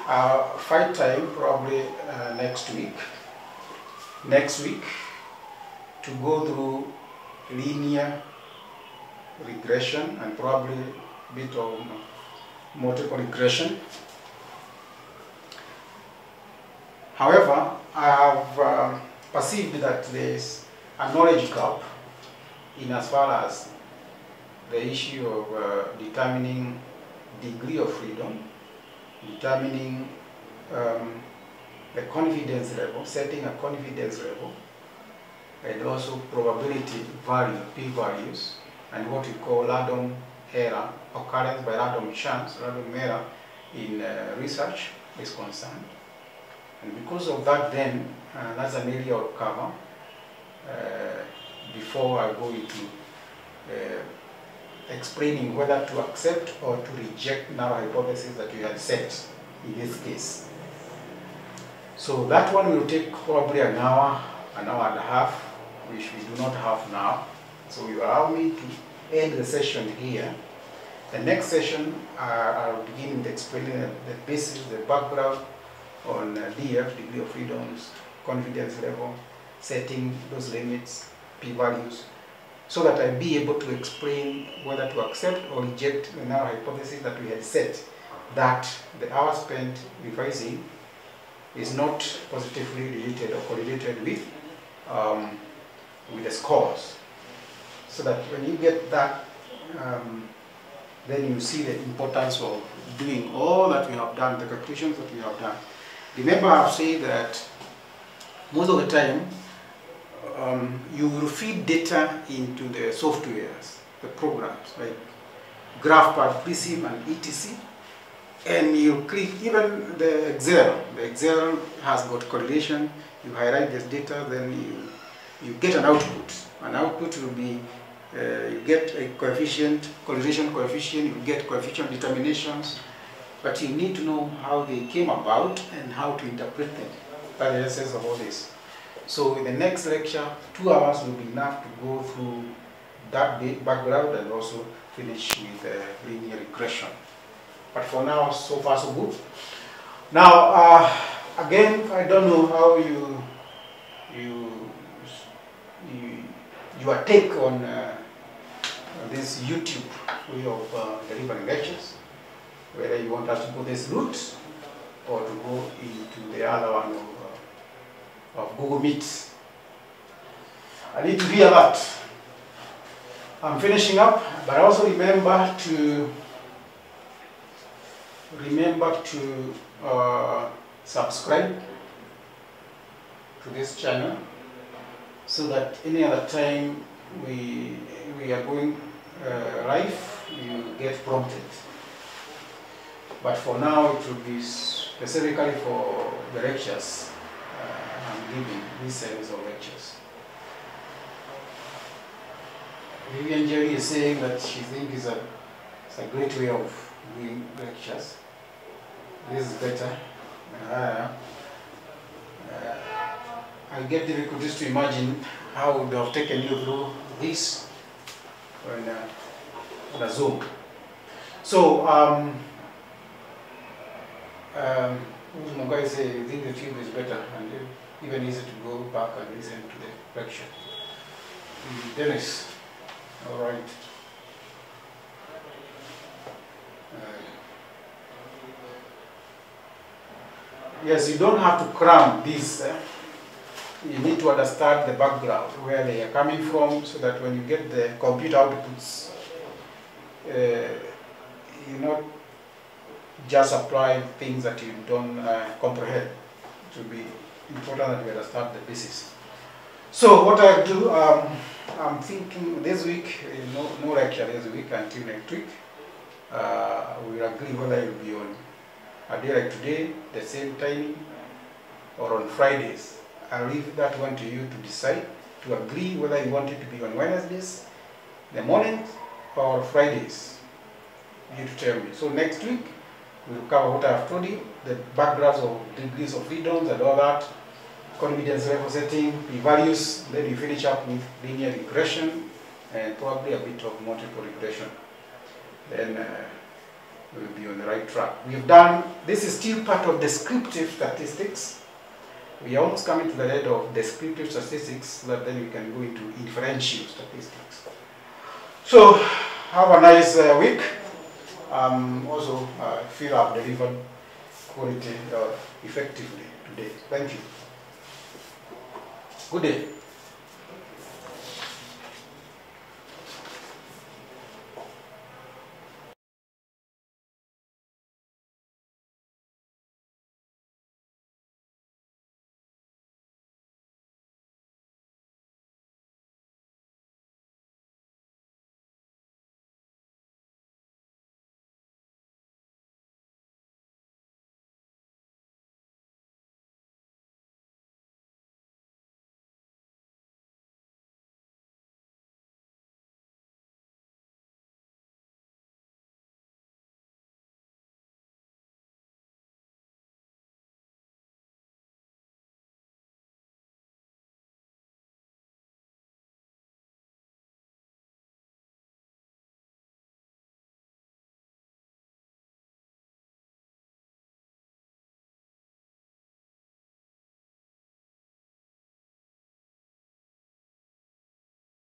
I'll find time probably uh, next week, next week, to go through linear regression and probably a bit of multiple regression. However, I have uh, perceived that there is a knowledge gap in as far as the issue of uh, determining degree of freedom, determining um, the confidence level, setting a confidence level, and also probability value, p-values, and what we call random error, occurrence by random chance, random error in uh, research is concerned. And because of that then, uh, that's an area of cover uh, before I go into uh, explaining whether to accept or to reject null hypothesis that we had set in this case. So that one will take probably an hour, an hour and a half, which we do not have now. So you allow me to end the session here. The next session, uh, I'll begin explaining the, the basis, the background on uh, DF, degree of freedoms, confidence level, setting those limits, p-values, so that I'll be able to explain whether to accept or reject the null hypothesis that we had set, that the hour spent revising is not positively related or correlated with, um, with the scores. So that when you get that, um, then you see the importance of doing all that we have done, the calculations that we have done. Remember I've said that most of the time um, you will feed data into the softwares, the programs like GraphPad, Prism and etc. And you click even the Excel. The Excel has got correlation. You highlight this data, then you you get an output. An output will be uh, you get a coefficient, correlation coefficient, you get coefficient determinations, but you need to know how they came about and how to interpret them. That's the essence of all this. So in the next lecture, two hours will be enough to go through that background and also finish with uh, linear regression. But for now, so far so good. Now, uh, again, I don't know how you you your take on uh, this YouTube way of uh, delivering lectures, whether you want us to go this route or to go into the other one of, uh, of Google Meet. I need to hear that. I'm finishing up, but also remember to remember to uh, subscribe to this channel so that any other time we we are going uh, live, you get prompted. But for now, it will be specifically for the lectures uh, I'm giving, this series of lectures. Vivian Jerry is saying that she thinks it's a, it's a great way of doing lectures. This is better. Uh, uh, I get difficulties to imagine how would have taken you through this on, uh, on a Zoom. So, um, um, I think the tube is better and even easier to go back and listen to the lecture. Mm, Dennis, all right. Uh, yes, you don't have to cram this. Eh? You need to understand the background, where they are coming from, so that when you get the computer outputs, uh, you not just apply things that you don't uh, comprehend. It will be important that you understand the basis. So what I do, um, I'm thinking this week, uh, no, no lecture this week until next week. Uh, we'll agree whether you'll be on a day like today, the same timing, or on Fridays. I'll leave that one to you to decide, to agree whether you want it to be on Wednesdays, the morning, or Fridays? You to tell me. So next week we'll cover what I've told you, the backgrounds of degrees of freedoms and all that, confidence level setting, p-values, then we finish up with linear regression and probably a bit of multiple regression. Then uh, we'll be on the right track. We've done, this is still part of descriptive statistics. We are almost coming to the end of descriptive statistics, that then we can go into inferential statistics. So, have a nice uh, week. Um, also, uh, feel I've delivered quality uh, effectively today. Thank you. Good day.